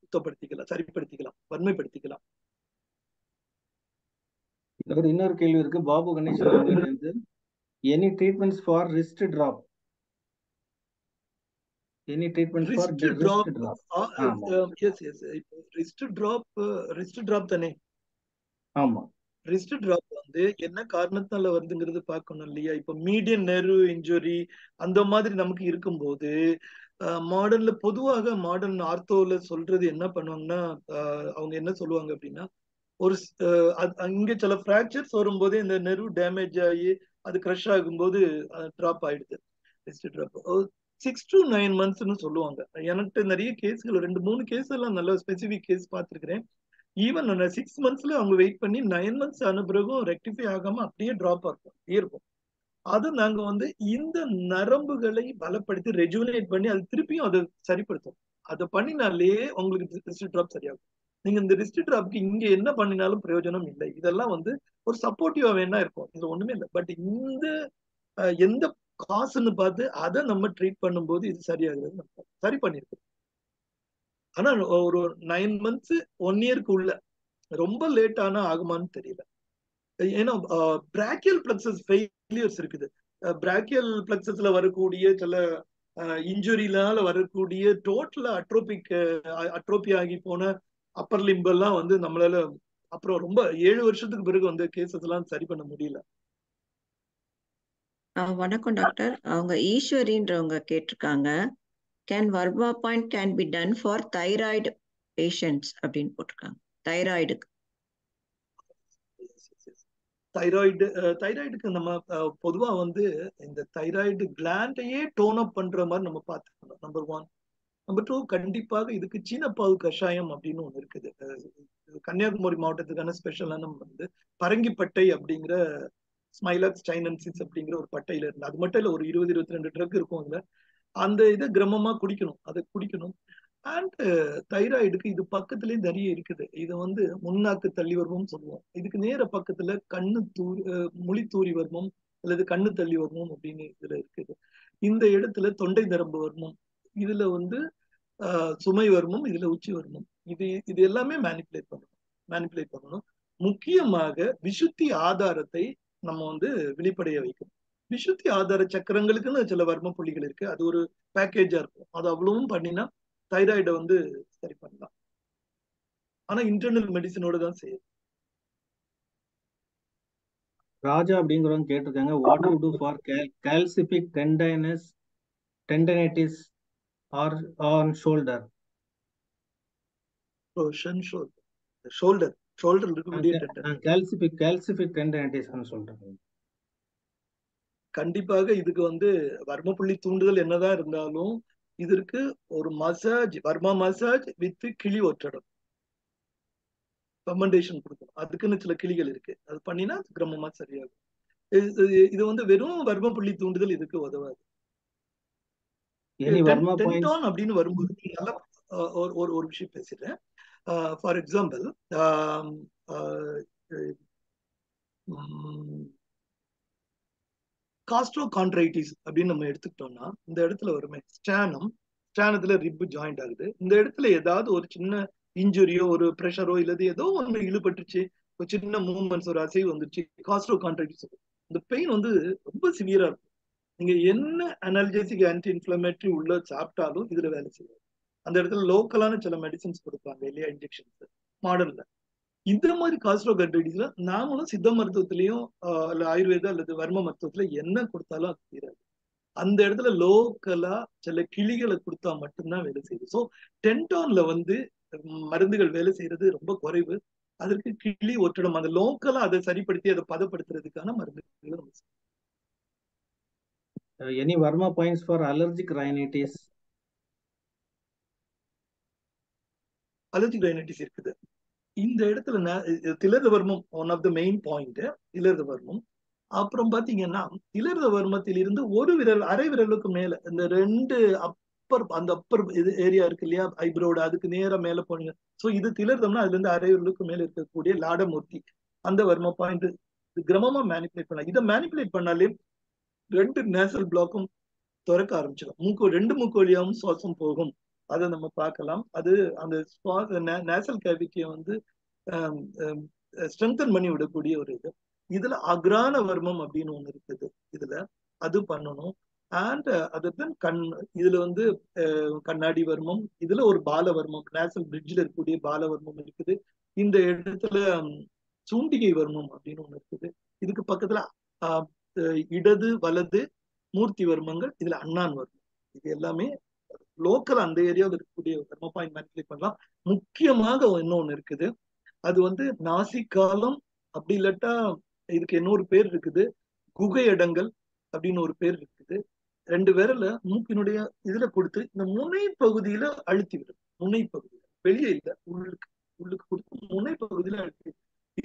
சுத்தப்படுத்திக்கலாம் சரிப்படுத்திக்கலாம் வன்மைப்படுத்திக்கலாம். இன்னொரு கேள்வி இருக்கு. பாபு கணேசன் வந்து any treatments for wrist drop any treatment for wrist drop yes yes wrist drop wrist drop தானே? ஆமா. ரிஸ்ட் டிராப் வந்து என்ன காரணத்தால வருதுங்கிறது பார்க்கணும் இல்லையா? இப்ப மீடியன் நெர்வ் இன்ஜுரி அந்த மாதிரி நமக்கு இருக்கும்போது மாடர்ன்ல பொதுவாக மாடர்ன் ஆர்த்தோல சொல்றது என்ன பண்ணுவாங்கன்னா அவங்க என்ன சொல்லுவாங்க அப்படின்னா ஒரு இங்க சில ஃப்ராக்சர்ஸ் வரும்போதே இந்த நெர்வ் டேமேஜ் ஆகி அது க்ரஷ் ஆகும்போது ட்ராப் ஆயிடுது. Wrist drop six to nine மந்த்ஸ்னு சொல்லுவாங்க. எனக்கு நிறைய கேஸ்கள் ரெண்டு மூணு கேஸ் எல்லாம் நல்ல ஸ்பெசிபிக் கேஸ் பார்த்துருக்கிறேன். ஈவன் நான் சிக்ஸ் மந்த்ஸ்ல அவங்க வெயிட் பண்ணி நைன் மந்த்ஸ் ஆன பிறகும் ரெக்டிஃபை ஆகாம அப்படியே ட்ராப் ஆகும் அப்படியே இருக்கும். அது நாங்க வந்து இந்த நரம்புகளை பலப்படுத்தி ரெஜுவனேட் பண்ணி அது திருப்பியும் அதை சரிப்படுத்தும். அதை பண்ணினாலே உங்களுக்கு ரிஸ்ட் ட்ராப் சரியாகும். நீங்க இந்த ரிஸ்ட் ட்ராப்க்கு இங்க என்ன பண்ணினாலும் பிரயோஜனம் இல்லை. இதெல்லாம் வந்து ஒரு சப்போர்ட்டிவா வேணா இருக்கும். இது ஒண்ணுமே இல்லை. பட் இந்த எந்த காசுன்னு பார்த்து அதை நம்ம ட்ரீட் பண்ணும்போது இது சரியாகிறது நம்ம சரி பண்ணிருக்கோம் ஆனா ஒரு நைன் மந்த்ஸ் ஒன் இயர்க்கு உள்ள ரொம்ப லேட் ஆனா ஆகுமான்னு தெரியல. ஏன்னா பிராக்கியல் பிளக்சஸ் ஃபெயிலியர்ஸ் இருக்குது. பிராக்கியல் பிளக்சஸ்ல வரக்கூடிய சில இன்ஜுரினால வரக்கூடிய டோட்டலா அட்ரோபிக் அட்ரோபி ஆகி போன அப்பர் லிம்பெல்லாம் வந்து நம்மளால அப்புறம் ரொம்ப ஏழு வருஷத்துக்கு பிறகு வந்து கேசஸ் எல்லாம் சரி பண்ண முடியல. வணக்கம் டாக்டர். அவங்க ஈஸ்வரின்றவங்க கேட்டிருக்காங்க. Can varma point can be done for thyroid patients அப்படின்னு போட்டிருக்காங்க. தைராய்டுக்கு தைராய்டு தைராய்டுக்கு நம்ம பொதுவா வந்து இந்த தைராய்டு கிளாண்டையே டோன் அப் பண்ற மாதிரி நம்ம பார்த்துக்கணும். நம்பர் ஒன் நம்பர் டூ கண்டிப்பாக இதுக்கு சீனப்பாவு கஷாயம் அப்படின்னு ஒண்ணு இருக்குது. கன்னியாகுமரி மாவட்டத்துக்கான ஸ்பெஷலான வந்து பரங்கிப்பட்டை அப்படிங்கிற ஸ்மைலாக்ஸ் சைனன்சிஸ் அப்படிங்கிற ஒரு பட்டையில இருந்து அது மட்டும் இல்ல ஒரு இருபது இருபத்தி ரெண்டு ட்ரக் இருக்கும் அதுல. அந்த இதை கிரமமா குடிக்கணும் அதை குடிக்கணும். அண்ட் தைராய்டுக்கு இது பக்கத்துலயே நிறைய இருக்குது. இது வந்து முன்னாக்கு தள்ளி வர்மம் சொல்லுவோம். இதுக்கு நேர பக்கத்துல கண்ணு தூரி மொழி தூரி வர்மம் அல்லது கண்ணு தள்ளி வர்மம் அப்படின்னு இதுல இருக்குது. இந்த இடத்துல தொண்டை நரம்பு வர்மம் இதுல வந்து சுமை வர்மம் இதுல உச்சி வர்மம். இது இது எல்லாமே மேனிப்புலேட் பண்ணணும் மேனிப்புலேட் பண்ணணும். முக்கியமாக விசுத்தி ஆதாரத்தை நம்ம வந்து வெளிப்படைய வைக்கணும் விசுத்தி ஆதார சக்கரங்களுக்குன்னு சில வர்ம புள்ளிகள் இருக்கு. அது ஒரு பேக்கேஜா இருக்கும். அது அவ்வளவும் பண்ணினா தைராய்டை வந்து சரி பண்ணலாம். ஆனா இன்டர்னல் மெடிசனோட தான் செய்யும் ராஜா அப்படிங்கிறவங்க கேட்டிருக்காங்க what to do for calcific tendinitis tendinitis or on shoulder shoulder shoulder இருக்கக்கூடிய கால்சிபிக் கால்சிபிக் டெண்டனைட்டிஸ் சொல்றாங்க கண்டிப்பாக இதுக்கு வந்து வர்மப்புள்ளி தூண்டுதல் என்னதான் இருந்தாலும் இதற்கு ஒரு மசாஜ் வர்மா மசாஜ் வித் கிளி ஒற்றடம். ஃபெர்மெண்டேஷன் கொடுக்கணும். அதுக்குன்னு சில கிளிகள் இருக்கு. அது பண்ணினா கிரமமா சரியாகும். இது வந்து வெறும் வர்ம புள்ளி தூண்டுதல் இதுக்கு உதவாது. அப்படின்னு வரும்போது நல்லா ஒரு ஒரு விஷயம் பேசுறேன் ஃபார் எக்ஸாம்பிள் காஸ்ட்ரோ கான்ட்ரைட்டிஸ் அப்படின்னு நம்ம எடுத்துக்கிட்டோம்னா இந்த இடத்துல வருமே ஸ்டானம் ஸ்டானத்துல ரிப்பு ஜாயிண்ட் ஆகுது. இந்த இடத்துல ஏதாவது ஒரு சின்ன இன்ஜுரியோ ஒரு ப்ரெஷரோ இல்லது ஏதோ ஒன்று இழுபட்டுச்சு ஒரு சின்ன மூவ்மெண்ட்ஸ் ஒரு அசைவு வந்துச்சு காஸ்ட்ரோ கான்ட்ரைட்டிஸ் இந்த பெயின் வந்து ரொம்ப சிவியரா இருக்கும். நீங்க என்ன அனால்ஜெசிக் ஆன்டி இன்ஃபிளமேட்டரி உள்ள சாப்பிட்டாலும் இதுல வேலை செய்யாது. அந்த இடத்துல லோக்கலான சில மெடிசன்ஸ் கொடுப்பாங்க இல்லையா இன்ஜெக்ஷன்ஸ் மாடல்ல. இந்த மாதிரி காஸ்ட்ரோ கான்ட்ரைட்டிஸ்ல நாமளும் சித்த மருத்துவத்திலையும் இல்ல ஆயுர்வேதா அல்லது வர்ம மருத்துவத்துல என்ன கொடுத்தாலும் அது தீராது. அந்த இடத்துல லோக்கலா சில கிளிகளை கொடுத்தா மட்டும்தான் வேலை செய்யுது. ஸோ டென்டோன்ல வந்து மருந்துகள் வேலை செய்யறது ரொம்ப குறைவு. அதற்கு கிளி ஒற்றிடம் அந்த லோக்கலா அதை சரிப்படுத்தி அதை பதப்படுத்துறதுக்கான மருந்துகள் நம்ம any varma points for allergic rhinitis allergic rhinitis இருக்குது இந்த இடத்துல திலர்த வர்மம் one of the main point திலர்த வர்மம். அப்புறம் பாத்தீங்கன்னா திலர்த வர்மத்தில் இருந்து ஒரு விரல் அரை விரலுக்கு மேல இந்த ரெண்டு அப்பர் அந்த அப்பர் இது ஏரியா இருக்கு இல்லையா ஐப்ரோடு அதுக்கு நேரம் மேல போனீங்க. ஸோ இது திலர்தம்னா அதுல இருந்து அரை விரலுக்கு மேல இருக்கக்கூடிய லாடமூர்த்தி. அந்த வர்ம பாயிண்ட் கிரமமா மேனிப்புலேட் பண்ணலாம் இதை மேனிப்புலேட் பண்ணாலே ரெண்டு நேசல் பிளாக்கும் திறக்க ஆரம்பிச்சிடும். மூக்கு ரெண்டு மூக்கு வழியாவும் சுவாசம் போகும். அதை நம்ம பார்க்கலாம். அது அந்த நேசல் கேவிட்டியை வந்து ஸ்ட்ரென்தன் பண்ணி விடக்கூடிய ஒரு இது. இதுல அக்ரான வர்மம் அப்படின்னு ஒண்ணு இருக்குது இதுல. அது பண்ணணும். அண்ட் அதன் uh, கண் இதுல வந்து கண்ணாடி வர்மம் இதுல ஒரு பாலவர்மம் நேசல் பிரிட்ஜில் இருக்கக்கூடிய பாலவர்மம் இருக்குது. இந்த இடத்துல சூண்டிகை வர்மம் அப்படின்னு ஒண்ணு இருக்குது. இதுக்கு பக்கத்துல இடது வலது மூர்த்தி வர்மங்கள் இதுல அண்ணான் வர்மம். இது எல்லாமே லோக்கல் அந்த ஏரியாவில் இருக்கக்கூடிய வர்ம பாயிண்ட் மேனிப்புலேட் பண்ணலாம். முக்கியமாக இன்னொன்னு இருக்குது. அது வந்து நாசி காலம் அப்படி இல்லாட்டா இதுக்கு இன்னொரு பேர் இருக்குது. குகை இடங்கள் அப்படின்னு ஒரு பேர் இருக்குது. ரெண்டு பேரில் மூக்கினுடைய இதுல கொடுத்து இந்த முனை பகுதியில அழுத்தி விடும் முனை பகுதியில வெளியே இல்லை உள்ளுக்கு உள்ளுக்கு கொடுத்து முனை பகுதியில அழுத்தி.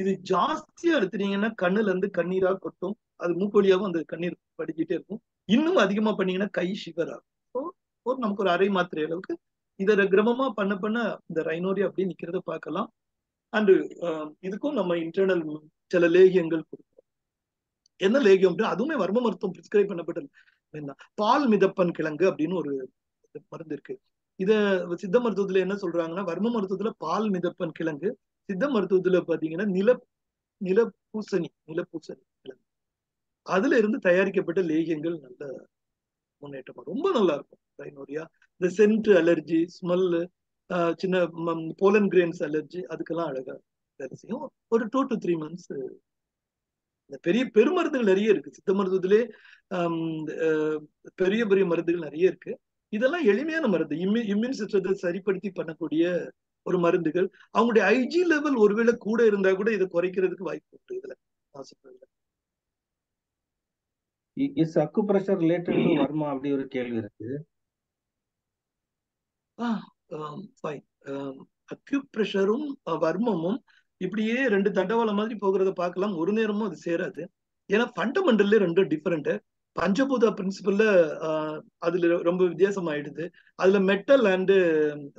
இது ஜாஸ்தியா அழுத்துனீங்கன்னா கண்ணுல இருந்து கண்ணீரா கொட்டும். அது மூக்கொழியாவும் அந்த கண்ணீர் படிக்கிட்டே இருக்கும். இன்னும் அதிகமா பண்ணீங்கன்னா கை ஷிவர் ஆகும். ஒரு நமக்கு ஒரு அரை மாத்திரை அளவுக்கு இதை கிரமமா பண்ண பண்ண இந்த ரைனோரி அப்படியே நிக்கிறத பார்க்கலாம். அண்ட் இதுக்கும் நம்ம இன்டர்னல் சில லேகியங்கள் கொடுப்போம் என்ன லேகியம் அதுவுமே வர்ம மருத்துவம் பிரிஸ்கிரைப் பண்ணப்பட்ட பால் மிதப்பன் கிழங்கு அப்படின்னு ஒரு மருந்து இருக்கு. இத சித்த மருத்துவத்துல என்ன சொல்றாங்கன்னா வர்ம மருத்துவத்துல பால் மிதப்பன் கிழங்கு சித்த மருத்துவத்துல பாத்தீங்கன்னா நில நிலப்பூசணி நிலப்பூசணி கிழங்கு. அதுல இருந்து தயாரிக்கப்பட்ட லேகியங்கள் நல்ல முன்னேற்றமா ரொம்ப நல்லா இருக்கும். ரைனோரியா இந்த சென்ட் அலர்ஜி ஸ்மெல்லு சின்ன போலன் கிரெயின்ஸ் அலர்ஜி அதுக்கெல்லாம் அழகா வேலை செய்யும். ஒரு டூ டு த்ரீ மந்த்ஸ் இந்த பெரிய பெருமருந்துகள் நிறைய இருக்கு. சித்த மருத்துவத்திலே பெரிய பெரிய மருந்துகள் நிறைய இருக்கு. இதெல்லாம் எளிமையான மருந்து. இம்யூ இம்யூன் சிஸ்டத்தை சரிப்படுத்தி பண்ணக்கூடிய ஒரு மருந்துகள். அவங்களுடைய ஐஜி லெவல் ஒருவேளை கூட இருந்தா கூட இதை குறைக்கிறதுக்கு வாய்ப்பு உண்டு இதுல. நான் சொல்றேன் இஸ் அக்கு பிரஷர் ரிலேட்டட் டு வர்மா? அப்படி ஒரு கேள்வி இருக்கு. ஃபைன் அக்யூப் வர்மமும் இப்படியே ரெண்டு தண்டவாளம் மாதிரி போகிறத பார்க்கலாம். ஒரு நேரமும் அது சேராது. ஏன்னா ஃபண்டமெண்டல்ல ரெண்டும் டிஃப்ரெண்ட் பஞ்சபூதா பிரின்சிபல்ல அதுல ரொம்ப வித்தியாசம் ஆயிடுது. அதுல மெட்டல் அண்டு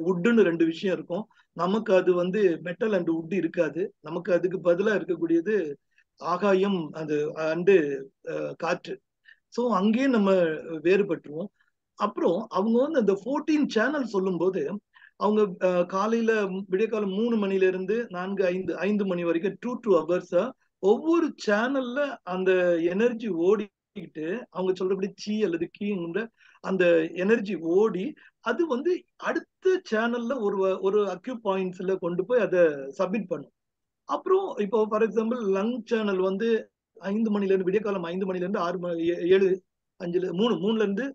உட்டுன்னு ரெண்டு விஷயம் இருக்கும். நமக்கு அது வந்து மெட்டல் அண்ட் உட் இருக்காது. நமக்கு அதுக்கு பதிலா இருக்கக்கூடியது ஆகாயம் அது அண்டு காற்று. ஸோ அங்கேயே நம்ம வேறுபட்டுருவோம். அப்புறம் அவங்க வந்து அந்த ஃபோர்டீன் சேனல் சொல்லும்போது அவங்க காலையில விடிய காலம் மூணு மணில இருந்து நான்கு ஐந்து ஐந்து மணி வரைக்கும் டூ டூ ஹவர்ஸா ஒவ்வொரு சேனல்ல அந்த எனர்ஜி ஓடிக்கிட்டு அவங்க சொல்றபடி சி அல்லது கீங்கிற அந்த எனர்ஜி ஓடி அது வந்து அடுத்த சேனல்ல ஒரு ஒரு அக்யூ பாயிண்ட்ஸ்ல கொண்டு போய் அதை சப்மிட் பண்ணும். அப்புறம் இப்போ ஃபார் எக்ஸாம்பிள் லங் சேனல் வந்து ஐந்து மணில இருந்து விடிய காலம் ஐந்து மணில இருந்து ஆறு மணி ஏழு அஞ்சுல மூணு மூணுல இருந்து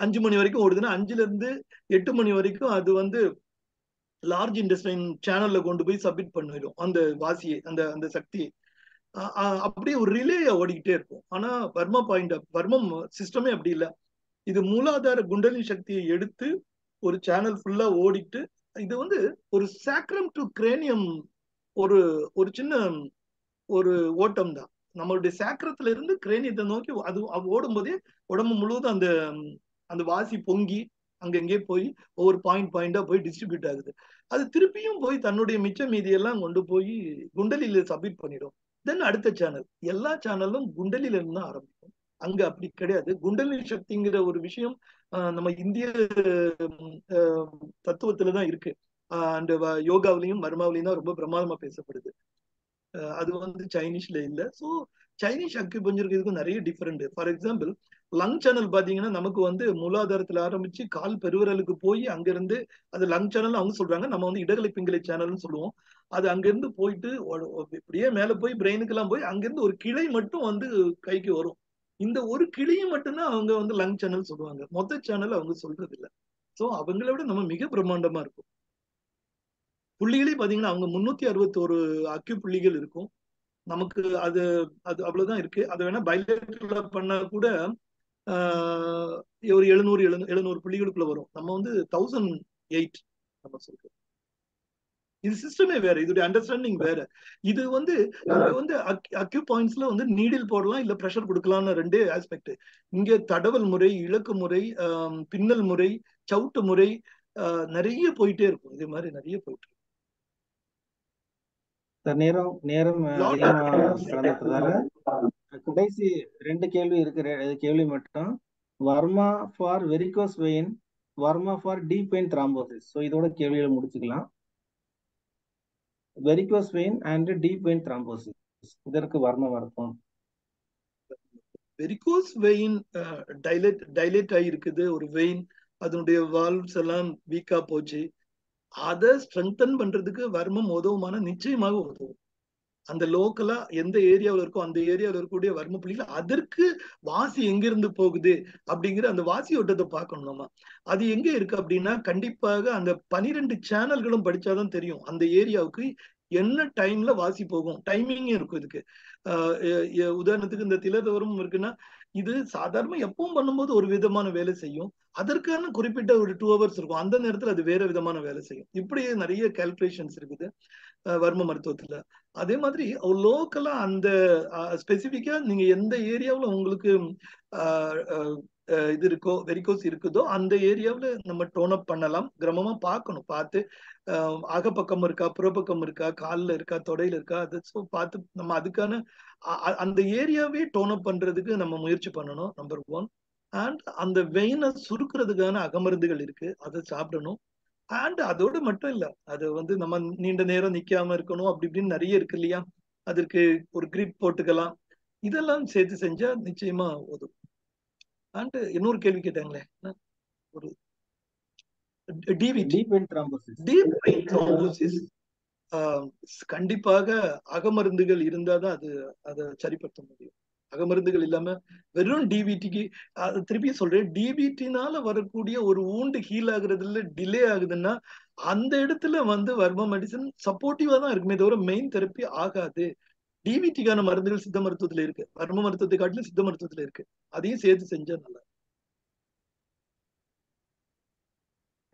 அஞ்சு மணி வரைக்கும் ஓடுதுன்னா அஞ்சுல இருந்து எட்டு மணி வரைக்கும் அது வந்து லார்ஜ் இண்டஸ்ட்ரைன் சேனல்ல கொண்டு போய் சப்மிட் பண்ணிடும் அந்த வாசியை அந்த அந்த சக்தியை. அப்படியே ஒரு ரிலே ஓடிக்கிட்டே இருக்கும். ஆனா வர்மா பாயிண்ட் வர்மம் சிஸ்டமே அப்படி இல்லை. இது மூலாதார குண்டலி சக்தியை எடுத்து ஒரு சேனல் ஃபுல்லா ஓடிட்டு இது வந்து ஒரு சாக்ரம் டு கிரேனியம் ஒரு ஒரு சின்ன ஒரு ஓட்டம் தான் நம்மளுடைய சேக்கரத்துல இருந்து கிரேனியத்தை நோக்கி அது ஓடும் போதே உடம்பு முழுவதும் அந்த அந்த வாசி பொங்கி அங்கங்கே போய் ஒவ்வொரு பாயிண்ட் பாயிண்டா போய் டிஸ்ட்ரிபியூட் ஆகுது. அது திருப்பியும் போய் தன்னுடைய மிச்ச மீதியெல்லாம் கொண்டு போய் குண்டலியில சப்மிட் பண்ணிடும். தென் அடுத்த சேனல் எல்லா சேனலும் குண்டலில இருந்து தான் ஆரம்பிக்கும். அங்க அப்படி கிடையாது. குண்டலி சக்திங்கிற ஒரு விஷயம் நம்ம இந்திய தத்துவத்துலதான் இருக்கு. அண்ட் uh, யோகாவிலையும் மர்மாவிலையும் தான் ரொம்ப பிரமாதமா பேசப்படுது. அது வந்து சைனீஸ்ல இல்ல. ஸோ சைனீஸ் அக்யூபஞ்சருக்கு இதுக்கும் நிறைய different for example lung channel பாத்தீங்கன்னா நமக்கு வந்து மூலாதாரத்துல ஆரம்பிச்சு கால் பெருவிரலுக்கு போய் அங்கிருந்து அது லங் சேனல் அவங்க சொல்றாங்க. நம்ம வந்து இடகலை பிங்கலை சேனல்னு சொல்லுவோம். அது அங்கிருந்து போயிட்டு இப்படியே மேல போய் பிரெயினுக்கு எல்லாம் போய் அங்கிருந்து ஒரு கிளை மட்டும் வந்து கைக்கு வரும். இந்த ஒரு கிளியை மட்டும்தான் அவங்க வந்து லங் சேனல் சொல்லுவாங்க. மொத்த சேனல் அவங்க சொல்றது இல்லை ஸோ அவங்கள விட நம்ம மிக பிரம்மாண்டமா இருக்கும். புள்ளிகளே பாத்தீங்கன்னா அவங்க முன்னூத்தி அறுபத்தி ஒரு அக்கு புள்ளிகள் இருக்கும். நமக்கு அது அது அவ்வளவுதான் இருக்கு. அதை வேணா பைலேட்டர்ல பண்ணா கூட ஒரு எழுநூறு எழுநூறு புள்ளிகளுக்குள்ள வரும். நம்ம வந்து தௌசண்ட் எயிட் நம்ம சொல்றோம். இது சிஸ்டமே வேற. இதோட அண்டர்ஸ்டாண்டிங் வேற. இது வந்து வந்து அக்யூ பாயிண்ட்ஸ்ல வந்து நீடில் போடலாம் இல்ல ப்ரெஷர் கொடுக்கலாம்னு ரெண்டே ஆஸ்பெக்ட் இங்க தடவல் முறை இலக்கு முறை பின்னல் முறை சவுட்டு முறை நிறைய போயிட்டே இருக்கும். இதே மாதிரி நிறைய போயிட்டு நேரம் நேரம் கடைசி ரெண்டு கேள்வி இருக்கிற கேள்வி மட்டும். Varma for varicose vein varma for deep vein thrombosis so இதோட கேள்விகளை முடிச்சுக்கலாம். Varicose vein and deep vein thrombosis இதற்கு வர்மம் அர்த்தம் வெரிகோஸ் வெயின் டைலேட் டைலேட் ஆகிருக்குது ஒரு வெயின் அதனுடைய வால்வ்ஸ் எல்லாம் வீக்கா போச்சு. அதை ஸ்ட்ரென்தன் பண்றதுக்கு வர்மம் உதவுமான நிச்சயமாக உதவும். அந்த லோக்கலா எந்த ஏரியாவில் இருக்கோ அந்த ஏரியாவில் இருக்கக்கூடிய வர்ம புள்ளிகள் அதற்கு வாசி எங்கிருந்து போகுது அப்படிங்கிற அந்த வாசி ஓட்டத்தை பார்க்கணும் நம்ம. அது எங்க இருக்கு அப்படின்னா கண்டிப்பாக அந்த பனிரெண்டு சேனல்களும் படிச்சாதான் தெரியும். அந்த ஏரியாவுக்கு என்ன டைம்ல வாசி போகும்? டைமிங் இருக்கும் இதுக்கு. உதாரணத்துக்கு இந்த திலதவரம் இருக்குன்னா இது சாதாரண எப்பவும் பண்ணும்போது ஒரு விதமான வேலை செய்யும். அதற்கான குறிப்பிட்ட ஒரு டூ ஹவர்ஸ் இருக்கும். அந்த நேரத்துல அது வேற விதமான வேலை செய்யும். இப்படி நிறைய கால்குலேஷன்ஸ் இருக்குது வர்ம மருத்துவத்துல. அதே மாதிரி லோக்கலா அந்த ஸ்பெசிபிக்கா நீங்க எந்த ஏரியாவில் உங்களுக்கு இது இருக்கோ வெரிகோஸ் இருக்குதோ அந்த ஏரியாவில் நம்ம டோன் அப் பண்ணலாம். கிரமமா பார்க்கணும். பார்த்து அகப்பக்கம் இருக்கா புறப்பக்கம் இருக்கா காலில் இருக்கா தொடையில இருக்கா அது ஸோ பார்த்து நம்ம அதுக்கான அந்த ஏரியாவே டோன் அப் பண்றதுக்கு நம்ம முயற்சி பண்ணணும் நம்பர் ஒன் அண்ட் அந்த வெயினை சுருக்கிறதுக்கான அகமருந்துகள் இருக்கு. அதை சாப்பிடணும். அண்ட் அதோடு மட்டும் இல்ல அது வந்து நம்ம நீண்ட நேரம் நிக்காம இருக்கணும் அப்படி இப்படின்னு நிறைய இருக்கு இல்லையா? அதற்கு ஒரு கிரிப் போட்டுக்கலாம். இதெல்லாம் சேர்த்து செஞ்சா நிச்சயமா உதவும் அண்ட் இன்னொரு கேள்வி கேட்டாங்களே? ஒரு கண்டிப்பாக அகமருந்துகள் இருந்தாதான் அது அதை சரிப்படுத்த முடியும். அகமருந்துகள் இல்லாம வெறும் டிவிடிக்கு திருப்பி சொல்றேன். டிவிடினால வரக்கூடிய ஒரு ஊண்டு ஹீல் ஆகுறதுல டிலே ஆகுதுன்னா அந்த இடத்துல வந்து வர்ம மெடிசன் சப்போர்ட்டிவா தான் இருக்குமே தவிர மெயின் தெரப்பி ஆகாது. டிவிடிக்கான மருந்துகள் சித்த மருத்துவத்துல இருக்கு. வர்ம மருத்துவத்தை காட்டிலும் சித்த மருத்துவத்துல இருக்கு. அதையும் சேர்த்து செஞ்சா நல்லா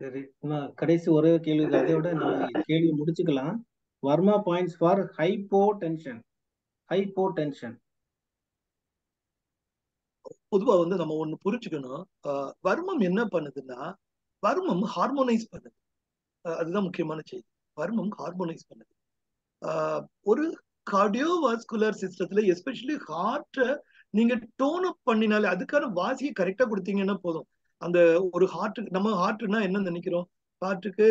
சரி கடைசி ஒரே கேள்வி அதோட நம்ம கேள்வி முடிச்சுக்கலாம். Varma points for hypotension hypotension பொதுவா வந்து நம்ம ஒண்ணு புரிஞ்சுக்கணும். ஆஹ் வர்மம் என்ன பண்ணுதுன்னா வர்மம் ஹார்மோனைஸ் பண்ணுது. அதுதான் முக்கியமான செய்தி. வர்மம் ஹார்மோனைஸ் பண்ணுது. ஒரு கார்டியோவாஸ்குலர் சிஸ்டத்துல எஸ்பெஷலி ஹார்ட்டை நீங்க டோன் அப் பண்ணினாலே அதுக்கான வாசியை கரெக்டா கொடுத்தீங்கன்னா போதும். அந்த ஒரு ஹார்ட்டுக்கு நம்ம ஹார்ட்னா என்ன நினைக்கிறோம்? ஹார்ட்டுக்கு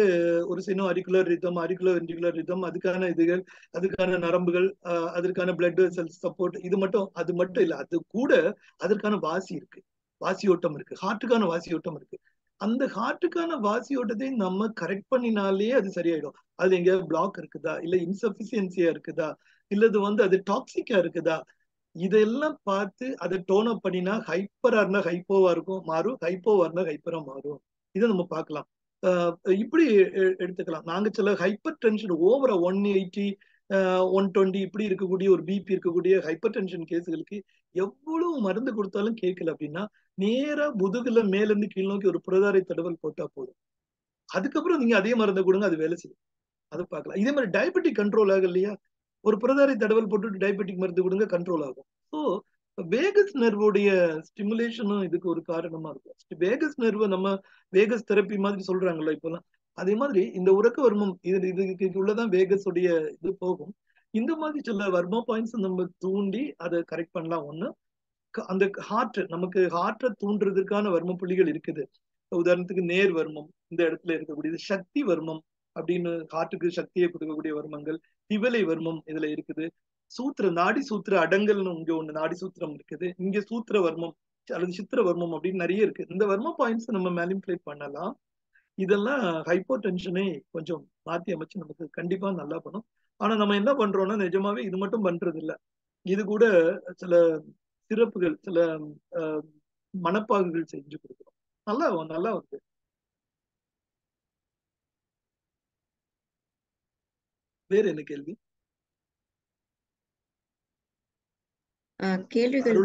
ஒரு சின்ன auricular rhythm auricular ventricular rhythm அதுக்கான இதுகள் அதுக்கான நரம்புகள் அதற்கான பிளட் வெசல் சப்போர்ட் இது மட்டும் அது மட்டும் இல்ல அது கூட அதற்கான வாசி இருக்கு. வாசியோட்டம் இருக்கு. ஹார்ட்டுக்கான வாசியோட்டம் இருக்கு. அந்த ஹார்ட்டுக்கான வாசியோட்டத்தை நம்ம கரெக்ட் பண்ணினாலே அது சரியாயிடும். அதுல எங்கேயாவது பிளாக் இருக்குதா? இல்ல இன்சபிஷியன்சியா இருக்குதா? இல்லது வந்து அது டாக்ஸிக்கா இருக்குதா? இதெல்லாம் பார்த்து அதை டோன் அப் பண்ணினா ஹைப்பரா இருந்தா ஹைப்போவா இருக்கும். மாறும் ஹைப்போவா இருந்தா ஹைப்பரா மாறும். இதை நம்ம பார்க்கலாம். ஆஹ் இப்படி எடுத்துக்கலாம். நாங்க சில ஹைப்பர் டென்ஷன் ஓவரா ஒன் எயிட்டி ஒன் டுவெண்ட்டி இப்படி இருக்கக்கூடிய ஒரு பிபி இருக்கக்கூடிய ஹைப்பர் டென்ஷன் கேஸுகளுக்கு எவ்வளவு மருந்து கொடுத்தாலும் கேட்கல அப்படின்னா நேரா முதுகுல மேல இருந்து கீழ் நோக்கி ஒரு புரதாரை தடவல் போட்டா போதும். அதுக்கப்புறம் நீங்க அதே மருந்தை கொடுங்க அது வேலை செய்யும். அதை பார்க்கலாம். இதே மாதிரி டயபெட்டிக் கண்ட்ரோல் ஆகலையா? இல்லையா ஒரு பிரதாரி தடவல் போட்டு டயபெட்டிக் மருந்து கொடுங்க கண்ட்ரோல் ஆகும். ஸோ வேகஸ் நர்வோடைய ஸ்டிமுலேஷனும் இதுக்கு ஒரு காரணமா இருக்கும். வேகஸ் நர்வு நம்ம வேகஸ் தெரப்பி மாதிரி சொல்றாங்கல்ல இப்பெல்லாம் அதே மாதிரி இந்த உறக்க வர்மம் இது இதுக்கு உள்ளதான் வேகஸுடைய இது போகும். இந்த மாதிரி சில வர்மா பாயிண்ட்ஸ் நம்ம தூண்டி அதை கரெக்ட் பண்ணலாம். ஒண்ணு அந்த ஹார்ட் நமக்கு ஹார்ட்டை தூண்டுறதுக்கான வர்ம புள்ளிகள் இருக்குது. உதாரணத்துக்கு நேர் வர்மம் இந்த இடத்துல இருக்கக்கூடியது சக்தி வர்மம் அப்படின்னு காட்டுக்கு சக்தியை கொடுக்கக்கூடிய வர்மங்கள் திவலை வர்மம் இதுல இருக்குது. சூத்திர நாடி சூத்திர அடங்கல்னு இங்க ஒண்ணு நாடி சூத்திரம் இருக்குது. இங்க சூத்திர வர்மம் அல்லது சித்திர வர்மம் அப்படின்னு நிறைய இருக்கு. இந்த வர்ம பாயிண்ட்ஸ் நம்ம மேனிப்புலேட் பண்ணலாம். இதெல்லாம் ஹைப்போ டென்ஷனை கொஞ்சம் மாத்தி அமைச்சு நமக்கு கண்டிப்பா நல்லா பண்ணும். ஆனா நம்ம என்ன பண்றோம்னா நிஜமாவே இது மட்டும் பண்றது இல்லை இது கூட சில சிறப்புகள் சில அஹ், மனப்பாகுகள் செஞ்சு கொடுக்குறோம். நல்லா நல்லா வந்து வேற என்ன கேள்வி? கேள்விகள்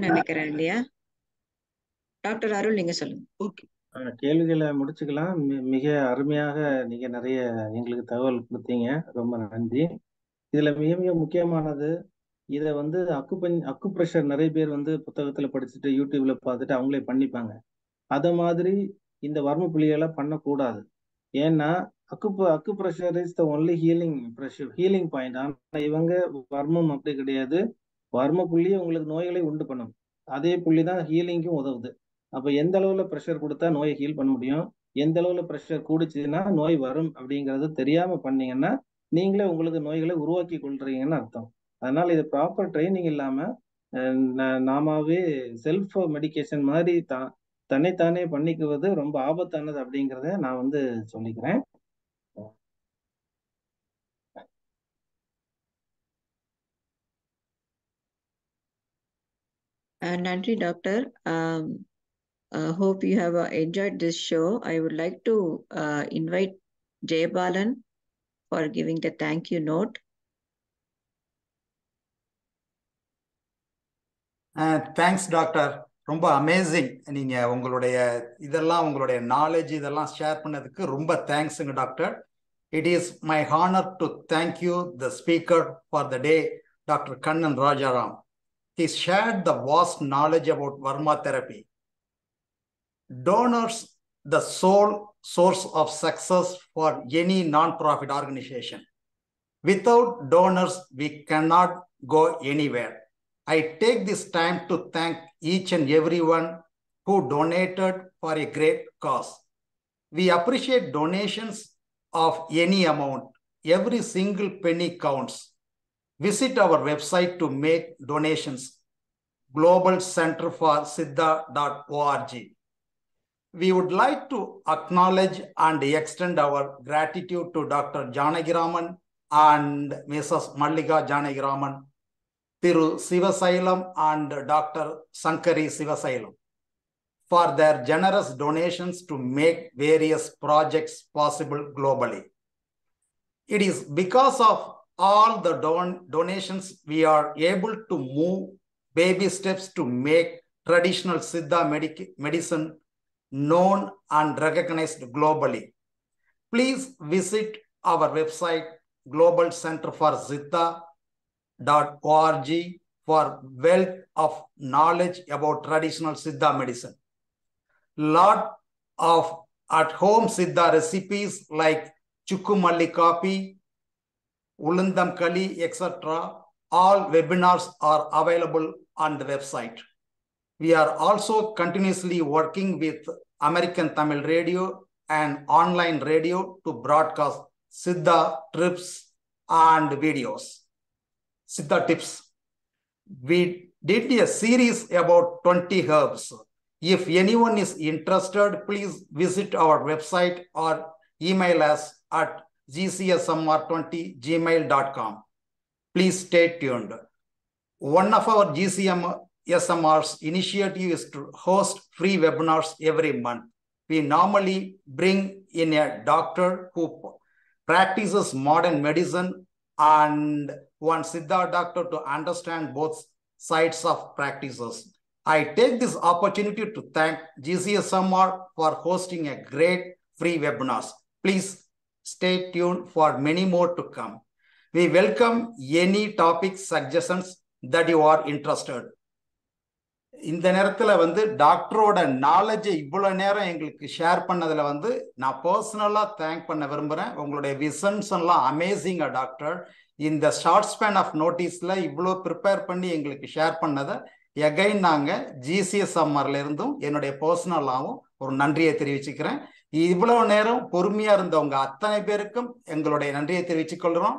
நினைக்கிறேன் இல்லையா? டாக்டர் அருள் நீங்க சொல்லுங்க. ஓகே. கேள்விகளை முடிச்சுக்கலாம். மிக அருமையாக நீங்க நிறைய எங்களுக்கு தகவல் கொடுத்தீங்க. ரொம்ப நன்றி. இதுல மிக மிக முக்கியமானது இதை வந்து அக்குபஞ் அக்கு ப்ரெஷர் நிறைய பேர் வந்து புத்தகத்துல படிச்சுட்டு யூடியூப்ல பார்த்துட்டு அவங்களே பண்ணிப்பாங்க. அத மாதிரி இந்த வர்ம புள்ளிகளை பண்ணக்கூடாது. ஏன்னா acu acupressure is the only healing pressure healing point ஆனால் இவங்க வர்மம் அப்படி கிடையாது. வர்ம புள்ளி உங்களுக்கு நோய்களை உண்டு பண்ணும். அதே புள்ளி தான் ஹீலிங்க்கும் உதவுது. அப்போ எந்த அளவில் ப்ரெஷர் கொடுத்தா நோயை ஹீல் பண்ண முடியும்? எந்த அளவில் ப்ரெஷர் கூடிச்சுன்னா நோய் வரும் அப்படிங்கிறது தெரியாமல் பண்ணீங்கன்னா நீங்களே உங்களுக்கு நோய்களை உருவாக்கி கொள்றீங்கன்னு அர்த்தம். அதனால் இது ப்ராப்பர் ட்ரைனிங் இல்லாமல் நாமாவே செல்ஃப் மெடிக்கேஷன் மாதிரி தான் தன்னைத்தானே பண்ணிக்குவது ரொம்ப ஆபத்தானது அப்படிங்கிறத நான் வந்து சொல்லிக்கிறேன். நன்றி doctor hope you have enjoyed this show I would like to invite Jayabalan for giving the thank you note thanks doctor ரொம்ப அமேசிங் நீங்க உங்களுடைய இதெல்லாம் உங்களுடைய நாலேஜ் இதெல்லாம் ஷேர் பண்ணதுக்கு ரொம்ப தேங்க்ஸுங்க doctor it is my honour to thank you the speaker for the day doctor Kannan Rajaram he shared the vast knowledge about Varma therapy. Donors, the sole source of success for any non-profit organization. Without donors, we cannot go anywhere. I take this time to thank each and everyone who donated for a great cause. We appreciate donations of any amount. Every single penny counts. Visit our website to make donations. Global Center for Siddha.org. We would like to acknowledge and extend our gratitude to Dr. Janagiraman and Mrs. Mallika Janagiraman, Thiru Sivasailam and Dr. Sankari Sivasailam for their generous donations to make various projects possible globally. It is because of all the don- donations we are able to move baby steps to make traditional Siddha medic- medicine known and recognized globally. Please visit our website, Global Center for wealth of knowledge about traditional Siddha medicine. Lot of at-home Siddha recipes like Chukumalli Kapi, Ulundam Kali, etc. All webinars are available on the website. We are also continuously working with American Tamil Radio and online radio to broadcast Siddha trips and videos. Siddha tips. We did a series about 20 herbs. If anyone is interested, please visit our website or email us at gcsmr20gmail.com. Please stay tuned. One of our GCM SMR's initiative is to host free webinars every month. We normally bring in a doctor who practices modern medicine and one Siddha doctor to understand both sides of practices. I take this opportunity to thank GCSMR for hosting a great free webinars. Please stay tuned for many more to come. We welcome any topic suggestions that you are interested. இந்த நேரத்தில் வந்து டாக்டரோட நாலேஜை இவ்வளோ நேரம் எங்களுக்கு ஷேர் பண்ணதில் வந்து நான் பர்சனலாக தேங்க் பண்ண விரும்புகிறேன் உங்களுடைய விசன்ஸ் எல்லாம் டாக்டர் இந்த ஷார்ட் ஸ்பேன் ஆஃப் நோட்டீஸில் இவ்வளோ ப்ரிப்பேர் பண்ணி எங்களுக்கு ஷேர் பண்ணதை எகைன் நாங்கள் ஜிசிஎஸ் சம்மர்லேருந்தும் என்னுடைய பர்சனலாகவும் ஒரு நன்றியை தெரிவிச்சுக்கிறேன் இவ்வளவு நேரம் பொறுமையா இருந்தவங்க அத்தனை பேருக்கும் எங்களுடைய நன்றியை தெரிவித்துக் கொள்கிறோம்.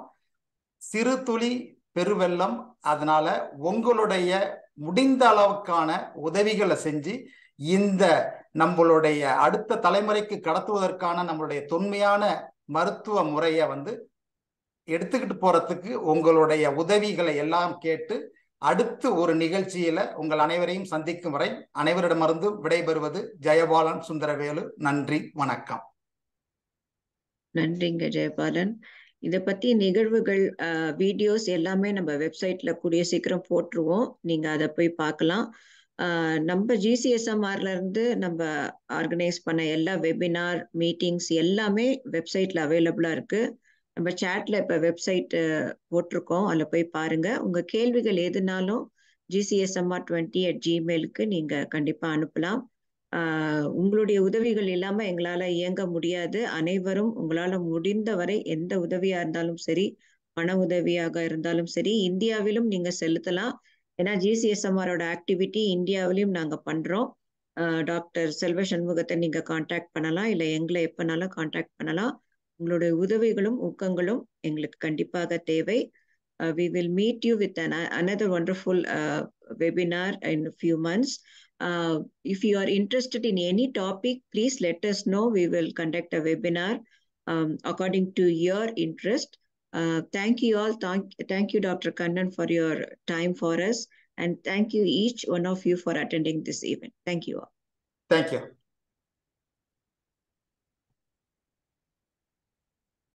சிறு துளி பெருவெள்ளம் அதனால உங்களுடைய முடிந்த அளவுக்கான உதவிகளை செஞ்சு இந்த நம்மளுடைய அடுத்த தலைமுறைக்கு கடத்துவதற்கான நம்மளுடைய தொன்மையான மருத்துவ முறையை வந்து எடுத்துக்கிட்டு போறதுக்கு உங்களுடைய உதவிகளை எல்லாம் கேட்டு அடுத்து ஒரு நிகழ்ச்சியில உங்கள் அனைவரையும் சந்திக்கும் வரை அனைவரிடமிருந்து விடைபெறுவது ஜெயபாலன் சுந்தரவேலு. நன்றி வணக்கம். நன்றிங்க ஜெயபாலன். இதை பத்தி நிகழ்வுகள் வீடியோஸ் எல்லாமே நம்ம வெப்சைட்ல கூடிய சீக்கிரம் போட்டுருவோம். நீங்க அதை போய் பார்க்கலாம். நம்ம ஜிசிஎஸ்எம்ஆர்ல இருந்து நம்ம ஆர்கனைஸ் பண்ண எல்லா வெபினார் மீட்டிங்ஸ் எல்லாமே வெப்சைட்ல அவைலபிளா இருக்கு. நம்ம சேட்ல இப்ப வெப்சைட் போட்டிருக்கோம். அதில் போய் பாருங்க. உங்க கேள்விகள் எதுனாலும் ஜிசிஎஸ்எம்ஆர் டுவெண்ட்டி அட் ஜிமெயிலுக்கு நீங்க கண்டிப்பா அனுப்பலாம். உங்களுடைய உதவிகள் இல்லாம எங்களால இயங்க முடியாது. அனைவரும் உங்களால முடிந்த வரை எந்த உதவியா இருந்தாலும் சரி பண உதவியாக இருந்தாலும் சரி இந்தியாவிலும் நீங்க செலுத்தலாம். ஏன்னா ஜிசிஎஸ்எம்ஆரோட ஆக்டிவிட்டி இந்தியாவிலையும் நாங்க பண்றோம். டாக்டர் செல்வ சண்முகத்தை நீங்க காண்டாக்ட் பண்ணலாம். இல்லை எங்களை எப்பனாலும் காண்டாக்ட் பண்ணலாம். உங்களுடைய உதவிகளும் ஊக்கங்களும் எங்களுக்கு கண்டிப்பாக தேவை we will meet you with another wonderful webinar in few months Uh, if you are interested in any topic, please let us know. We will conduct a webinar um, according to your interest. Uh, thank you all. Thank, thank you, Dr. Kannan, for your time for us. And thank you each one of you for attending this event. Thank you all. Thank you.